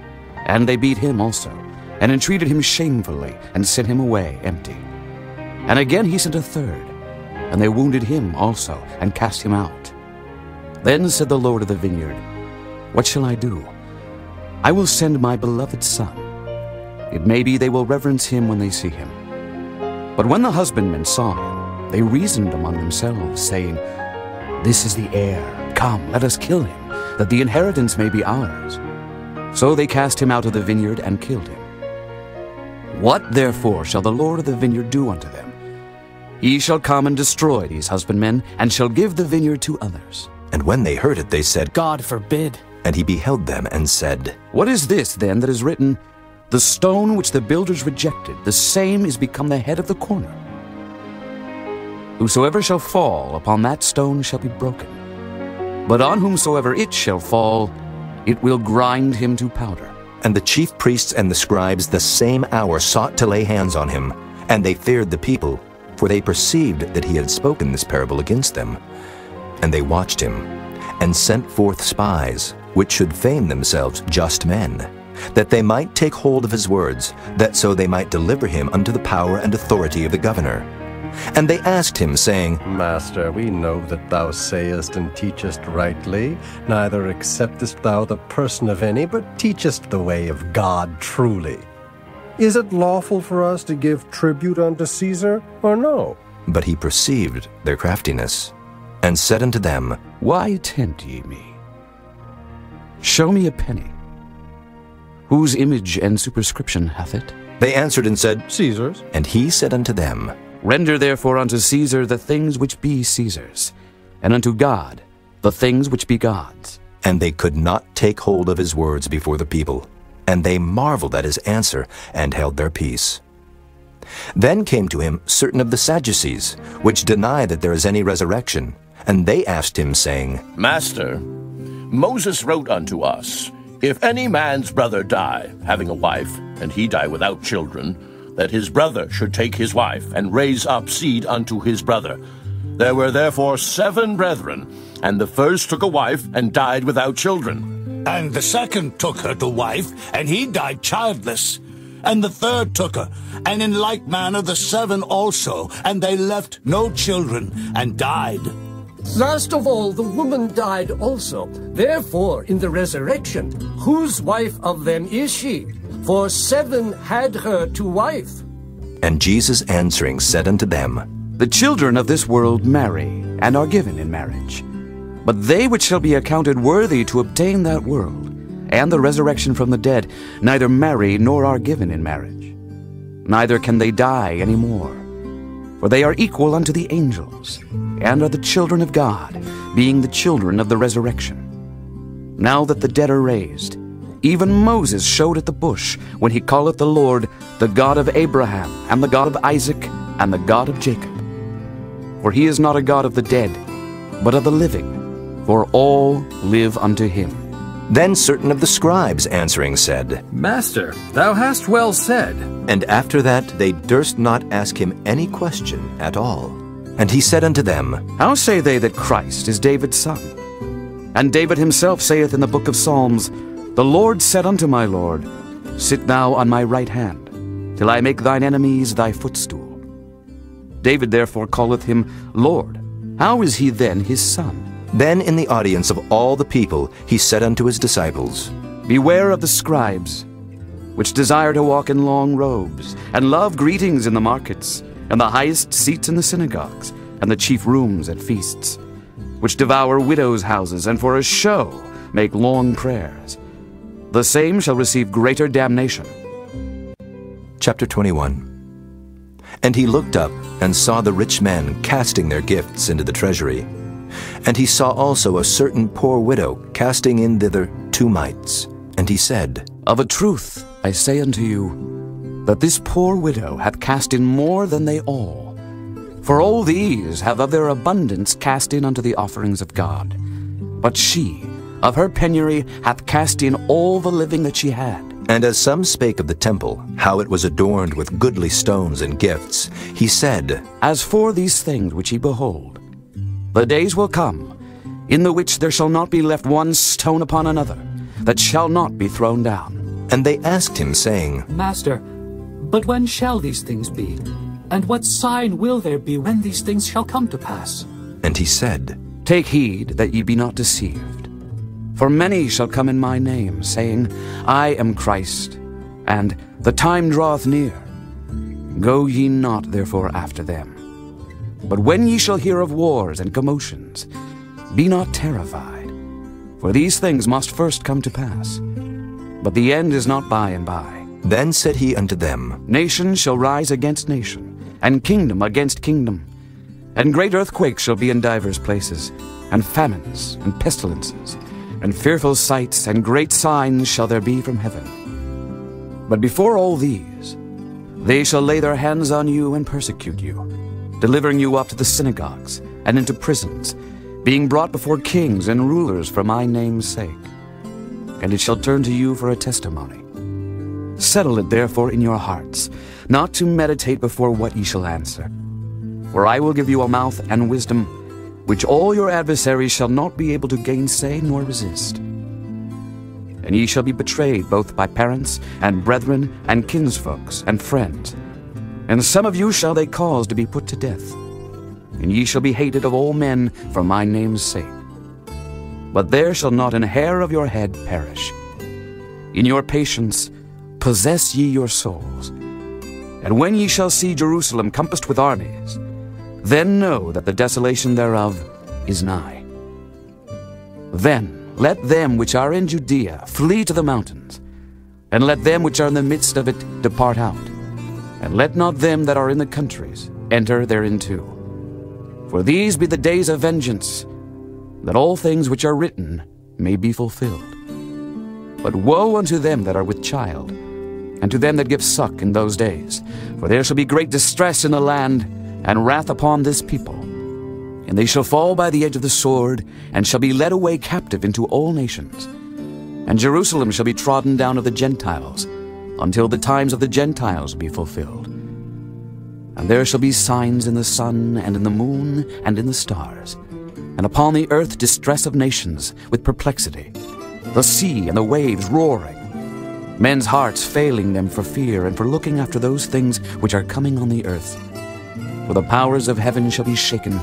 and they beat him also, and entreated him shamefully, and sent him away empty. And again he sent a third, and they wounded him also, and cast him out. Then said the Lord of the vineyard, What shall I do? I will send my beloved son. It may be they will reverence him when they see him. But when the husbandmen saw him, they reasoned among themselves, saying, This is the heir. Come, let us kill him, that the inheritance may be ours. So they cast him out of the vineyard and killed him. What therefore shall the Lord of the vineyard do unto them? He shall come and destroy these husbandmen, and shall give the vineyard to others. And when they heard it, they said, God forbid. And he beheld them and said, What is this then that is written? The stone which the builders rejected, the same is become the head of the corner. Whosoever shall fall upon that stone shall be broken. But on whomsoever it shall fall, it will grind him to powder. And the chief priests and the scribes the same hour sought to lay hands on him. And they feared the people, for they perceived that he had spoken this parable against them. And they watched him, and sent forth spies, which should feign themselves just men, that they might take hold of his words, that so they might deliver him unto the power and authority of the governor. And they asked him, saying, Master, we know that thou sayest and teachest rightly, neither acceptest thou the person of any, but teachest the way of God truly. Is it lawful for us to give tribute unto Caesar, or no? But he perceived their craftiness, and said unto them, Why tempt ye me? Show me a penny. Whose image and superscription hath it? They answered and said, Caesar's. And he said unto them, Render therefore unto Caesar the things which be Caesar's, and unto God the things which be God's. And they could not take hold of his words before the people. And they marveled at his answer, and held their peace. Then came to him certain of the Sadducees, which deny that there is any resurrection. And they asked him, saying, Master, Moses wrote unto us, If any man's brother die, having a wife, and he die without children, that his brother should take his wife, and raise up seed unto his brother. There were therefore seven brethren, and the first took a wife, and died without children. And the second took her to wife, and he died childless. And the third took her, and in like manner the seven also, and they left no children, and died. Last of all, the woman died also. Therefore, in the resurrection, whose wife of them is she? For seven had her to wife. And Jesus answering said unto them, The children of this world marry, and are given in marriage. But they which shall be accounted worthy to obtain that world, and the resurrection from the dead, neither marry nor are given in marriage. Neither can they die any more. For they are equal unto the angels, and are the children of God, being the children of the resurrection. Now that the dead are raised, even Moses showed at the bush, when he calleth the Lord the God of Abraham, and the God of Isaac, and the God of Jacob. For he is not a God of the dead, but of the living, for all live unto him. Then certain of the scribes answering said, Master, thou hast well said. And after that they durst not ask him any question at all. And he said unto them, How say they that Christ is David's son? And David himself saith in the book of Psalms, The Lord said unto my Lord, Sit thou on my right hand, till I make thine enemies thy footstool. David therefore calleth him Lord. How is he then his son? Then in the audience of all the people he said unto his disciples, Beware of the scribes, which desire to walk in long robes, and love greetings in the markets, and the highest seats in the synagogues, and the chief rooms at feasts, which devour widows' houses, and for a show make long prayers. The same shall receive greater damnation. Chapter 21 And he looked up, and saw the rich men casting their gifts into the treasury. And he saw also a certain poor widow casting in thither two mites. And he said, Of a truth I say unto you, that this poor widow hath cast in more than they all. For all these have of their abundance cast in unto the offerings of God. But she, of her penury, hath cast in all the living that she had, And as some spake of the temple, how it was adorned with goodly stones and gifts, he said, As for these things which ye behold, the days will come, in the which there shall not be left one stone upon another, that shall not be thrown down. And they asked him, saying, Master, but when shall these things be? And what sign will there be when these things shall come to pass? And he said, Take heed that ye be not deceived. For many shall come in my name, saying, I am Christ, and the time draweth near. Go ye not therefore after them. But when ye shall hear of wars and commotions, be not terrified, for these things must first come to pass. But the end is not by and by. Then said he unto them, Nation shall rise against nation, and kingdom against kingdom. And great earthquakes shall be in divers places, and famines, and pestilences, and fearful sights, and great signs shall there be from heaven. But before all these, they shall lay their hands on you and persecute you, delivering you up to the synagogues and into prisons, being brought before kings and rulers for my name's sake. And it shall turn to you for a testimony. Settle it therefore in your hearts, not to meditate before what ye shall answer. For I will give you a mouth and wisdom, which all your adversaries shall not be able to gainsay nor resist. And ye shall be betrayed both by parents, and brethren, and kinsfolks, and friends. And some of you shall they cause to be put to death. And ye shall be hated of all men for my name's sake. But there shall not an hair of your head perish. In your patience possess ye your souls. And when ye shall see Jerusalem compassed with armies, then know that the desolation thereof is nigh. Then let them which are in Judea flee to the mountains, and let them which are in the midst of it depart out, and let not them that are in the countries enter thereinto. For these be the days of vengeance, that all things which are written may be fulfilled. But woe unto them that are with child, and to them that give suck in those days, for there shall be great distress in the land, and wrath upon this people. And they shall fall by the edge of the sword, and shall be led away captive into all nations. And Jerusalem shall be trodden down of the Gentiles, until the times of the Gentiles be fulfilled. And there shall be signs in the sun, and in the moon, and in the stars, and upon the earth distress of nations, with perplexity, the sea and the waves roaring, men's hearts failing them for fear, and for looking after those things which are coming on the earth. For the powers of heaven shall be shaken.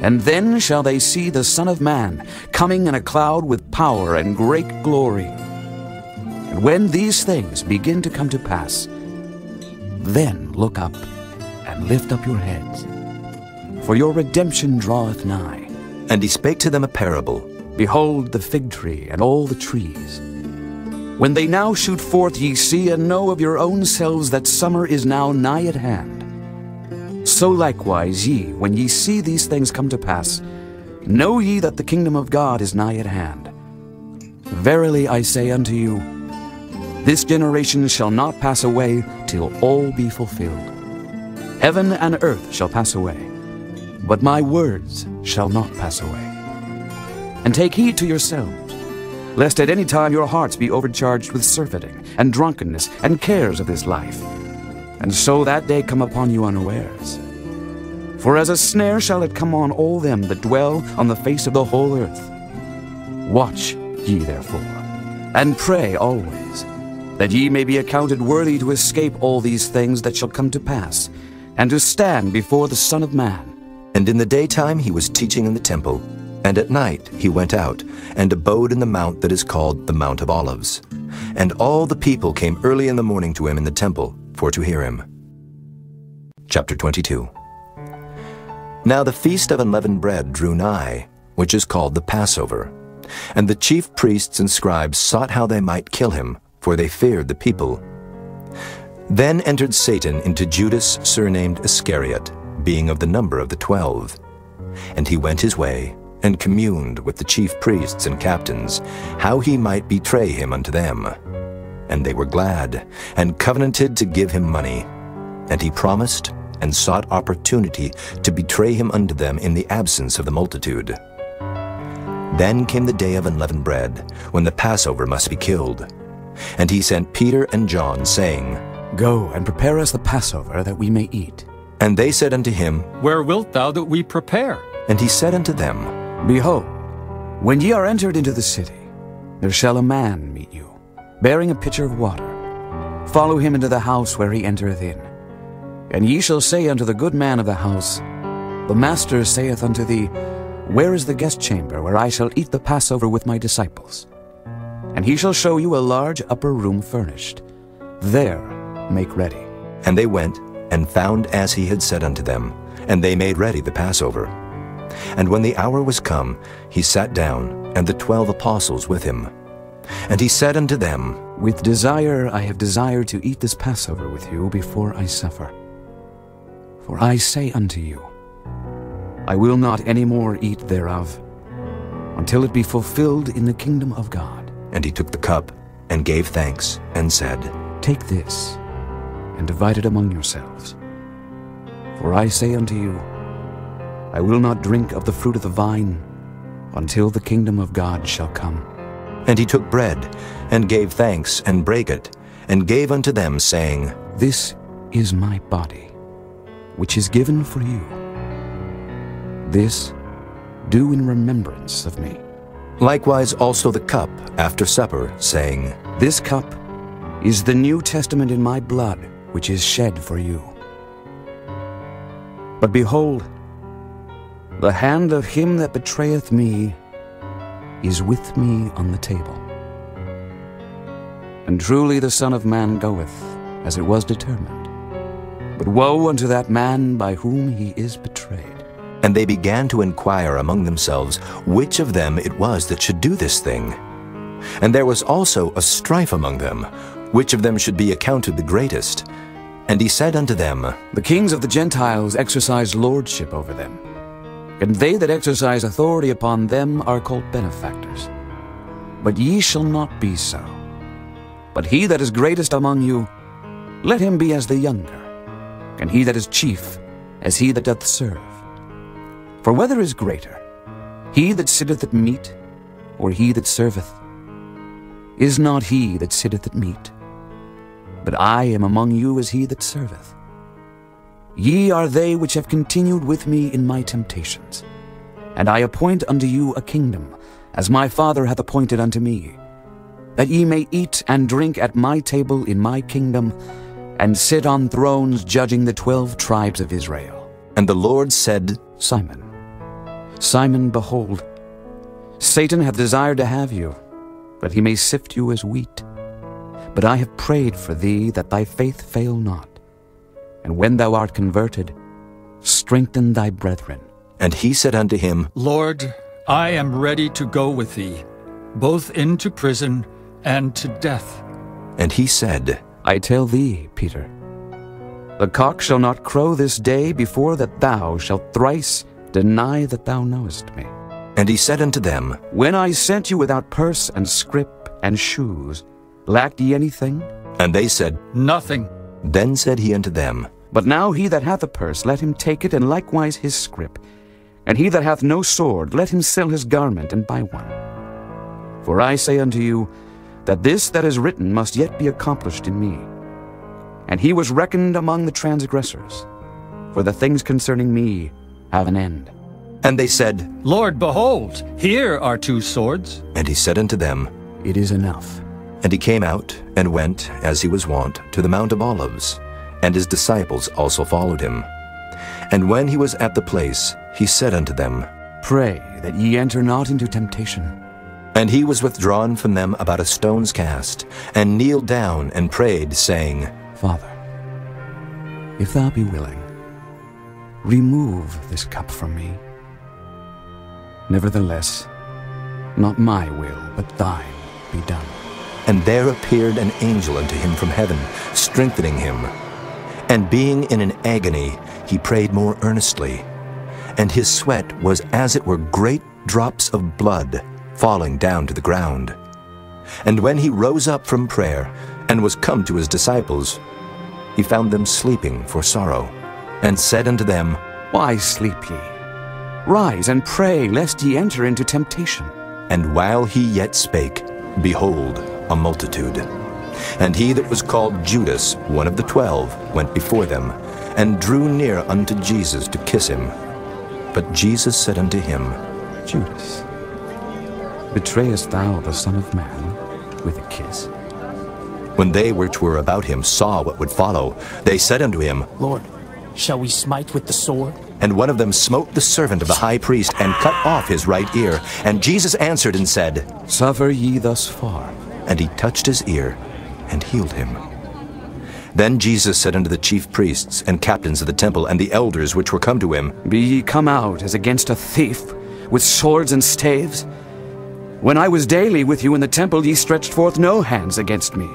And then shall they see the Son of Man coming in a cloud with power and great glory. And when these things begin to come to pass, then look up and lift up your heads, for your redemption draweth nigh. And he spake to them a parable. Behold the fig tree and all the trees. When they now shoot forth, ye see and know of your own selves that summer is now nigh at hand. So likewise ye, when ye see these things come to pass, know ye that the kingdom of God is nigh at hand. Verily I say unto you, this generation shall not pass away till all be fulfilled. Heaven and earth shall pass away, but my words shall not pass away. And take heed to yourselves, lest at any time your hearts be overcharged with surfeiting, and drunkenness, and cares of this life, and so that day come upon you unawares. For as a snare shall it come on all them that dwell on the face of the whole earth. Watch ye therefore, and pray always, that ye may be accounted worthy to escape all these things that shall come to pass, and to stand before the Son of Man. And in the daytime he was teaching in the temple, and at night he went out, and abode in the mount that is called the Mount of Olives. And all the people came early in the morning to him in the temple, for to hear him. Chapter 22 Now the feast of unleavened bread drew nigh, which is called the Passover. And the chief priests and scribes sought how they might kill him, for they feared the people. Then entered Satan into Judas, surnamed Iscariot, being of the number of the twelve. And he went his way, and communed with the chief priests and captains, how he might betray him unto them. And they were glad, and covenanted to give him money. And he promised, and sought opportunity to betray him unto them in the absence of the multitude. Then came the day of unleavened bread, when the Passover must be killed. And he sent Peter and John, saying, Go and prepare us the Passover that we may eat. And they said unto him, Where wilt thou that we prepare? And he said unto them, Behold, when ye are entered into the city, there shall a man meet you, bearing a pitcher of water. Follow him into the house where he entereth in. And ye shall say unto the good man of the house, The master saith unto thee, Where is the guest chamber where I shall eat the Passover with my disciples? And he shall show you a large upper room furnished. There make ready. And they went and found as he had said unto them, and they made ready the Passover. And when the hour was come, he sat down, and the twelve apostles with him. And he said unto them, With desire I have desired to eat this Passover with you before I suffer. For I say unto you, I will not any more eat thereof, until it be fulfilled in the kingdom of God. And he took the cup, and gave thanks, and said, Take this, and divide it among yourselves. For I say unto you, I will not drink of the fruit of the vine until the kingdom of God shall come. And he took bread, and gave thanks, and brake it, and gave unto them, saying, This is my body, which is given for you. This do in remembrance of me. Likewise also the cup after supper, saying, This cup is the New Testament in my blood, which is shed for you. But behold, the hand of him that betrayeth me is with me on the table. And truly the Son of Man goeth, as it was determined. But woe unto that man by whom he is betrayed. And they began to inquire among themselves which of them it was that should do this thing. And there was also a strife among them, which of them should be accounted the greatest. And he said unto them, The kings of the Gentiles exercise lordship over them, and they that exercise authority upon them are called benefactors. But ye shall not be so. But he that is greatest among you, let him be as the younger, and he that is chief as he that doth serve. For whether is greater, he that sitteth at meat, or he that serveth? Is not he that sitteth at meat? But I am among you as he that serveth. Ye are they which have continued with me in my temptations. And I appoint unto you a kingdom, as my Father hath appointed unto me, that ye may eat and drink at my table in my kingdom, and sit on thrones judging the twelve tribes of Israel. And the Lord said, Simon, Simon, behold, Satan hath desired to have you, that he may sift you as wheat. But I have prayed for thee that thy faith fail not. And when thou art converted, strengthen thy brethren. And he said unto him, Lord, I am ready to go with thee, both into prison and to death. And he said, I tell thee, Peter, the cock shall not crow this day before that thou shalt thrice deny that thou knowest me. And he said unto them, When I sent you without purse and scrip and shoes, lacked ye anything? And they said, Nothing. Then said he unto them, But now he that hath a purse, let him take it, and likewise his scrip. And he that hath no sword, let him sell his garment and buy one. For I say unto you, that this that is written must yet be accomplished in me. And he was reckoned among the transgressors. For the things concerning me have an end. And they said, Lord, behold, here are two swords. And he said unto them, It is enough. And he came out, and went, as he was wont, to the Mount of Olives, and his disciples also followed him. And when he was at the place, he said unto them, Pray that ye enter not into temptation. And he was withdrawn from them about a stone's cast, and kneeled down and prayed, saying, Father, if thou be willing, remove this cup from me. Nevertheless, not my will, but thine be done. And there appeared an angel unto him from heaven, strengthening him. And being in an agony, he prayed more earnestly. And his sweat was as it were great drops of blood falling down to the ground. And when he rose up from prayer, and was come to his disciples, he found them sleeping for sorrow, and said unto them, Why sleep ye? Rise and pray, lest ye enter into temptation. And while he yet spake, behold, a multitude, And he that was called Judas, one of the twelve, went before them, and drew near unto Jesus to kiss him. But Jesus said unto him, Judas, betrayest thou the Son of Man with a kiss? When they which were about him saw what would follow, they said unto him, Lord, shall we smite with the sword? And one of them smote the servant of the high priest, and cut off his right ear. And Jesus answered and said, Suffer ye thus far. And he touched his ear, and healed him. Then Jesus said unto the chief priests, and captains of the temple, and the elders which were come to him, Be ye come out as against a thief, with swords and staves? When I was daily with you in the temple, ye stretched forth no hands against me.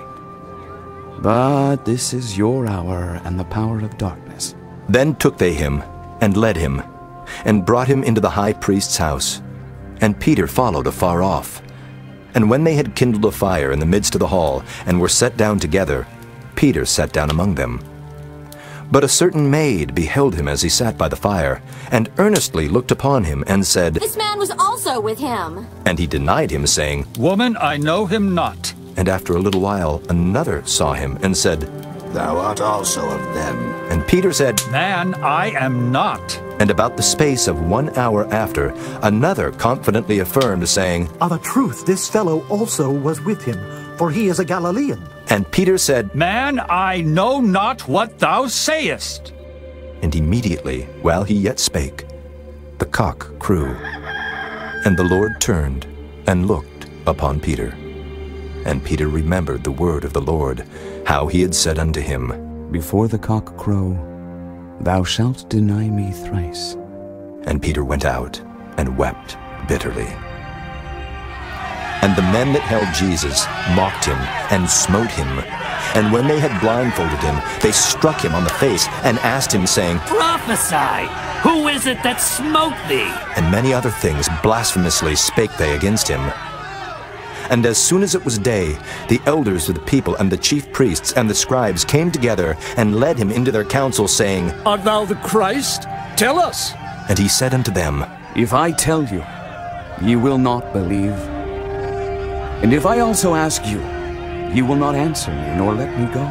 But this is your hour and the power of darkness. Then took they him, and led him, and brought him into the high priest's house. And Peter followed afar off. And when they had kindled a fire in the midst of the hall, and were set down together, Peter sat down among them. But a certain maid beheld him as he sat by the fire, and earnestly looked upon him, and said, This man was also with him. And he denied him, saying, Woman, I know him not. And after a little while another saw him, and said, Thou art also of them. And Peter said, Man, I am not. And about the space of one hour after, another confidently affirmed, saying, Of a truth, this fellow also was with him, for he is a Galilean. And Peter said, Man, I know not what thou sayest. And immediately, while he yet spake, the cock crew. And the Lord turned and looked upon Peter. And Peter remembered the word of the Lord, how he had said unto him, Before the cock crow, thou shalt deny me thrice. And Peter went out and wept bitterly. And the men that held Jesus mocked him and smote him. And when they had blindfolded him, they struck him on the face and asked him, saying, Prophesy! Who is it that smote thee? And many other things blasphemously spake they against him. And as soon as it was day, the elders of the people and the chief priests and the scribes came together and led him into their council, saying, Art thou the Christ? Tell us. And he said unto them, If I tell you, ye will not believe. And if I also ask you, ye will not answer me, nor let me go.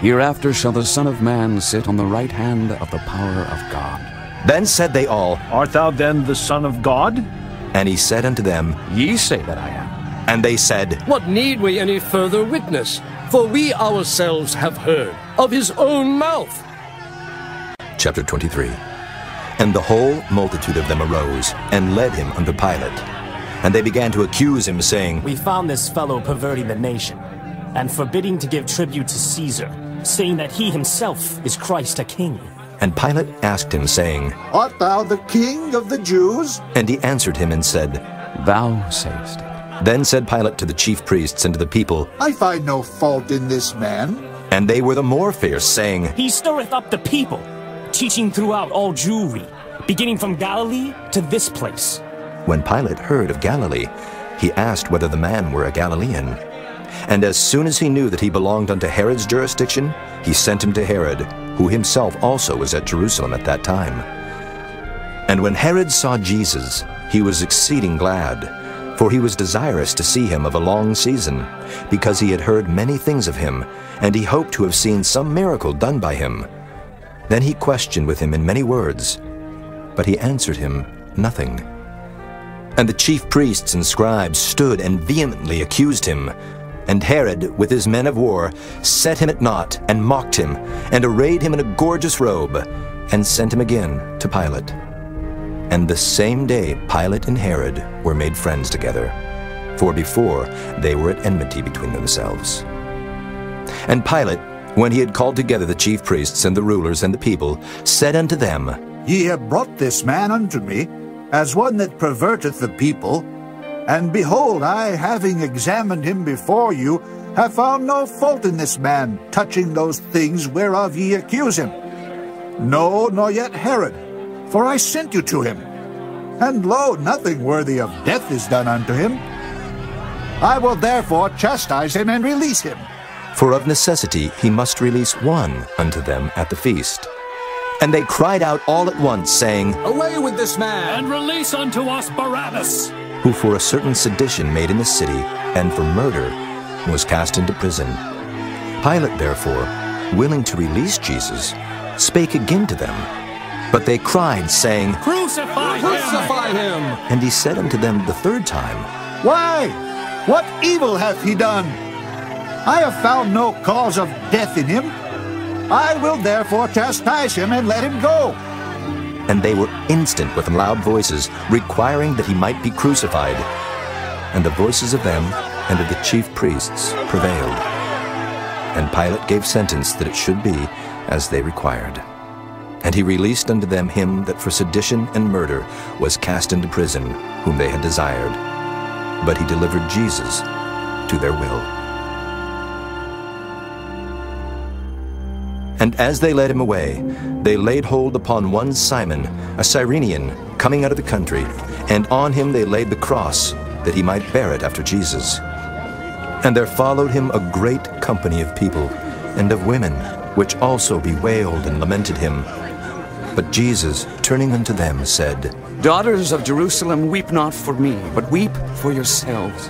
Hereafter shall the Son of Man sit on the right hand of the power of God. Then said they all, Art thou then the Son of God? And he said unto them, Ye say that I am. And they said, What need we any further witness? For we ourselves have heard of his own mouth. Chapter 23 And the whole multitude of them arose, and led him unto Pilate. And they began to accuse him, saying, We found this fellow perverting the nation, and forbidding to give tribute to Caesar, saying that he himself is Christ a king. And Pilate asked him, saying, Art thou the king of the Jews? And he answered him and said, Thou sayest it. Then said Pilate to the chief priests and to the people, I find no fault in this man. And they were the more fierce, saying, He stirreth up the people, teaching throughout all Jewry, beginning from Galilee to this place. When Pilate heard of Galilee, he asked whether the man were a Galilean. And as soon as he knew that he belonged unto Herod's jurisdiction, he sent him to Herod, who himself also was at Jerusalem at that time. And when Herod saw Jesus, he was exceeding glad, for he was desirous to see him of a long season, because he had heard many things of him, and he hoped to have seen some miracle done by him. Then he questioned with him in many words, but he answered him nothing. And the chief priests and scribes stood and vehemently accused him. And Herod, with his men of war, set him at naught, and mocked him, and arrayed him in a gorgeous robe, and sent him again to Pilate. And the same day Pilate and Herod were made friends together, for before they were at enmity between themselves. And Pilate, when he had called together the chief priests and the rulers and the people, said unto them, Ye have brought this man unto me, as one that perverteth the people. And behold, I, having examined him before you, have found no fault in this man, touching those things whereof ye accuse him. No, nor yet Herod, for I sent you to him. And lo, nothing worthy of death is done unto him. I will therefore chastise him and release him. For of necessity he must release one unto them at the feast. And they cried out all at once, saying, Away with this man! And release unto us Barabbas! Who for a certain sedition made in the city, and for murder, was cast into prison. Pilate, therefore, willing to release Jesus, spake again to them. But they cried, saying, Crucify, Crucify him! And he said unto them the third time, Why? What evil hath he done? I have found no cause of death in him. I will therefore chastise him and let him go. And they were instant with loud voices, requiring that he might be crucified. And the voices of them and of the chief priests prevailed. And Pilate gave sentence that it should be as they required. And he released unto them him that for sedition and murder was cast into prison, whom they had desired. But he delivered Jesus to their will. And as they led him away, they laid hold upon one Simon, a Cyrenian, coming out of the country, and on him they laid the cross, that he might bear it after Jesus. And there followed him a great company of people, and of women, which also bewailed and lamented him. But Jesus, turning unto them, said, Daughters of Jerusalem, weep not for me, but weep for yourselves,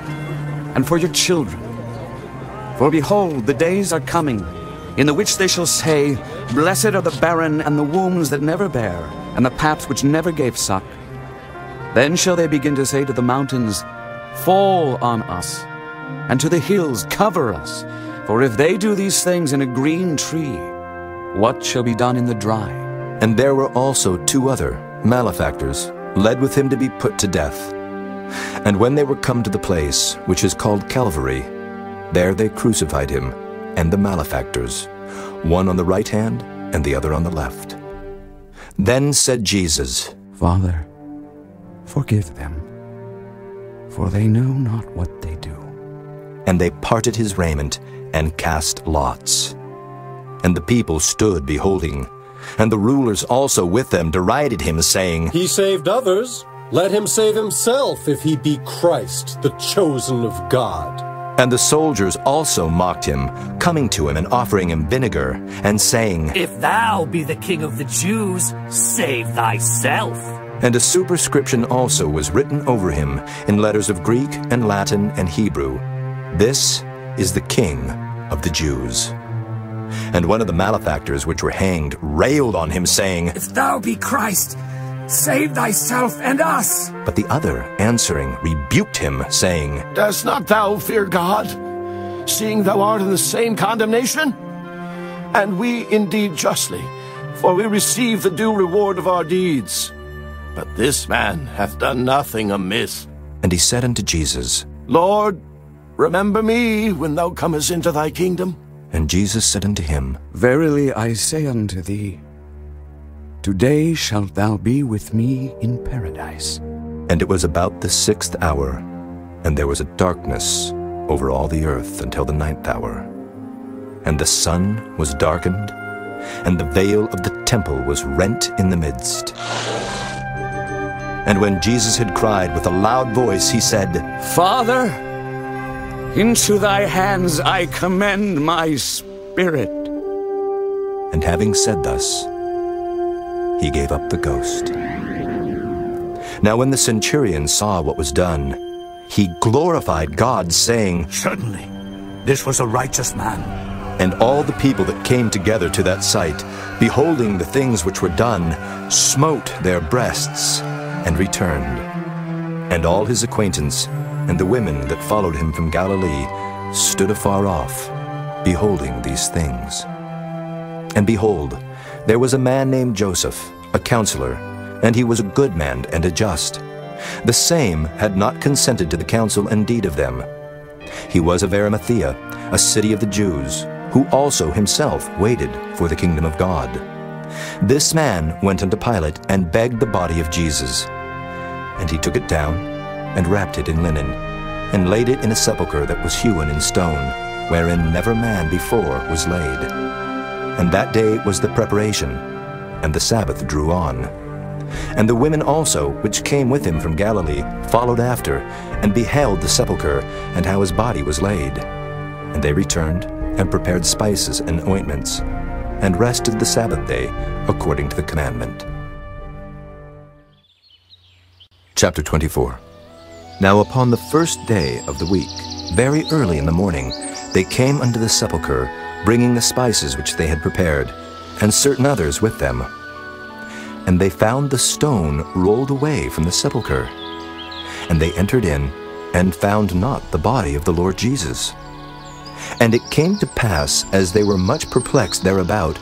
and for your children. For behold, the days are coming, in the which they shall say, Blessed are the barren, and the wombs that never bear, and the paps which never gave suck. Then shall they begin to say to the mountains, Fall on us, and to the hills, Cover us. For if they do these things in a green tree, what shall be done in the dry? And there were also two other malefactors, led with him to be put to death. And when they were come to the place which is called Calvary, there they crucified him, and the malefactors, one on the right hand and the other on the left. Then said Jesus, Father, forgive them, for they know not what they do. And they parted his raiment and cast lots. And the people stood beholding. And the rulers also with them derided him, saying, He saved others. Let him save himself if he be Christ, the chosen of God. And the soldiers also mocked him, coming to him and offering him vinegar, and saying, If thou be the king of the Jews, save thyself. And a superscription also was written over him in letters of Greek and Latin and Hebrew. This is the King of the Jews. And one of the malefactors which were hanged railed on him, saying, If thou be Christ, save thyself and us. But the other, answering, rebuked him, saying, Dost not thou fear God, seeing thou art in the same condemnation? And we indeed justly, for we receive the due reward of our deeds. But this man hath done nothing amiss. And he said unto Jesus, Lord, remember me when thou comest into thy kingdom. And Jesus said unto him, Verily I say unto thee, Today shalt thou be with me in paradise. And it was about the sixth hour, and there was a darkness over all the earth until the ninth hour. And the sun was darkened, and the veil of the temple was rent in the midst. And when Jesus had cried with a loud voice, he said, Father, into thy hands I commend my spirit. And having said thus, he gave up the ghost. Now when the centurion saw what was done, he glorified God, saying, Certainly, this was a righteous man. And all the people that came together to that sight, beholding the things which were done, smote their breasts and returned. And all his acquaintance and the women that followed him from Galilee stood afar off, beholding these things. And behold, there was a man named Joseph, a counselor, and he was a good man and a just. The same had not consented to the counsel and deed of them. He was of Arimathea, a city of the Jews, who also himself waited for the kingdom of God. This man went unto Pilate and begged the body of Jesus. And he took it down and wrapped it in linen, and laid it in a sepulchre that was hewn in stone, wherein never man before was laid. And that day was the preparation, and the Sabbath drew on. And the women also, which came with him from Galilee, followed after, and beheld the sepulchre, and how his body was laid. And they returned, and prepared spices and ointments, and rested the Sabbath day according to the commandment. Chapter 24 Now upon the first day of the week, very early in the morning, they came unto the sepulchre, bringing the spices which they had prepared, and certain others with them. And they found the stone rolled away from the sepulchre. And they entered in, and found not the body of the Lord Jesus. And it came to pass, as they were much perplexed thereabout,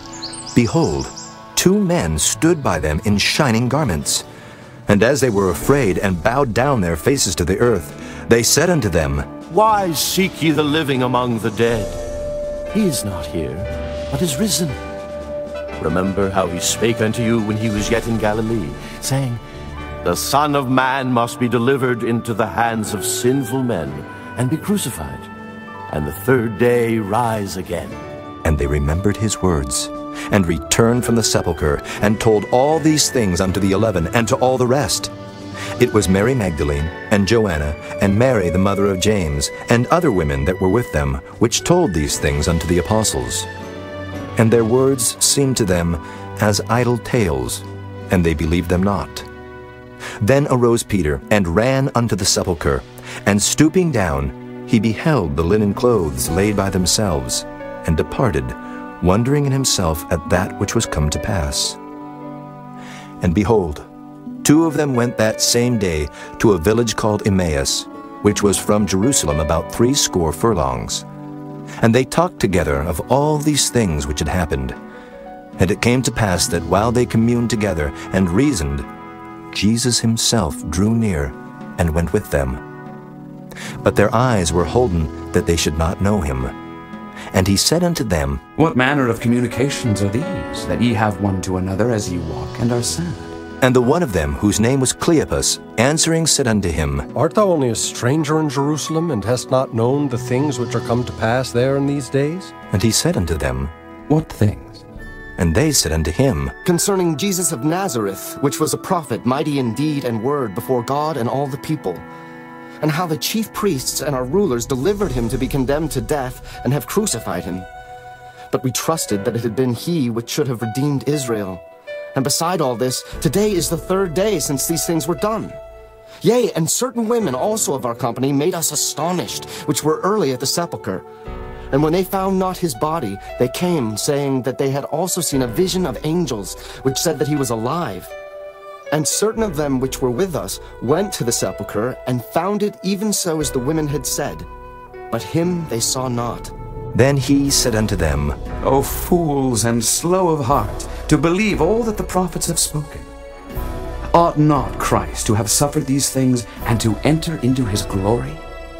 behold, two men stood by them in shining garments. And as they were afraid and bowed down their faces to the earth, they said unto them, Why seek ye the living among the dead? He is not here, but is risen. Remember how he spake unto you when he was yet in Galilee, saying, The Son of Man must be delivered into the hands of sinful men, and be crucified, and the third day rise again. And they remembered his words, and returned from the sepulchre, and told all these things unto the eleven, and to all the rest. It was Mary Magdalene, and Joanna, and Mary the mother of James, and other women that were with them, which told these things unto the apostles. And their words seemed to them as idle tales, and they believed them not. Then arose Peter, and ran unto the sepulchre, and stooping down, he beheld the linen clothes laid by themselves, and departed, wondering in himself at that which was come to pass. And behold, two of them went that same day to a village called Emmaus, which was from Jerusalem about threescore furlongs. And they talked together of all these things which had happened. And it came to pass that while they communed together and reasoned, Jesus himself drew near and went with them. But their eyes were holden that they should not know him. And he said unto them, What manner of communications are these, that ye have one to another as ye walk and are sad? And the one of them, whose name was Cleopas, answering said unto him, Art thou only a stranger in Jerusalem, and hast not known the things which are come to pass there in these days? And he said unto them, What things? And they said unto him, Concerning Jesus of Nazareth, which was a prophet, mighty in deed and word before God and all the people, and how the chief priests and our rulers delivered him to be condemned to death, and have crucified him. But we trusted that it had been he which should have redeemed Israel. And beside all this, today is the third day since these things were done. Yea, and certain women also of our company made us astonished, which were early at the sepulchre. And when they found not his body, they came, saying that they had also seen a vision of angels, which said that he was alive. And certain of them which were with us went to the sepulchre, and found it even so as the women had said. But him they saw not. Then he said unto them, O fools and slow of heart, to believe all that the prophets have spoken. Ought not Christ to have suffered these things and to enter into his glory?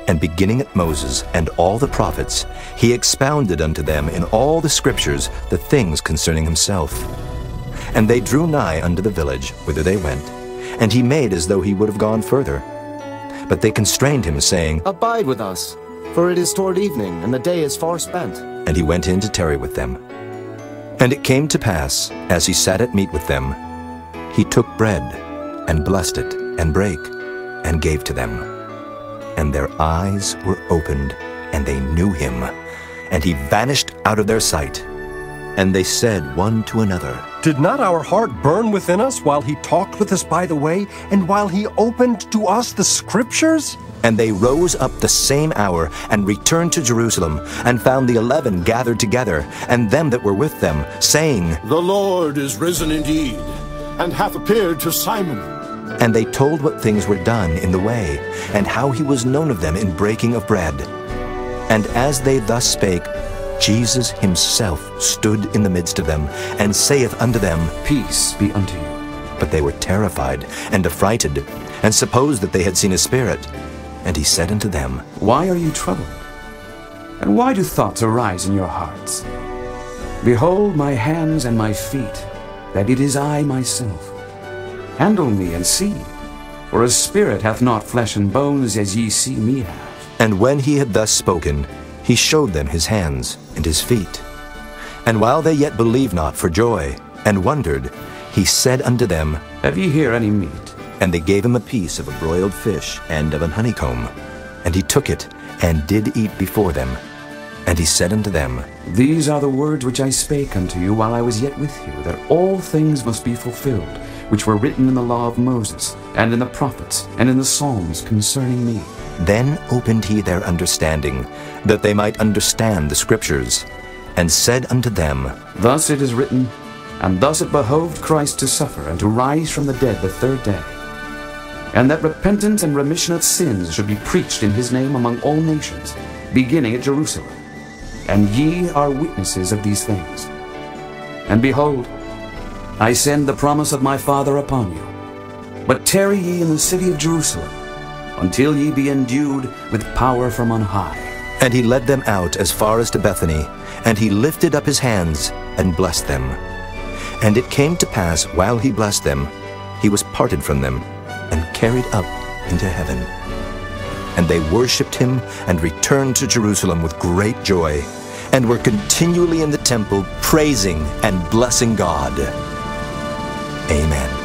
And beginning at Moses and all the prophets, he expounded unto them in all the scriptures the things concerning himself. And they drew nigh unto the village whither they went, and he made as though he would have gone further. But they constrained him, saying, Abide with us, for it is toward evening, and the day is far spent. And he went in to tarry with them. And it came to pass, as he sat at meat with them, he took bread, and blessed it, and brake, and gave to them. And their eyes were opened, and they knew him. And he vanished out of their sight. And they said one to another, Did not our heart burn within us while he talked with us by the way, and while he opened to us the scriptures? And they rose up the same hour, and returned to Jerusalem, and found the eleven gathered together, and them that were with them, saying, The Lord is risen indeed, and hath appeared to Simon. And they told what things were done in the way, and how he was known of them in breaking of bread. And as they thus spake, Jesus himself stood in the midst of them, and saith unto them, Peace be unto you. But they were terrified and affrighted, and supposed that they had seen a spirit. And he said unto them, Why are you troubled? And why do thoughts arise in your hearts? Behold my hands and my feet, that it is I myself. Handle me and see, for a spirit hath not flesh and bones as ye see me have. And when he had thus spoken, he showed them his hands and his feet. And while they yet believed not for joy, and wondered, he said unto them, Have ye here any meat? And they gave him a piece of a broiled fish and of an honeycomb. And he took it, and did eat before them. And he said unto them, These are the words which I spake unto you while I was yet with you, that all things must be fulfilled, which were written in the law of Moses, and in the prophets, and in the Psalms concerning me. Then opened he their understanding, that they might understand the Scriptures, and said unto them, Thus it is written, And thus it behoved Christ to suffer, and to rise from the dead the third day, and that repentance and remission of sins should be preached in his name among all nations, beginning at Jerusalem. And ye are witnesses of these things. And behold, I send the promise of my Father upon you. But tarry ye in the city of Jerusalem, until ye be endued with power from on high. And he led them out as far as to Bethany, and he lifted up his hands and blessed them. And it came to pass, while he blessed them, he was parted from them, and carried up into heaven. And they worshipped him, and returned to Jerusalem with great joy, and were continually in the temple praising and blessing God. Amen.